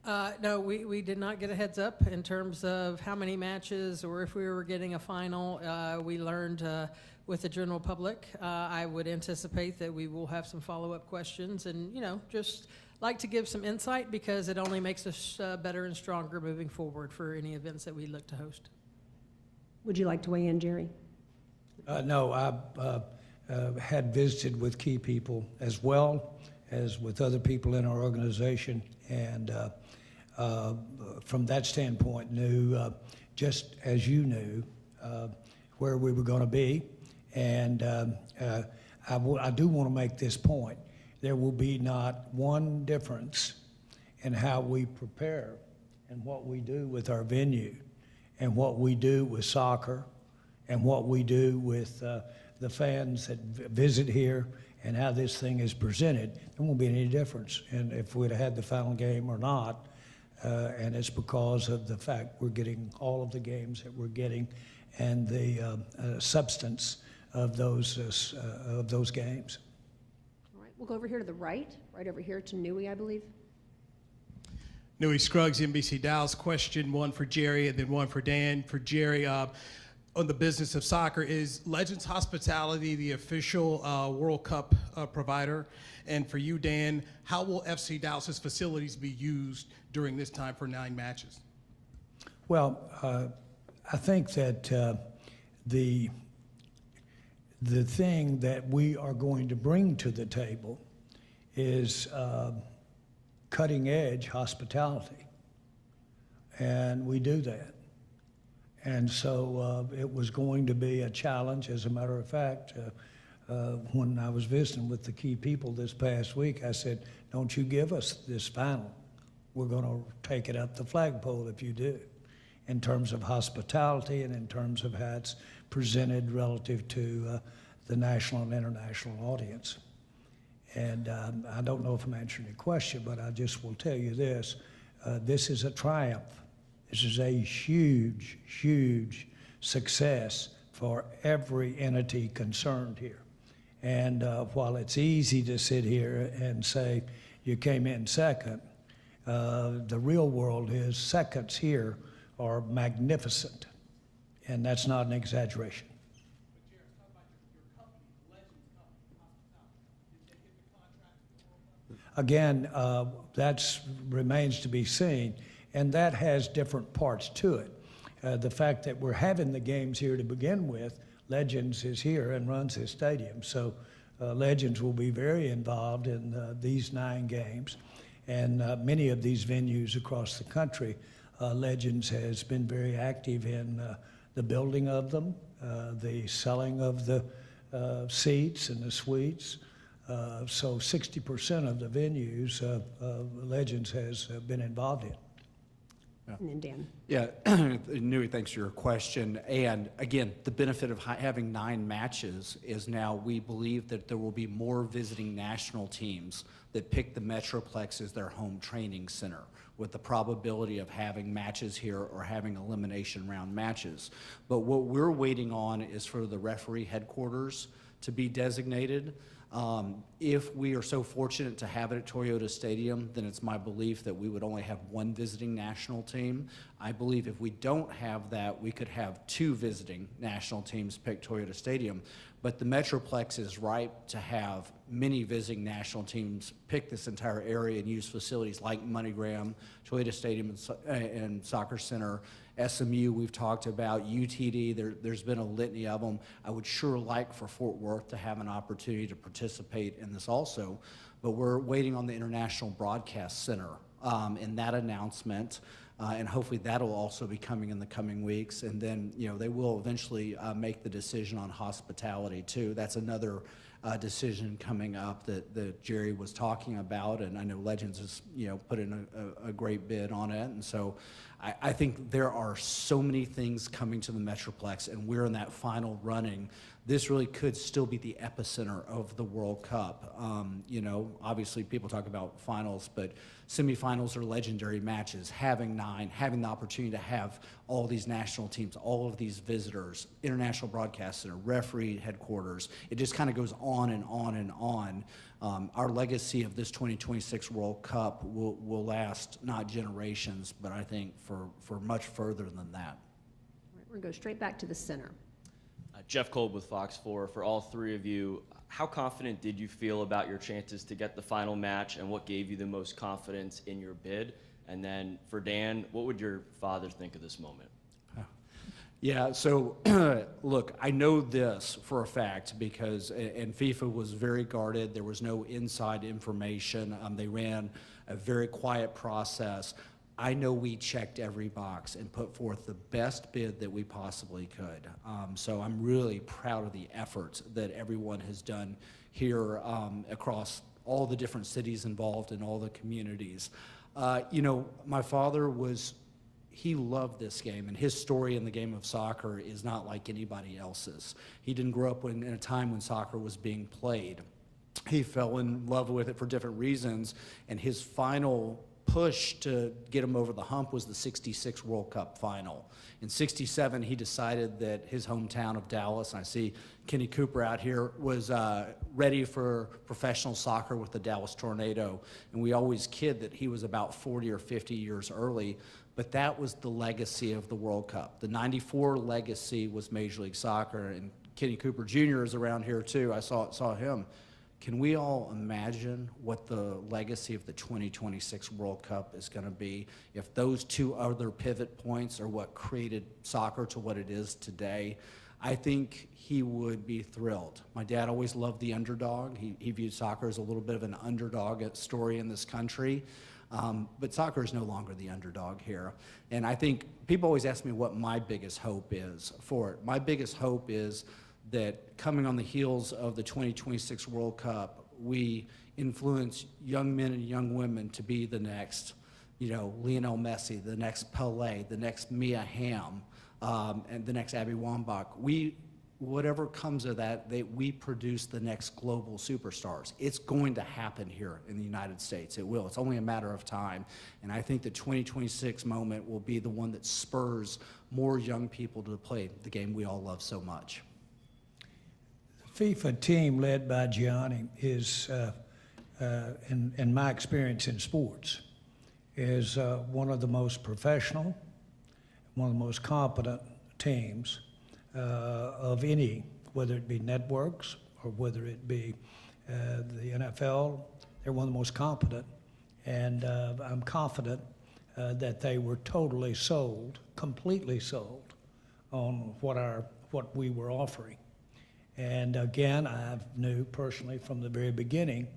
Uh, no, we, we did not get a heads up in terms of how many matches or if we were getting a final. Uh, we learned uh, with the general public. Uh, I would anticipate that we will have some follow up questions and, you know, just like to give some insight because it only makes us uh, better and stronger moving forward for any events that we look to host. Would you like to weigh in, Jerry? Uh, no, I uh, uh, had visited with key people as well as with other people in our organization, and uh, uh, from that standpoint, knew uh, just as you knew where we were going to be. And um, I, w- I do want to make this point. There will be not one difference in how we prepare and what we do with our venue and what we do with soccer and what we do with uh, the fans that visit here and how this thing is presented, there won't be any difference in if we'd have had the final game or not. Uh, and it's because of the fact we're getting all of the games that we're getting and the uh, uh substance of those, uh, uh, of those games. All right, we'll go over here to the right, right over here to Newy, I believe. Newy Scruggs, NBC Dallas. Question one for Jerry and then one for Dan. For Jerry, uh, on the business of soccer, is Legends Hospitality the official uh, World Cup uh, provider? And for you, Dan, how will FC Dallas's facilities be used during this time for nine matches? Well, uh, I think that uh, the the thing that we are going to bring to the table is uh, cutting edge hospitality. And we do that. And so uh, it was going to be a challenge. As a matter of fact, uh, uh, when I was visiting with the key people this past week, I said, Don't you give us this final. We're going to take it up the flagpole if you do, in terms of hospitality and in terms of how it's presented relative to uh, the national and international audience. And um, I don't know if I'm answering your question, but I just will tell you this. Uh, this is a triumph. This is a huge, huge success for every entity concerned here. And uh, while it's easy to sit here and say you came in second, uh, the real world is seconds here are magnificent. And that's not an exaggeration. Again, uh, that remains to be seen, and that has different parts to it. Uh, the fact that we're having the games here to begin with, Legends is here and runs his stadium, so uh, Legends will be very involved in uh, these nine games, and uh, many of these venues across the country, uh, Legends has been very active in the building of them, the selling of the seats and the suites. Uh, so 60% of the venues uh, uh, Legends has been involved in. And then Dan. Yeah, Newy, thanks for your question. And again, the benefit of having nine matches is now we believe that there will be more visiting national teams that pick the Metroplex as their home training center with the probability of having matches here or having elimination round matches. But what we're waiting on is for the referee headquarters to be designated. Um, if we are so fortunate to have it at Toyota Stadium, then it's my belief that we would only have one visiting national team. I believe if we don't have that, we could have two visiting national teams pick Toyota Stadium. But the Metroplex is ripe to have many visiting national teams pick this entire area and use facilities like MoneyGram, Toyota Stadium, and, and Soccer Center, SMU we've talked about, UTD, there, there's been a litany of them. I would sure like for Fort Worth to have an opportunity to participate in this also, but we're waiting on the International Broadcast Center um, in that announcement. Uh, and hopefully that'll also be coming in the coming weeks. And then, you know, they will eventually uh, make the decision on hospitality too. That's another uh, decision coming up that, that Jerry was talking about, and I know Legends has you know put in a, a, great bid on it, and so I, I, think there are so many things coming to the Metroplex, and we're in that final running. This really could still be the epicenter of the World Cup. Um, you know, obviously people talk about finals, but semifinals are legendary matches. Having nine, having the opportunity to have all these national teams, all of these visitors, international broadcast center, referee headquarters, it just kind of goes on and on and on. Um, our legacy of this 2026 World Cup will, will last not generations, but I think for, for much further than that. We're going to go straight back to the center. Jeff Kolb with Fox 4. For all three of you, how confident did you feel about your chances to get the final match, and what gave you the most confidence in your bid? And then for Dan, what would your father think of this moment? Yeah, so look, I know this for a fact because, and FIFA was very guarded. There was no inside information. Um, they ran a very quiet process. I know we checked every box and put forth the best bid that we possibly could. Um, so I'm really proud of the efforts that everyone has done here um, across all the different cities involved in all the communities. Uh, you know, my father was, he loved this game, and his story in the game of soccer is not like anybody else's. He didn't grow up when, in a time when soccer was being played. He fell in love with it for different reasons, and his final push to get him over the hump was the 66 World Cup final. In 67, he decided that his hometown of Dallas, I see Kenny Cooper out here, was uh, ready for professional soccer with the Dallas Tornado. And we always kid that he was about 40 or 50 years early, but that was the legacy of the World Cup. The 94 legacy was Major League Soccer, and Kenny Cooper Jr. is around here too. I saw, saw him. Can we all imagine what the legacy of the 2026 World Cup is going to be if those two other pivot points are what created soccer to what it is today? I think he would be thrilled. My dad always loved the underdog. He, he viewed soccer as a little bit of an underdog story in this country. Um, but soccer is no longer the underdog here. And I think people always ask me what my biggest hope is for it. My biggest hope is that coming on the heels of the 2026 World Cup, we influence young men and young women to be the next, you know, Lionel Messi, the next Pele, the next Mia Hamm, um, and the next Abby Wambach. We whatever comes of that, that we produce the next global superstars. It's going to happen here in the United States. It will. It's only a matter of time. And I think the 2026 moment will be the one that spurs more young people to play the game we all love so much. FIFA team led by Gianni is, uh, uh, in, in my experience in sports, is uh, one of the most professional, one of the most competent teams uh, of any, whether it be networks or whether it be uh, the NFL. They're one of the most competent, and uh, I'm confident that they were totally sold, completely sold, on what our what we were offering. And again, I knew personally from the very beginning,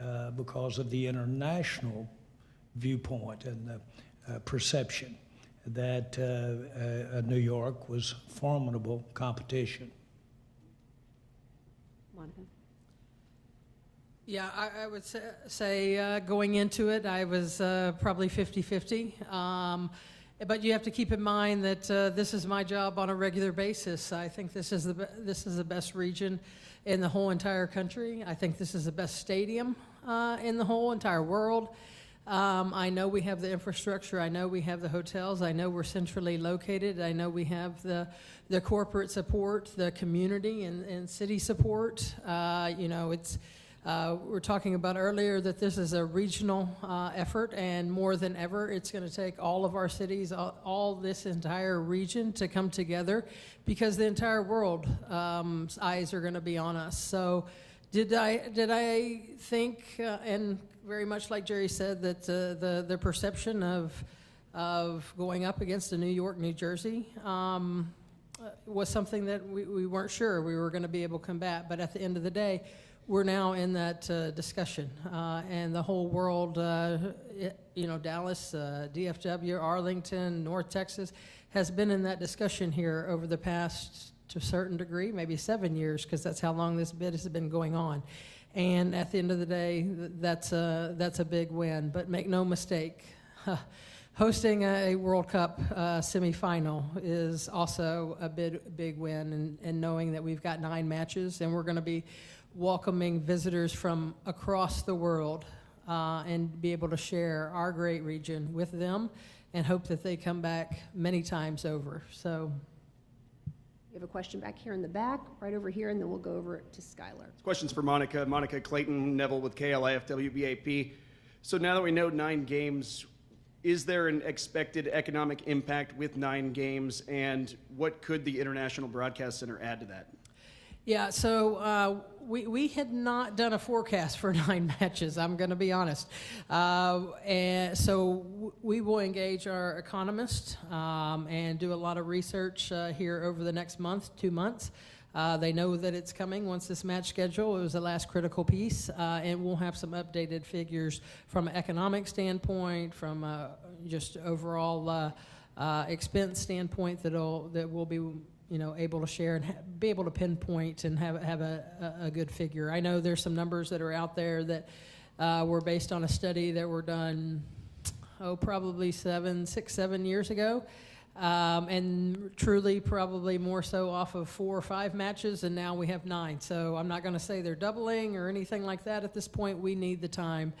uh, because of the international viewpoint and the uh, perception that uh, uh, New York was formidable competition. Monica? Yeah, I, I would say, say uh, going into it, I was uh, probably 50 50. Um, but you have to keep in mind that uh, this is my job on a regular basis. I think this is the this is the best region in the whole entire country. I think this is the best stadium uh, in the whole entire world. Um, I know we have the infrastructure. I know we have the hotels. I know we're centrally located. I know we have the the corporate support, the community and, and city support. Uh, you know, it's uh, we were talking about earlier that this is a regional uh, effort, and more than ever, it's going to take all of our cities, all, all, this entire region to come together because the entire world's um, eyes are going to be on us. So, did I did I think, uh, and very much like Jerry said, that uh, the the perception of of going up against New York, New Jersey. Um, was something that we, we weren't sure we were going to be able to combat, but at the end of the day, we're now in that uh, discussion, uh, and the whole world, uh, it, you know, Dallas, uh, DFW, Arlington, North Texas, has been in that discussion here over the past, to a certain degree, maybe seven years, because that's how long this bid has been going on. And at the end of the day, that's a, that's a big win. But make no mistake, hosting a World Cup uh, semifinal is also a big, big win, and, and knowing that we've got nine matches, and we're going to be welcoming visitors from across the world uh, and be able to share our great region with them and hope that they come back many times over. So. We have a question back here in the back, right over here, and then we'll go over to Skylar. Questions for Monica. Monica Clayton Neville with KLIF WBAP. So now that we know nine games, is there an expected economic impact with nine games, and what could the International Broadcast Center add to that? Yeah, so uh, we, we had not done a forecast for nine matches, I'm going to be honest. Uh, and so we will engage our economist um, and do a lot of research uh, here over the next month, two months. Uh, they know that it's coming once this match schedule. It was the last critical piece, uh, and we'll have some updated figures from an economic standpoint, from a just overall uh, uh, expense standpoint that'll that will be you know able to share and ha- be able to pinpoint and have have a, a, a, good figure. I know there's some numbers that are out there that uh, were based on a study that were done oh probably seven six seven years ago. Um, and truly, probably more so off of four or five matches, and now we have nine. So I'm not going to say they're doubling or anything like that at this point. We need the time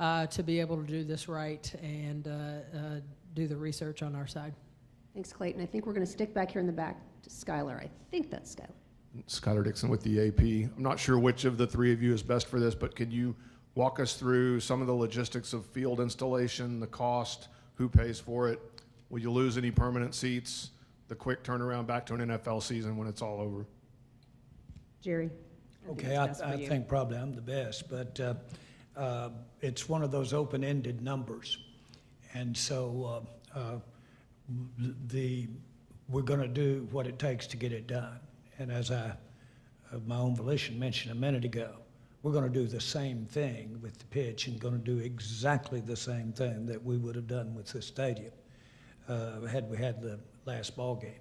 uh, to be able to do this right and uh, uh, do the research on our side. Thanks, Clayton. I think we're going to stick back here in the back Skylar. I think that's Skylar. Skylar Dixon with the AP. I'm not sure which of the three of you is best for this, but could you walk us through some of the logistics of field installation, the cost, who pays for it? Will you lose any permanent seats? The quick turnaround back to an NFL season when it's all over? Jerry. I okay, I, I think probably I'm the best, but uh, uh, it's one of those open ended numbers. And so uh, uh the we're going to do what it takes to get it done. And as I, of my own volition, mentioned a minute ago, we're going to do the same thing with the pitch and going to do exactly the same thing that we would have done with the stadium uh, had we had the last ball game.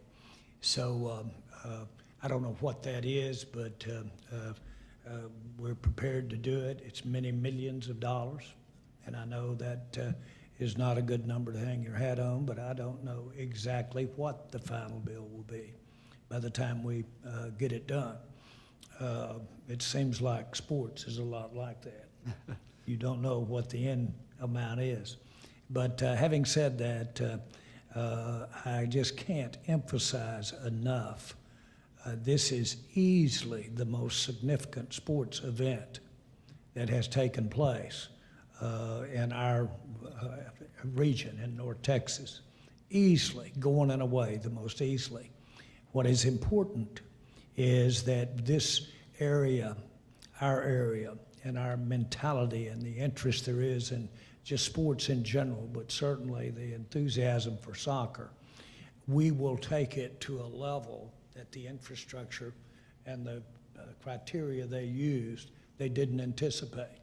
So um, uh, I don't know what that is, but uh, uh, uh we're prepared to do it. It's many millions of dollars, and I know that uh, is not a good number to hang your hat on, but I don't know exactly what the final bill will be. by the time we uh, get it done. Uh, it seems like sports is a lot like that. you don't know what the end amount is. But uh, having said that, uh, uh, I just can't emphasize enough. Uh, this is easily the most significant sports event that has taken place in our uh, region in North Texas. Easily, going in a way, the most easily. What is important is that this area, our area, and our mentality and the interest there is in just sports in general, but certainly the enthusiasm for soccer, we will take it to a level that the infrastructure and the uh, criteria they used, they didn't anticipate.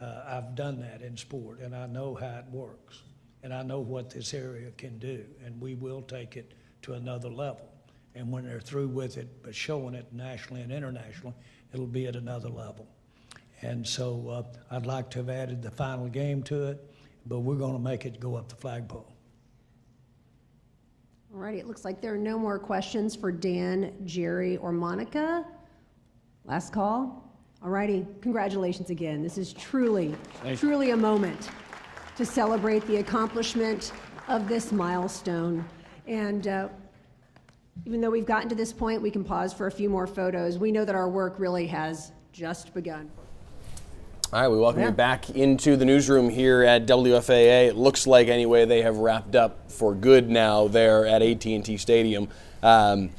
Uh, I've done that in sport, and I know how it works, and I know what this area can do, and we will take it to another level. And when they're through with it, but showing it nationally and internationally, it'll be at another level. And so uh, I'd like to have added the final game to it, but we're going to make it go up the flagpole. All righty, it looks like there are no more questions for Dan, Jerry, or Monica. Last call. All righty, congratulations again. This is truly, Thank truly a moment to celebrate the accomplishment of this milestone. And uh, even though we've gotten to this point, we can pause for a few more photos. We know that our work really has just begun. All right, we welcome Yeah. you back into the newsroom here at WFAA. It looks like anyway they have wrapped up for good now there at AT&T Stadium. Um,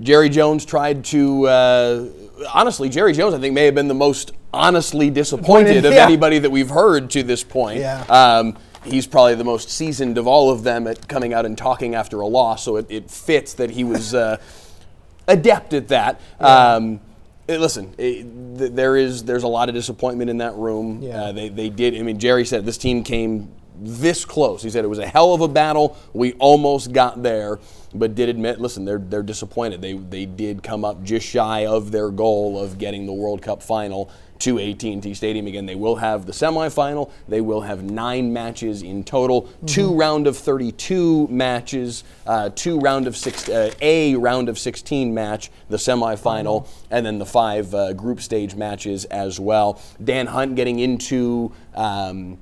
Jerry Jones tried to, uh, honestly, Jerry Jones I think may have been the most honestly disappointed of yeah. anybody that we've heard to this point. Yeah. Um, he's probably the most seasoned of all of them at coming out and talking after a loss, so it, it fits that he was uh, adept at that. Um, eh, listen, eh, th- there is there's a lot of disappointment in that room. Yeah. Uh, they they did. I mean, Jerry said this team came this close. He said it was a hell of a battle. We almost got there, but did admit, listen, they're they're disappointed. They they did come up just shy of their goal of getting the World Cup final to AT&T Stadium again. They will have the semifinal. They will have nine matches in total, two round of 32 matches, uh, two round of six, uh, a round of 16 match, the semifinal, and then the five uh, group stage matches as well. Dan Hunt getting into. Um,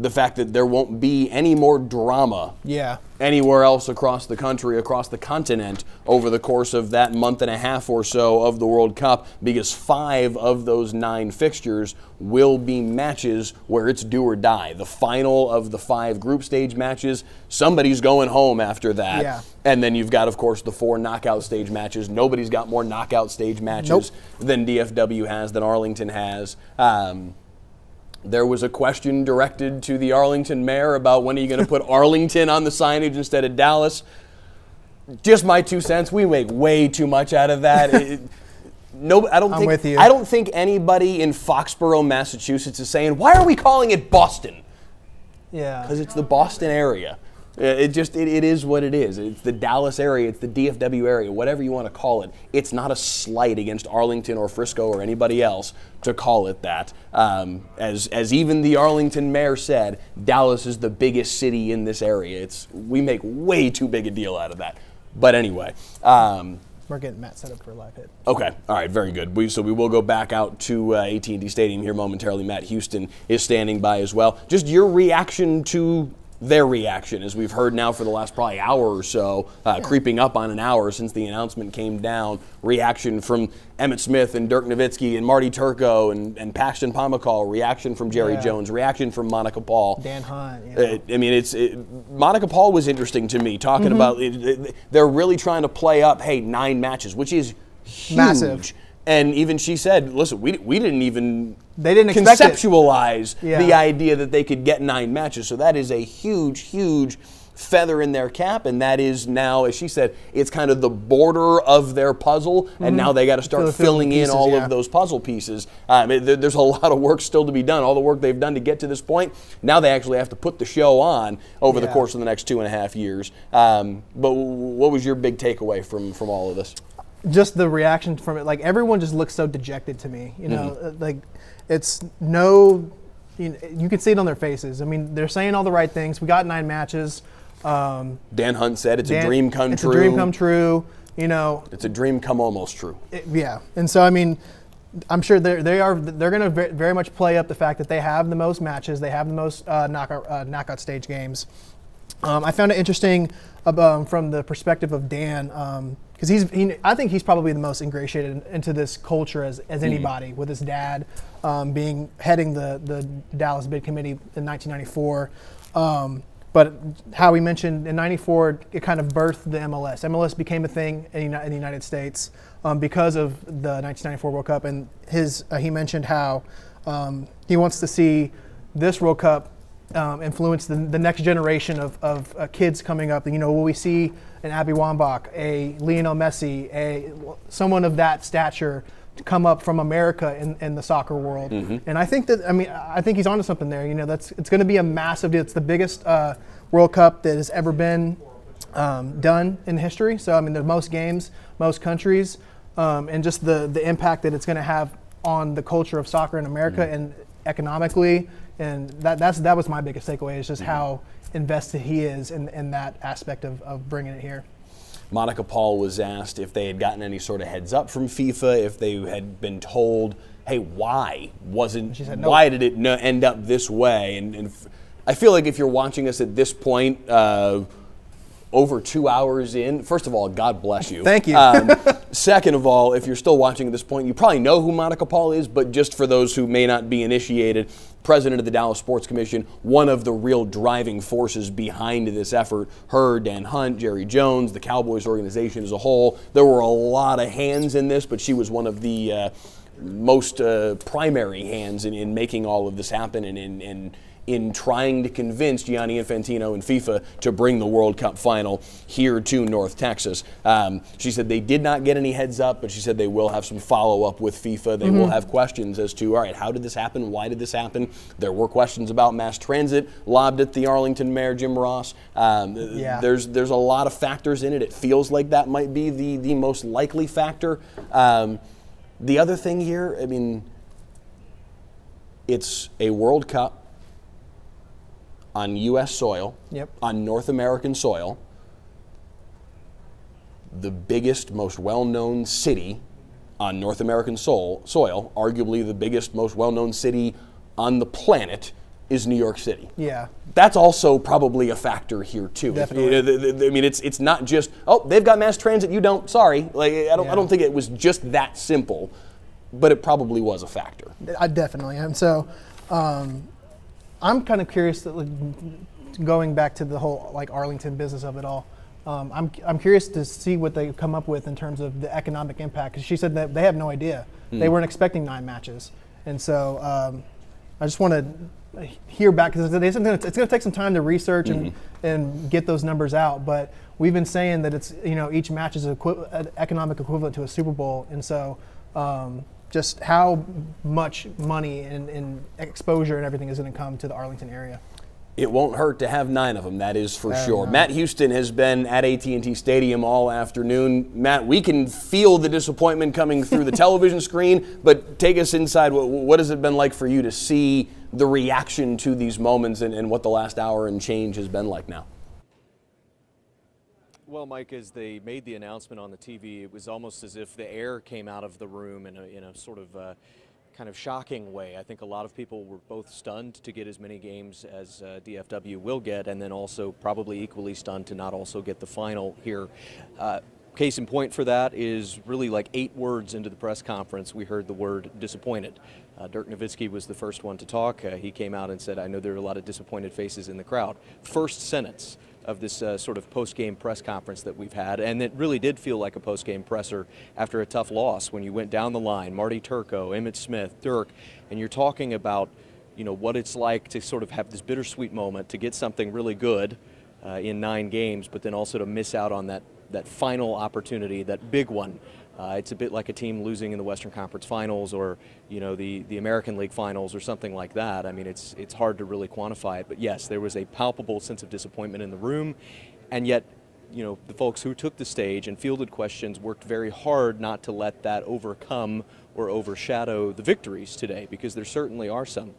the fact that there won't be any more drama Yeah. anywhere else across the country, across the continent, over the course of that month and a half or so of the World Cup, because five of those nine fixtures will be matches where it's do or die. The final of the five group stage matches, somebody's going home after that. Yeah. And then you've got, of course, the four knockout stage matches. Nobody's got more knockout stage matches Nope. than DFW has, than Arlington has. Um, there was a question directed to the Arlington mayor about when are you going to put Arlington on the signage instead of Dallas. Just my two cents. We make way too much out of that. It- no, I don't I'm think. with you. I don't think anybody in Foxborough, Massachusetts, is saying, "Why are we calling it Boston?" Yeah. Because it's the Boston area. Uh, It just it, it is what it is. It's the Dallas area. It's the DFW area. Whatever you want to call it. It's not a slight against Arlington or Frisco or anybody else to call it that. Um, as as even the Arlington mayor said, Dallas is the biggest city in this area. It's we make way too big a deal out of that. But anyway. Um, We're getting Matt set up for a live hit. Okay. All right. Very good. We, so we will go back out to uh, AT&T Stadium here momentarily. Matt Houston is standing by as well. Just your reaction to their reaction, as we've heard now for the last probably hour or so, uh, creeping up on an hour since the announcement came down. Reaction from Emmitt Smith and Dirk Nowitzki and Marty Turco and, and Paxton Pomykal. Reaction from Jerry Yeah. Jones. Reaction from Monica Paul. Dan Hunt. You know. Uh, I mean, it's it, Monica Paul was interesting to me talking Mhm. about it, it- they're really trying to play up. Hey, nine matches, which is huge. Massive. And even she said, "Listen, we, we didn't even They didn't conceptualize Yeah. the idea that they could get nine matches. So that is a huge, huge feather in their cap, and that is now, as she said, it's kind of the border of their puzzle, and Mhm. now they got to start Fill- fill filling the in all yeah. of those puzzle pieces. Um, it- there- there's a lot of work still to be done. All the work they've done to get to this point, now they actually have to put the show on over the course of the next two and a half years. Um, but w- what was your big takeaway from from all of this? Just the reaction from it, like everyone just looks so dejected to me. You know, Mhm. Uh, like it's no, you, know, you can see it on their faces. I mean, they're saying all the right things. We got nine matches. Um, Dan Hunt said it's Dan- a dream come it's true. It's a dream come true. You know, It's a dream come almost true. it- yeah. And so I mean, I'm sure they're, they are they're going to very much play up the fact that they have the most matches, they have the most uh, knockout uh, knockout stage games. Um, I found it interesting um, from the perspective of Dan because he's he, I think he's probably the most ingratiated into this culture as, as Mhm. anybody with his dad um, being heading the the Dallas bid committee in 1994. Um, but how we mentioned in '94, it kind of birthed the MLS. MLS became a thing in, in the United States um, because of the 1994 World Cup. And his uh, he mentioned how um, he wants to see this World Cup um, influence the, the next generation of, of uh, kids coming up. You know, will we see an Abby Wambach, a Lionel Messi, a someone of that stature come up from America in, in the soccer world? Mhm. And I think that I mean I think he's onto something there. You know, that's it's going to be a massive. Deal. It's the biggest uh, World Cup that has ever been um, done in history. So I mean, the most games, most countries, um, and just the the impact that it's going to have on the culture of soccer in America and economically. And that that's that was my biggest takeaway is just how invested he is in, in that aspect of, of bringing it here. Monica Paul was asked if they had gotten any sort of heads up from FIFA, if they had been told, "Hey, why wasn't? said no. Why did it no, end up this way?" And, and f- I feel like if you're watching us at this point, uh, over two hours in, first of all, God bless you. Thank you. Um, second of all, if you're still watching at this point, you probably know who Monica Paul is, but just for those who may not be initiated, president of the Dallas Sports Commission, one of the real driving forces behind this effort. Her, Dan Hunt, Jerry Jones, the Cowboys organization as a whole. There were a lot of hands in this, but she was one of the uh, most uh, primary hands in, in making all of this happen and in, in in trying to convince Gianni Infantino and FIFA to bring the World Cup final here to North Texas. Um, she said they did not get any heads up, but she said they will have some follow up with FIFA. They will Mhm. have questions as to, all right, how did this happen? Why did this happen? There were questions about mass transit lobbed at the Arlington mayor, Jim Ross. Um, Yeah. There's there's a lot of factors in it. It feels like that might be the, the most likely factor. Um, the other thing here, I mean, it's a World Cup on U.S. soil, Yep. on North American soil, the biggest, most well known city on North American soil, soil, arguably the biggest, most well known city on the planet, is New York City. Yeah. That's also probably a factor here too. Definitely. you know, the- the- I mean, it's it's not just oh they've got mass transit, you don't. Sorry, like I don't I don't think it was just that simple, but it probably was a factor. I definitely am. So, um, I'm kind of curious that like, going back to the whole like Arlington business of it all. Um, I'm, I'm curious to see what they come up with in terms of the economic impact. Because she said that they have no idea. They Hmm. weren't expecting nine matches, and so um, I just want to hear back because it's going to take some time to research and, and get those numbers out. But we've been saying that it's you know each match is equi- an economic equivalent to a Super Bowl, and so um, just how much money and, and exposure and everything is going to come to the Arlington area. It won't hurt to have nine of them. That is for sure. Matt Houston has been at AT&T Stadium all afternoon. Matt, we can feel the disappointment coming through the television screen, but take us inside. What, what has it been like for you to see the reaction to these moments and, and what the last hour and change has been like now? Well, Mike, as they made the announcement on the TV, it was almost as if the air came out of the room in a, in a sort of uh, kind of shocking way. I think a lot of people were both stunned to get as many games as uh, DFW will get, and then also probably equally stunned to not also get the final here. Uh, Case in point for that is really like eight words into the press conference, we heard the word disappointed. Uh, Dirk Nowitzki was the first one to talk. Uh, he came out and said, I know there are a lot of disappointed faces in the crowd. First sentence of this uh, sort of post-game press conference that we've had, and it really did feel like a post-game presser after a tough loss when you went down the line, Marty Turco, Emmitt Smith, Dirk, and you're talking about, you know, what it's like to sort of have this bittersweet moment to get something really good uh, in nine games, but then also to miss out on that that final opportunity, that big one. Uh, it's a bit like a team losing in the Western Conference Finals or you know the, the American League Finals or something like that. I mean, it's it's hard to really quantify it, but yes, there was a palpable sense of disappointment in the room, and yet. You know, the folks who took the stage and fielded questions worked very hard not to let that overcome or overshadow the victories today, because there certainly are some.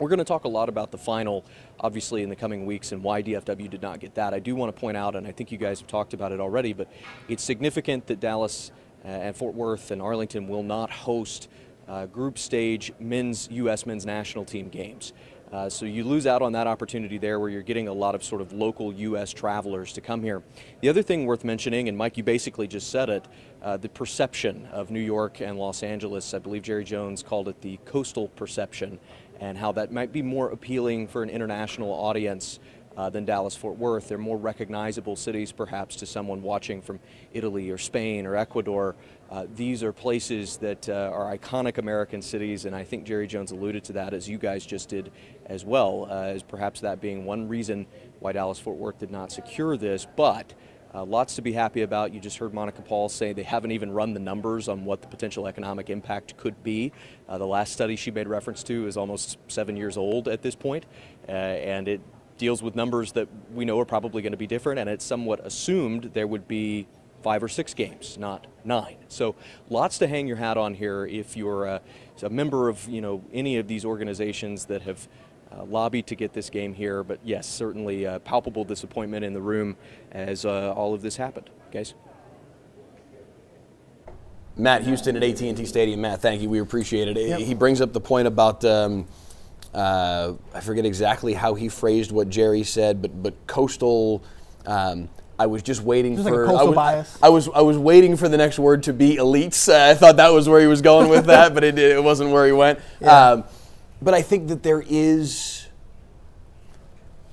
We're going to talk a lot about the final, obviously, in the coming weeks and why DFW did not get that. I do want to point out, and I think you guys have talked about it already, but it's significant that Dallas uh, and Fort Worth and Arlington will not host uh, group stage men's U.S. men's national team games. Uh, so you lose out on that opportunity there where you're getting a lot of sort of local U.S. travelers to come here. The other thing worth mentioning, and Mike, you basically just said it, uh, the perception of New York and Los Angeles. I believe Jerry Jones called it the coastal perception, and how that might be more appealing for an international audience uh, than Dallas Fort Worth. They're more recognizable cities, perhaps, to someone watching from Italy or Spain or Ecuador. Uh, these are places that uh, are iconic American cities, and I think Jerry Jones alluded to that, as you guys just did as well, uh, as perhaps that being one reason why Dallas Fort Worth did not secure this. But uh, lots to be happy about. You just heard Monica Paul say they haven't even run the numbers on what the potential economic impact could be. Uh, the last study she made reference to is almost seven years old at this point, uh, and it deals with numbers that we know are probably going to be different, and it's somewhat assumed there would be five or six games, not nine. So lots to hang your hat on here if you're a, a member of you know any of these organizations that have uh, lobbied to get this game here. But yes, certainly uh, palpable disappointment in the room as uh, all of this happened, guys. Matt Houston at AT&T Stadium. Matt, thank you. We appreciate it. Yep. He brings up the point about um, uh, I forget exactly how he phrased what Jerry said, but but coastal. Um, I was just waiting Just like a for coastal I was, bias. I was I was waiting for the next word to be elites. Uh, I thought that was where he was going with that, but it, it wasn't where he went. Yeah. Um, but I think that there is.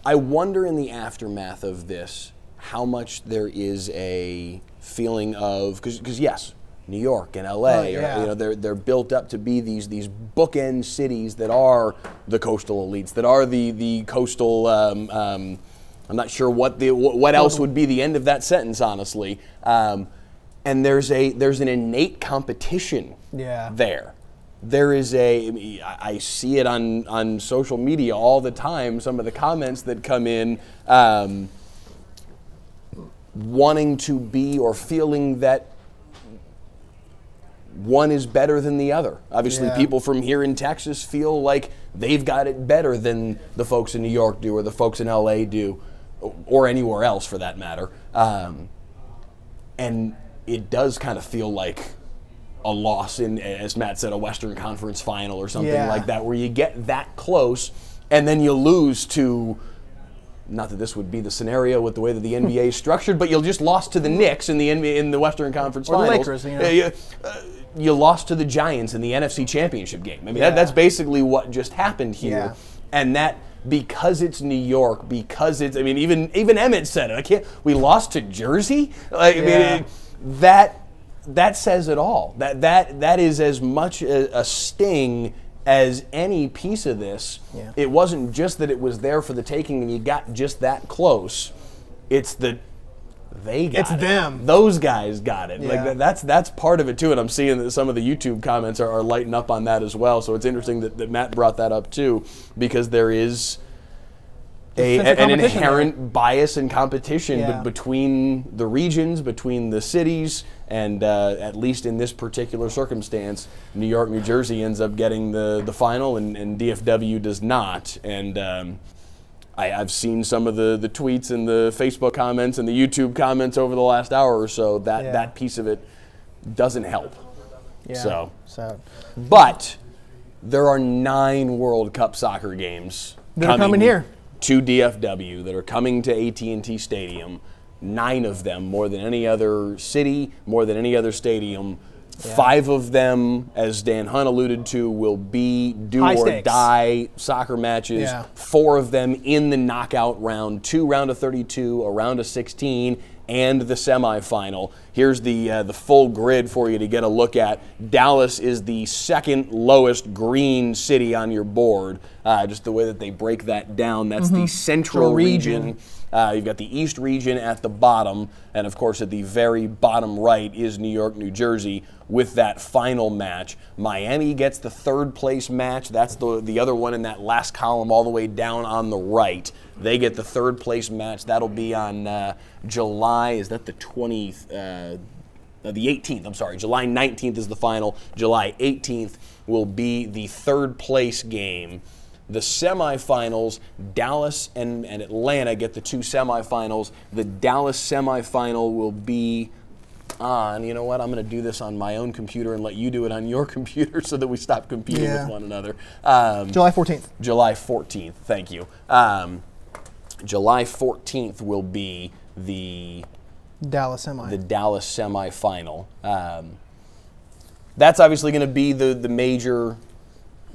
I wonder in the aftermath of this how much there is a feeling of because yes, New York and LA, Oh, are, yeah. you know, they're they're built up to be these these bookend cities that are the coastal elites, that are the the coastal. Um, um, I'm not sure what the wh- what else would be the end of that sentence, honestly. Um, and there's a there's an innate competition Yeah. there. There is a, I mean, I I see it on, on social media all the time, some of the comments that come in um, wanting to be or feeling that one is better than the other. Obviously, Yeah. people from here in Texas feel like they've got it better than the folks in New York do or the folks in LA do or anywhere else for that matter. Um, and it does kind of feel like a loss in, as Matt said, a Western Conference final or something Yeah. like that, where you get that close and then you lose to. Not that this would be the scenario with the way that the NBA is structured, but you'll just lost to the Knicks in the NBA, in the Western Conference Or the Finals. Lakers, you know. You, uh, you lost to the Giants in the NFC Championship game. I mean, Yeah. that, that's basically what just happened here, Yeah. and that because it's New York, because it's. I mean, even even Emmitt said it. I can't. We lost to Jersey. Like, I mean, it- that that says it all. That that that is as much a, a sting as any piece of this. Yeah. It wasn't just that it was there for the taking and you got just that close. It's that they got it. It's it. them. Those guys got it. Like that, that's that's part of it too. And I'm seeing that some of the YouTube comments are, are lighting up on that as well. So it's interesting that, that Matt brought that up too, because there is a, of an inherent bias and competition Yeah. between the regions, between the cities, and uh, at least in this particular circumstance, New York, New Jersey ends up getting the, the final, and, and DFW does not. And um, I, I've seen some of the, the tweets and the Facebook comments and the YouTube comments over the last hour or so. That Yeah. that piece of it doesn't help. Yeah. So, So but there are nine World Cup soccer games That are coming here. to DFW that are coming to AT&T Stadium. Nine of them, more than any other city, more than any other stadium. Five of them, as Dan Hunt alluded to, will be do High or stakes. die soccer matches. Yeah. Four of them in the knockout round, two round of 32, a round of 16, and the semifinal. Here's the uh, the full grid for you to get a look at. Dallas is the second lowest green city on your board. Uh, just the way that they break that down. That's the Mhm. central Central region. region. Uh, you've got the East region at the bottom, and of course at the very bottom right is New York, New Jersey, with that final match. Miami gets the third place match. That's the the other one in that last column, all the way down on the right. They get the third place match. That'll be on uh, July. Is that the 20th? Uh, uh, the 18th, I'm sorry. July 19th is the final. July 18th will be the third place game. the semifinals, Dallas and, and Atlanta get the two semifinals. The Dallas semifinal will be on. You know what? I'm going to do this on my own computer and let you do it on your computer so that we stop competing Yeah. with one another. Um, July 14th. July 14th. Thank you. Um, July 14th will be the Dallas semi. the Dallas semifinal. Um, that's obviously going to be the the major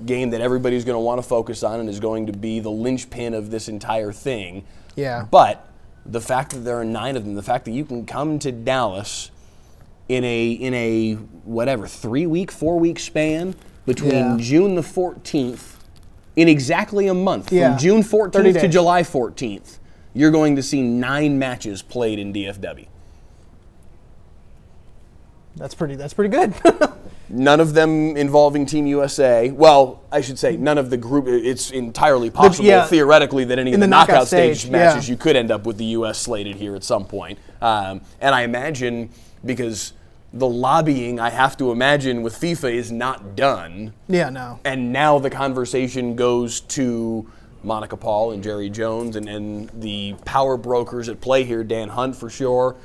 game that everybody's going to want to focus on and is going to be the linchpin of this entire thing. Yeah. But the fact that there are nine of them, the fact that you can come to Dallas in a in a whatever three week, four week span between Yeah. June the 14th in exactly a month Yeah. from June 14th to. July 14th, you're going to see nine matches played in DFW. That's pretty. That's pretty good. None of them involving Team USA. Well, I should say none of the group. It's entirely possible, yeah, theoretically, that any of the, the knockout, knockout stage, stage, matches yeah. you could end up with the U.S. slated here at some point. Um, and I imagine because the lobbying, I have to imagine with FIFA is not done. yeah. No. And now the conversation goes to Monica Paul and Jerry Jones and, and the power brokers at play here, Dan Hunt for sure.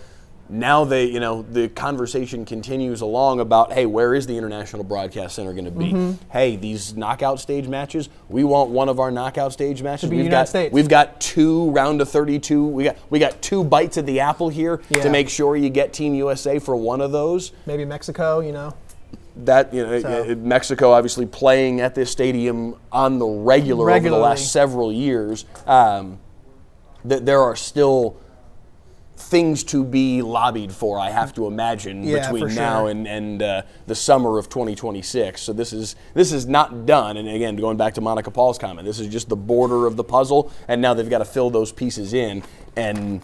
Now they, you know, the conversation continues along about, hey, where is the International Broadcast Center going to be? Mhm. Hey, these knockout stage matches, we want one of our knockout stage matches. be we've United got States. we've got two round of 32. We got we got two bites at the apple here Yeah. to make sure you get Team USA for one of those Maybe Mexico. You know. that you know So- Mexico obviously playing at this stadium on the regular over the last several years. Um, th- there are still things to be lobbied for. I have to imagine Yeah, between now sure. and and uh, the summer of 2026. So this is this is not done. And again, going back to Monica Paul's comment, this is just the border of the puzzle, and now they've got to fill those pieces in and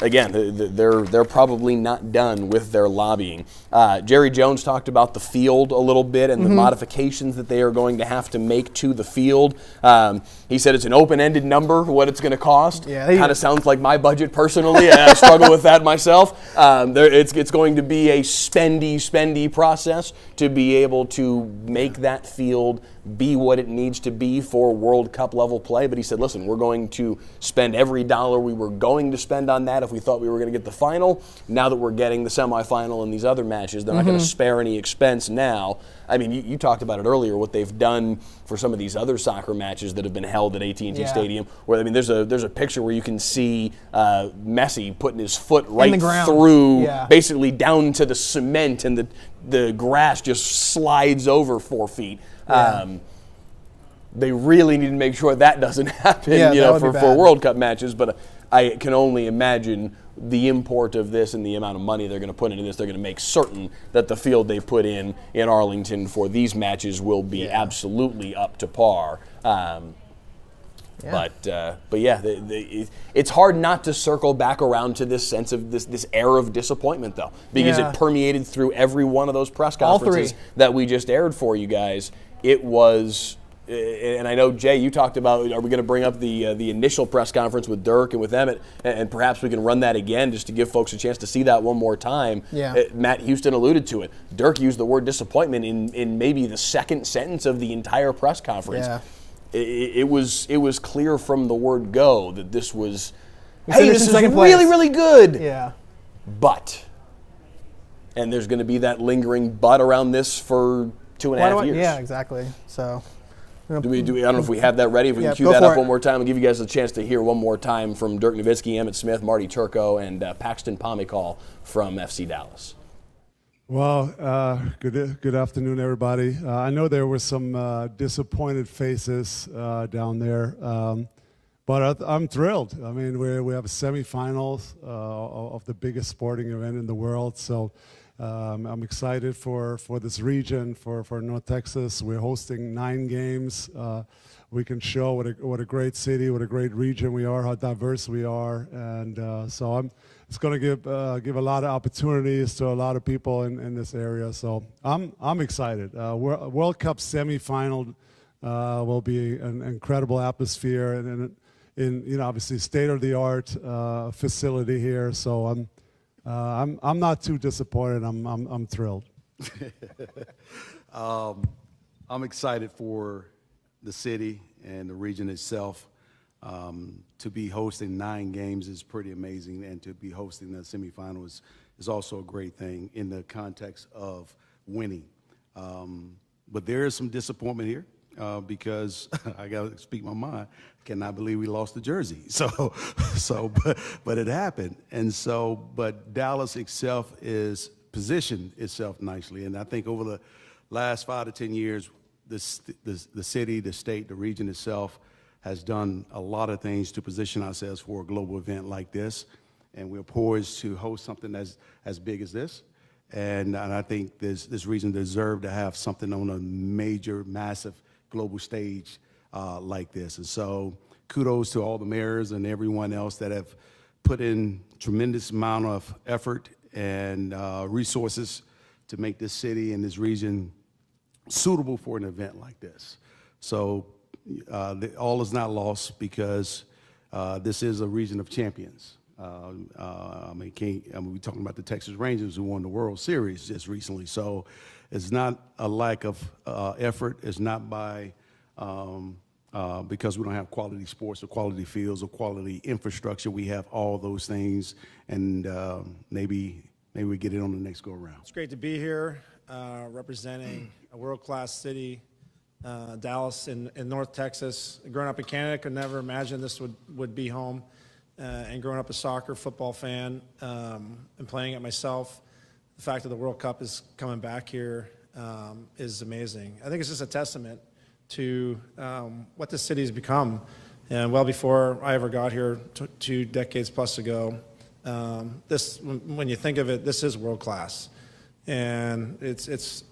again, th- th- they're they're probably not done with their lobbying. Uh, Jerry Jones talked about the field a little bit and the Mhm. modifications that they are going to have to make to the field. Um, he said it's an open-ended number what it's going to cost. Yeah, kind of sounds like my budget personally. I struggle with that myself. Um, there, it's it's going to be a spendy spendy process to be able to make that field be what it needs to be for World Cup level play. But he said, listen, we're going to spend every dollar we were going to spend on that if we thought we were going to get the final. Now that we're getting the semifinal and these other matches, they're not going to spare any expense now. I mean, you, you talked about it earlier, what they've done for some of these other soccer matches that have been held at AT&T Yeah. Stadium. Where I mean, there's a there's a picture where you can see uh, Messi putting his foot right through, Yeah. basically down to the cement, and the the grass just slides over four feet. Yeah. Um, they really need to make sure that doesn't happen, Yeah, you know, for, for. World Cup matches. But I can only imagine the import of this and the amount of money they're going to put into this. They're going to make certain that the field they put in in Arlington for these matches will be absolutely up to par. Um, Yeah. But uh, but yeah, the, the, it's hard not to circle back around to this sense of this this air of disappointment though, because Yeah. it permeated through every one of those press conferences that we just aired for you guys. It was. And I know Jay, you talked about. Are we going to bring up the uh, the initial press conference with Dirk and with Emmitt, and, and perhaps we can run that again just to give folks a chance to see that one more time. Yeah. Uh, Matt Houston alluded to it. Dirk used the word disappointment in in maybe the second sentence of the entire press conference Yeah. it, it was it was clear from the word go that this was hey this is really place." really good Yeah. but and there's going to be that lingering but around this for two and a Why half do I- years Yeah, exactly. So. do we, do we, I don't know if we have that ready. If we Yeah, can cue that up it. one more time and give you guys a chance to hear one more time from Dirk Nowitzki, Emmitt Smith, Marty Turco, and uh, Paxton Pomykal from FC Dallas. Well, uh, good good afternoon, everybody. Uh, I know there were some uh, disappointed faces uh, down there, um, but I, I'm thrilled. I mean, we we have a semifinals uh, of the biggest sporting event in the world, so um, I'm excited for, for this region, for, for North Texas. We're hosting nine games. Uh, we can show what a, what a great city, what a great region we are, how diverse we are, and uh, so I'm. It's going to give uh, give a lot of opportunities to a lot of people in, in this area. So I'm I'm excited. Uh, World Cup semifinal uh, will be an incredible atmosphere and, and in you know obviously state of the art uh, facility here. So I'm uh, I'm I'm not too disappointed. I'm I'm I'm thrilled. um, I'm excited for the city and the region itself. Um, to be hosting nine games is pretty amazing, and to be hosting the semifinals is, is also a great thing in the context of winning. Um, but there is some disappointment here uh, because I got to speak my mind. I cannot believe we lost the jersey. So, so, but, but it happened, and so, but Dallas itself is positioned itself nicely, and I think over the last five to ten years, the, the, the city, the state, the region itself has done a lot of things to position ourselves for a global event like this, and we're poised to host something as as big as this. And, and I think this, this region deserves to have something on a major, massive global stage uh, like this. And so kudos to all the mayors and everyone else that have put in tremendous amount of effort and uh, resources to make this city and this region suitable for an event like this. So uh, the, all is not lost because uh, this is a region of champions. Uh, uh, I mean, I mean, we're talking about the Texas Rangers who won the World Series just recently. So it's not a lack of uh, effort. It's not by um, uh, because we don't have quality sports or quality fields or quality infrastructure. We have all those things, and um, maybe maybe we get it on the next go around. It's great to be here, uh, representing a world-class city. Uh, Dallas in, in North Texas. Growing up in Canada, could never imagine this would, would be home uh, and growing up a soccer football fan um, and playing it myself, the fact that the World Cup is coming back here um, is amazing. I think it's just a testament to um, what the city has become. And well before I ever got here, two decades plus ago, um, this when you think of it, this is world class, and it's it's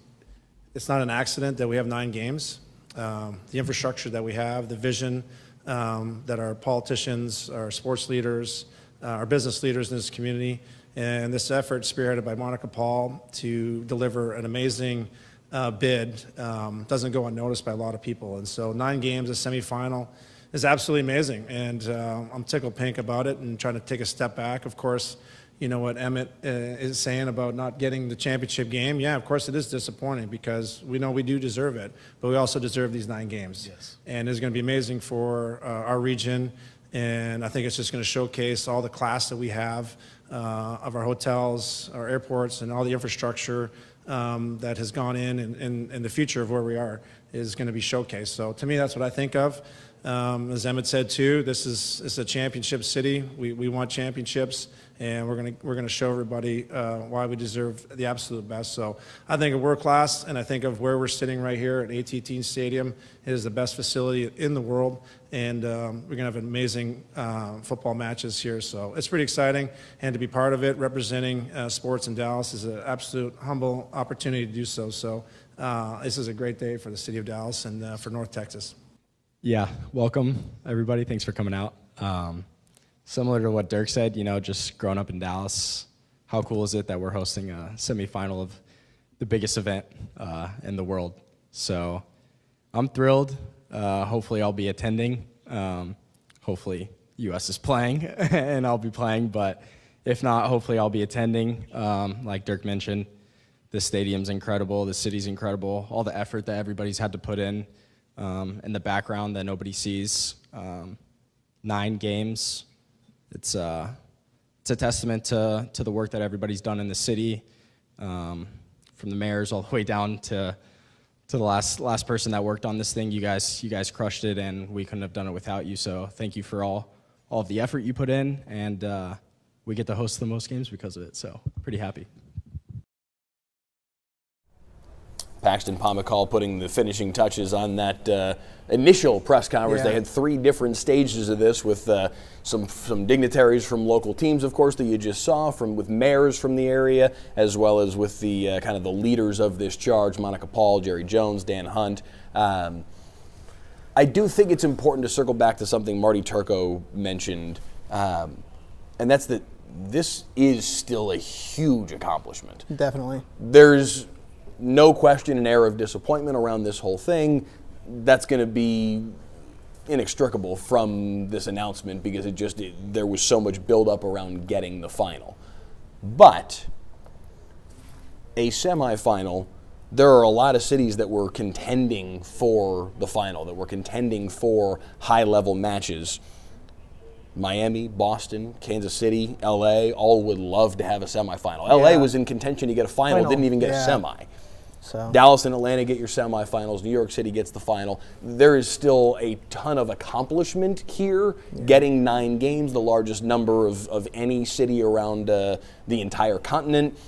it's not an accident that we have nine games. Um, the infrastructure that we have, the vision um, that our politicians, our sports leaders, uh, our business leaders in this community, and this effort spearheaded by Monica Paul to deliver an amazing uh, bid um, doesn't go unnoticed by a lot of people. And so nine games, a semifinal, is absolutely amazing. And uh, I'm tickled pink about it and trying to take a step back. Of course, you know what Emmitt uh, is saying about not getting the championship game. Yeah, of course it is disappointing because we know we do deserve it, but we also deserve these nine games. Yes. And it's going to be amazing for uh, our region, and I think it's just going to showcase all the class that we have uh, of our hotels, our airports, and all the infrastructure um, that has gone in, and, and, and the future of where we are is going to be showcased. So to me, that's what I think of. Um, as Emmitt said too, this is, this is a championship city. We, we want championships and we're going to we're going to show everybody uh, why we deserve the absolute best. So I think of world class, and I think of where we're sitting right here at AT&T Stadium. It is the best facility in the world, and um, we're going to have amazing uh, football matches here. So it's pretty exciting, and to be part of it, representing uh, sports in Dallas, is an absolute humble opportunity to do so. So uh, this is a great day for the city of Dallas and uh, for North Texas. Yeah, welcome everybody. Thanks for coming out. Um, similar to what Dirk said, you know, just growing up in Dallas, how cool is it that we're hosting a semifinal of the biggest event uh, in the world? So I'm thrilled. Uh, hopefully, I'll be attending. Um, hopefully, US is playing and I'll be playing, but if not, hopefully, I'll be attending. Um, like Dirk mentioned, the stadium's incredible, the city's incredible, all the effort that everybody's had to put in um, in the background that nobody sees. Um, nine games, it's uh, it's a testament to to the work that everybody's done in the city, um, from the mayors all the way down to to the last last person that worked on this thing. You guys you guys crushed it, and we couldn't have done it without you. So thank you for all all of the effort you put in, and uh, we get to host the most games because of it. So pretty happy. Paxton Pomykal putting the finishing touches on that uh, initial press conference. Yeah. They had three different stages of this with uh, some some dignitaries from local teams, of course, that you just saw, from with mayors from the area, as well as with the uh, kind of the leaders of this charge: Monica Paul, Jerry Jones, Dan Hunt. Um, I do think it's important to circle back to something Marty Turco mentioned, um, and that's that this is still a huge accomplishment. Definitely. There's no question an air of disappointment around this whole thing. That's going to be inextricable from this announcement because it just it, there was so much buildup around getting the final. But a semifinal there are a lot of cities that were contending for the final, that were contending for high level matches. Miami, Boston, Kansas City, LA, all would love to have a semifinal. LA Yeah. was in contention to get a final, Final, didn't even get yeah. a semi. So Dallas and Atlanta get your semifinals. New York City gets the final. There is still a ton of accomplishment here. Getting nine games, the largest number of, of any city around uh, the entire continent.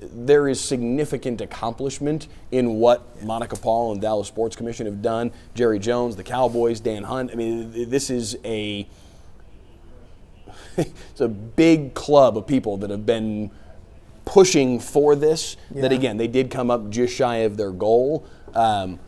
There is significant accomplishment in what Monica Paul and Dallas Sports Commission have done. Jerry Jones, the Cowboys, Dan Hunt. I mean, this is a it's a big club of people that have been pushing for this. That again, they did come up just shy of their goal. Um,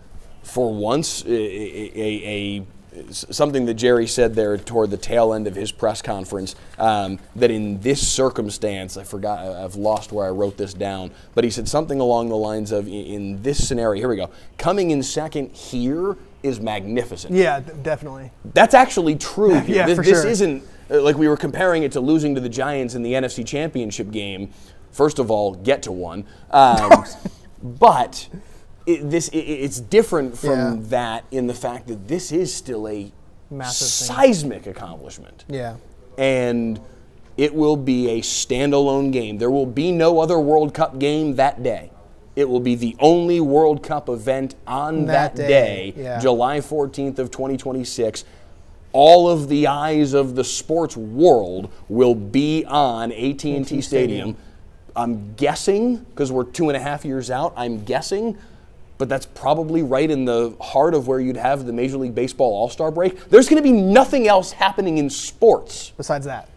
for once, a, a, a, something that Jerry said there toward the tail end of his press conference um, that in this circumstance, I forgot, I've lost where I wrote this down, but he said something along the lines of, in, this scenario, here we go, coming in second here is magnificent. Yeah, definitely. That's actually true. Yeah, this, for this sure. isn't uh, like we were comparing it to losing to the Giants in the NFC Championship game. First of all, get to one, um, but it, this it, it's different from Yeah. that in the fact that this is still a Massive thing. seismic accomplishment, Yeah. and it will be a standalone game. There will be no other World Cup game that day. It will be the only World Cup event on That that, day, day, yeah. July 14th of 2026 all of the eyes of the sports world will be on AT&T Stadium. Stadium. I'm guessing because we're two and a half years out. I'm guessing, but that's probably right in the heart of where you'd have the Major League Baseball All Star break. There's going to be nothing else happening in sports Besides that.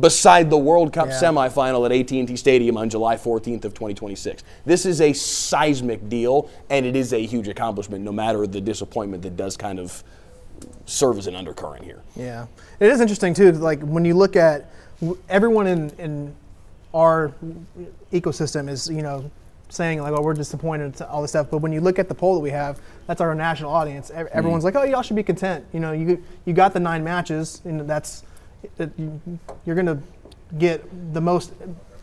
beside the World Cup Yeah. semifinal at AT&T Stadium on July 14th of 2026. This is a seismic deal, and it is a huge accomplishment, no matter the disappointment that does kind of serve as an undercurrent here. Yeah, it is interesting too. Like when you look at everyone in in our ecosystem is you know saying like, oh, we're disappointed to all this stuff. But when you look at the poll that we have, that's our national audience. Ev- Everyone's like, oh, y'all should be content. You know, you you got the nine matches, and that's you're gonna get the most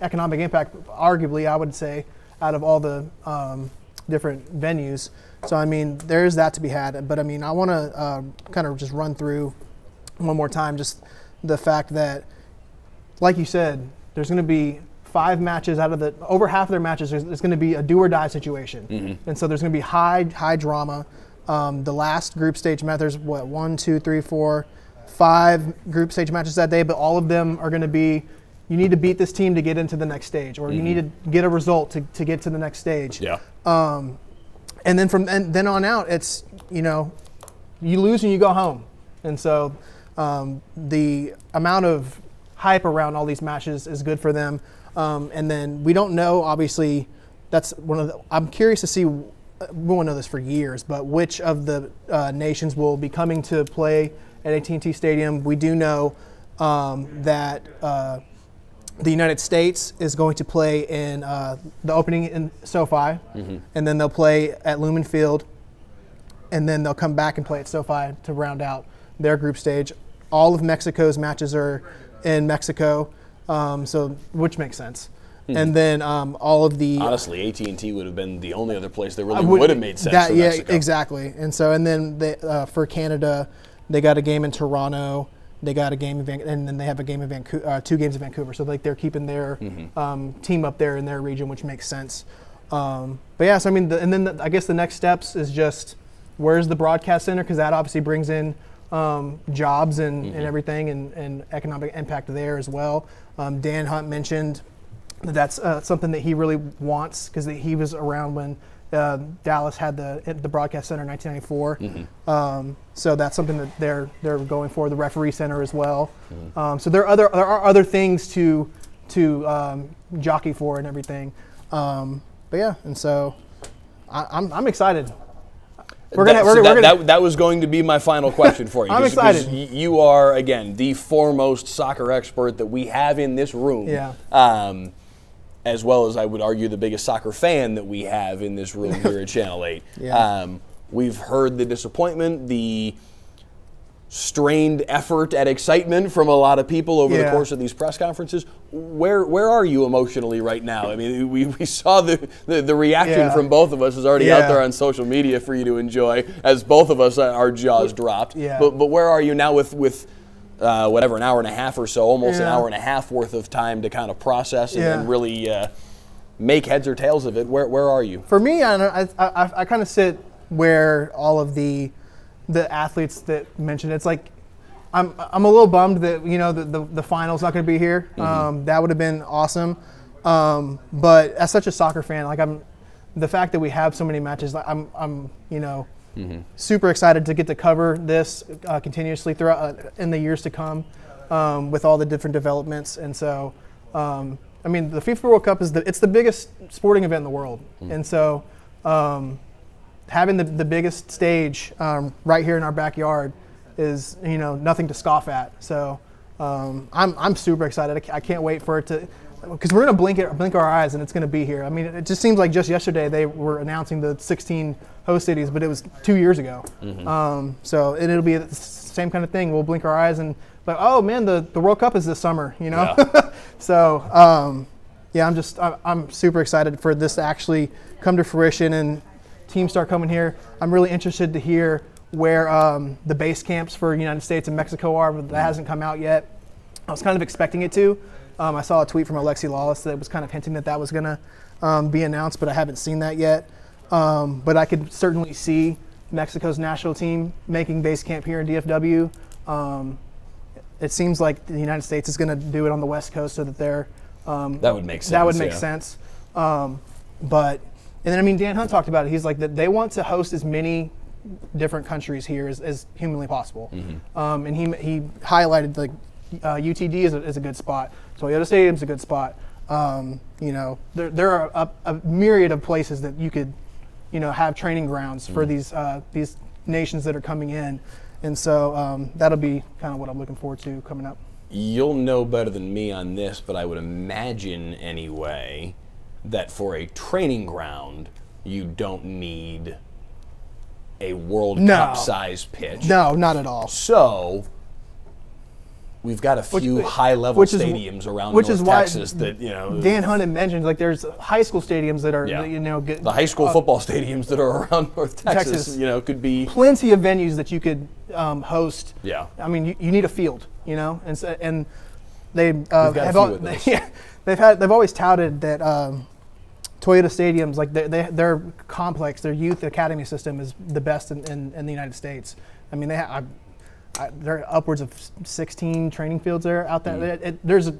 economic impact, arguably, I would say, out of all the um, different venues. So I mean, there is that to be had. But I mean, I want to uh, kind of just run through one more time just the fact that, like you said, there's going to be five matches out of the over half of their matches. There's, there's going to be a do or die situation, Mhm. and so there's going to be high high drama. Um, the last group stage match, there's what one, two, three, four, five group stage matches that day, but all of them are going to be. You need to beat this team to get into the next stage, or you Mhm. need to get a result to, to get to the next stage. Yeah. Um, and then from and then on out, it's you know, you lose and you go home, and so um, the amount of hype around all these matches is good for them. Um, and then we don't know, obviously, that's one of the. I'm curious to see. We won't know this for years, but which of the uh, nations will be coming to play at AT&T Stadium? We do know um, that. Uh, the United States is going to play in uh, the opening in SoFi, Mhm. and then they'll play at Lumen Field, and then they'll come back and play at SoFi to round out their group stage. All of Mexico's matches are in Mexico, um, so which makes sense. Mhm. And then um, all of the Honestly, AT&T would have been the only other place that really would, have made sense That, yeah, Mexico. exactly. And so, and then they, uh, for Canada, they got a game in Toronto. They got a game in Van- and then they have a game in Vancouver, uh, two games in Vancouver. So like they're keeping their Mhm. um, team up there in their region, which makes sense. Um, but yeah, so I mean, the, and then the, I guess the next steps is just where's the broadcast center because that obviously brings in um, jobs and, Mhm. and everything and, and economic impact there as well. Um, Dan Hunt mentioned that that's uh, something that he really wants because he was around when uh, Dallas had the the broadcast center in 1994. Mhm. Um, so that's something that they're they're going for. The referee center as well. Um, so there are other there are other things to to um, jockey for and everything. Um, but yeah, and so I, I'm I'm excited. We're gonna, That- we're, so gonna- we're that, gonna that, that was going to be my final question for you. I'm excited. You are again the foremost soccer expert that we have in this room. Yeah. Um, as well as I would argue the biggest soccer fan that we have in this room here at Channel Eight. Yeah. Um, we've heard the disappointment, the strained effort at excitement from a lot of people over the course of these press conferences. Where where are you emotionally right now? I mean, we, we saw the, the, the reaction Yeah. from both of us is already out there on social media for you to enjoy, as both of us uh, our jaws dropped. Yeah. But but where are you now with with uh, whatever an hour and a half or so, almost an hour and a half worth of time to kind of process and, Yeah. and really uh, make heads or tails of it? Where where are you? For me, I, I, I, I kind of sit where all of the the athletes that mentioned it's like I'm I'm a little bummed that you know the the, the final's not going to be here. Mhm. Um, that would have been awesome. Um, but as such a soccer fan, like I'm, the fact that we have so many matches, like, I'm I'm you know super excited to get to cover this uh, continuously throughout uh, in the years to come um, with all the different developments. And so, um, I mean, the FIFA World Cup is the it's the biggest sporting event in the world, Mm. and so um, having the, the biggest stage um, right here in our backyard is you know nothing to scoff at. So um, I'm I'm super excited. I can't wait for it to. Because we're gonna blink it, blink our eyes, and it's gonna be here. I mean, it just seems like just yesterday they were announcing the 16 host cities, but it was two years ago. Mhm. Um, so and it'll be the same kind of thing. We'll blink our eyes and like, oh man, the, the World Cup is this summer, you know. so um, yeah, I'm just I- I'm super excited for this to actually come to fruition and teams start coming here. I'm really interested to hear where um, the base camps for United States and Mexico are, but that hasn't come out yet. I was kind of expecting it to. Um, I saw a tweet from Alexi Lalas that was kind of hinting that that was going to um, be announced, but I haven't seen that yet. Um, but I could certainly see Mexico's national team making base camp here in DFW. Um, it seems like the United States is going to do it on the West Coast so that they're. Um, That would make sense. That would make yeah. sense. Um, but and then I mean Dan Hunt talked about it. He's like that they want to host as many different countries here as, as humanly possible. Mm-hmm. Um, and he he highlighted like uh, UTD is a, is a good spot. Toyota Stadium's a good spot. Um, you know, there, there are a, a myriad of places that you could, you know, have training grounds for Mhm. these uh, these nations that are coming in, and so um, that'll be kind of what I'm looking forward to coming up. You'll know better than me on this, but I would imagine anyway that for a training ground, you don't need a World No. Cup size pitch. No, not at all. So we've got a few high level which is- stadiums around which North is why Texas that you know Dan Hunt had mentioned like there's high school stadiums that are Yeah. you know get, the high school uh, football stadiums that are around North Texas, Texas. you know, could be plenty of venues that you could um, host. Yeah. I mean, you, you need a field, you know, and so, and they uh, We've got a have few al- of those. yeah, they've had they've always touted that um, Toyota stadiums, like they, they, their complex, their youth academy system is the best in, in, in the United States. I mean, they have. I, I, there are upwards of 16 training fields there out there. Mm. It- it- there's a,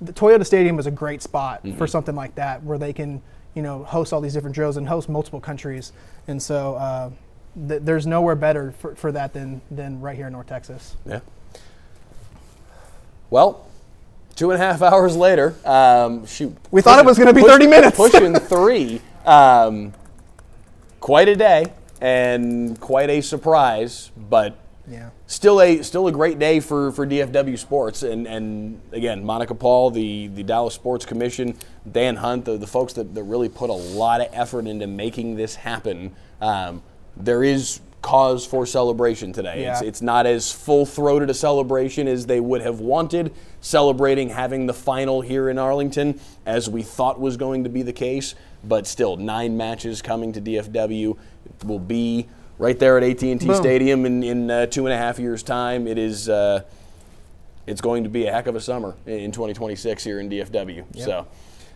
the Toyota Stadium is a great spot for Mhm. something like that, where they can, you know, host all these different drills and host multiple countries. And so uh, th- there's nowhere better for, for that than than right here in North Texas. Yeah. Well, two and a half hours later, um, shoot. We thought it was gonna be 30 minutes. pushing three. Um, quite a day and quite a surprise, but Yeah. still a still a great day for, for DFW sports. And, and again, Monica Paul, the, the Dallas Sports Commission, Dan Hunt, the, the folks that, that really put a lot of effort into making this happen. Um, there is cause for celebration today. It's, Yeah. it's not as full throated a celebration as they would have wanted, celebrating having the final here in Arlington as we thought was going to be the case. But still, nine matches coming to DFW. It will be right there at AT&T Boom. Stadium in, in uh, two and a half years' time. It is. Uh, it's going to be a heck of a summer in in 2026 here in DFW. Yep. So,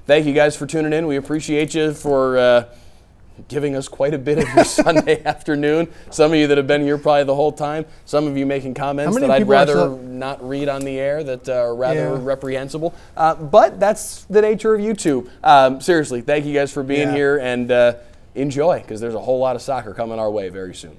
thank you guys for tuning in. We appreciate you for uh, giving us quite a bit of your Sunday afternoon. Some of you that have been here probably the whole time. Some of you making comments that I'd rather not read on the air that uh, are rather Yeah. reprehensible. Uh, but that's the nature of YouTube. Um, seriously, thank you guys for being Yeah. here and uh, enjoy because there's a whole lot of soccer coming our way very soon.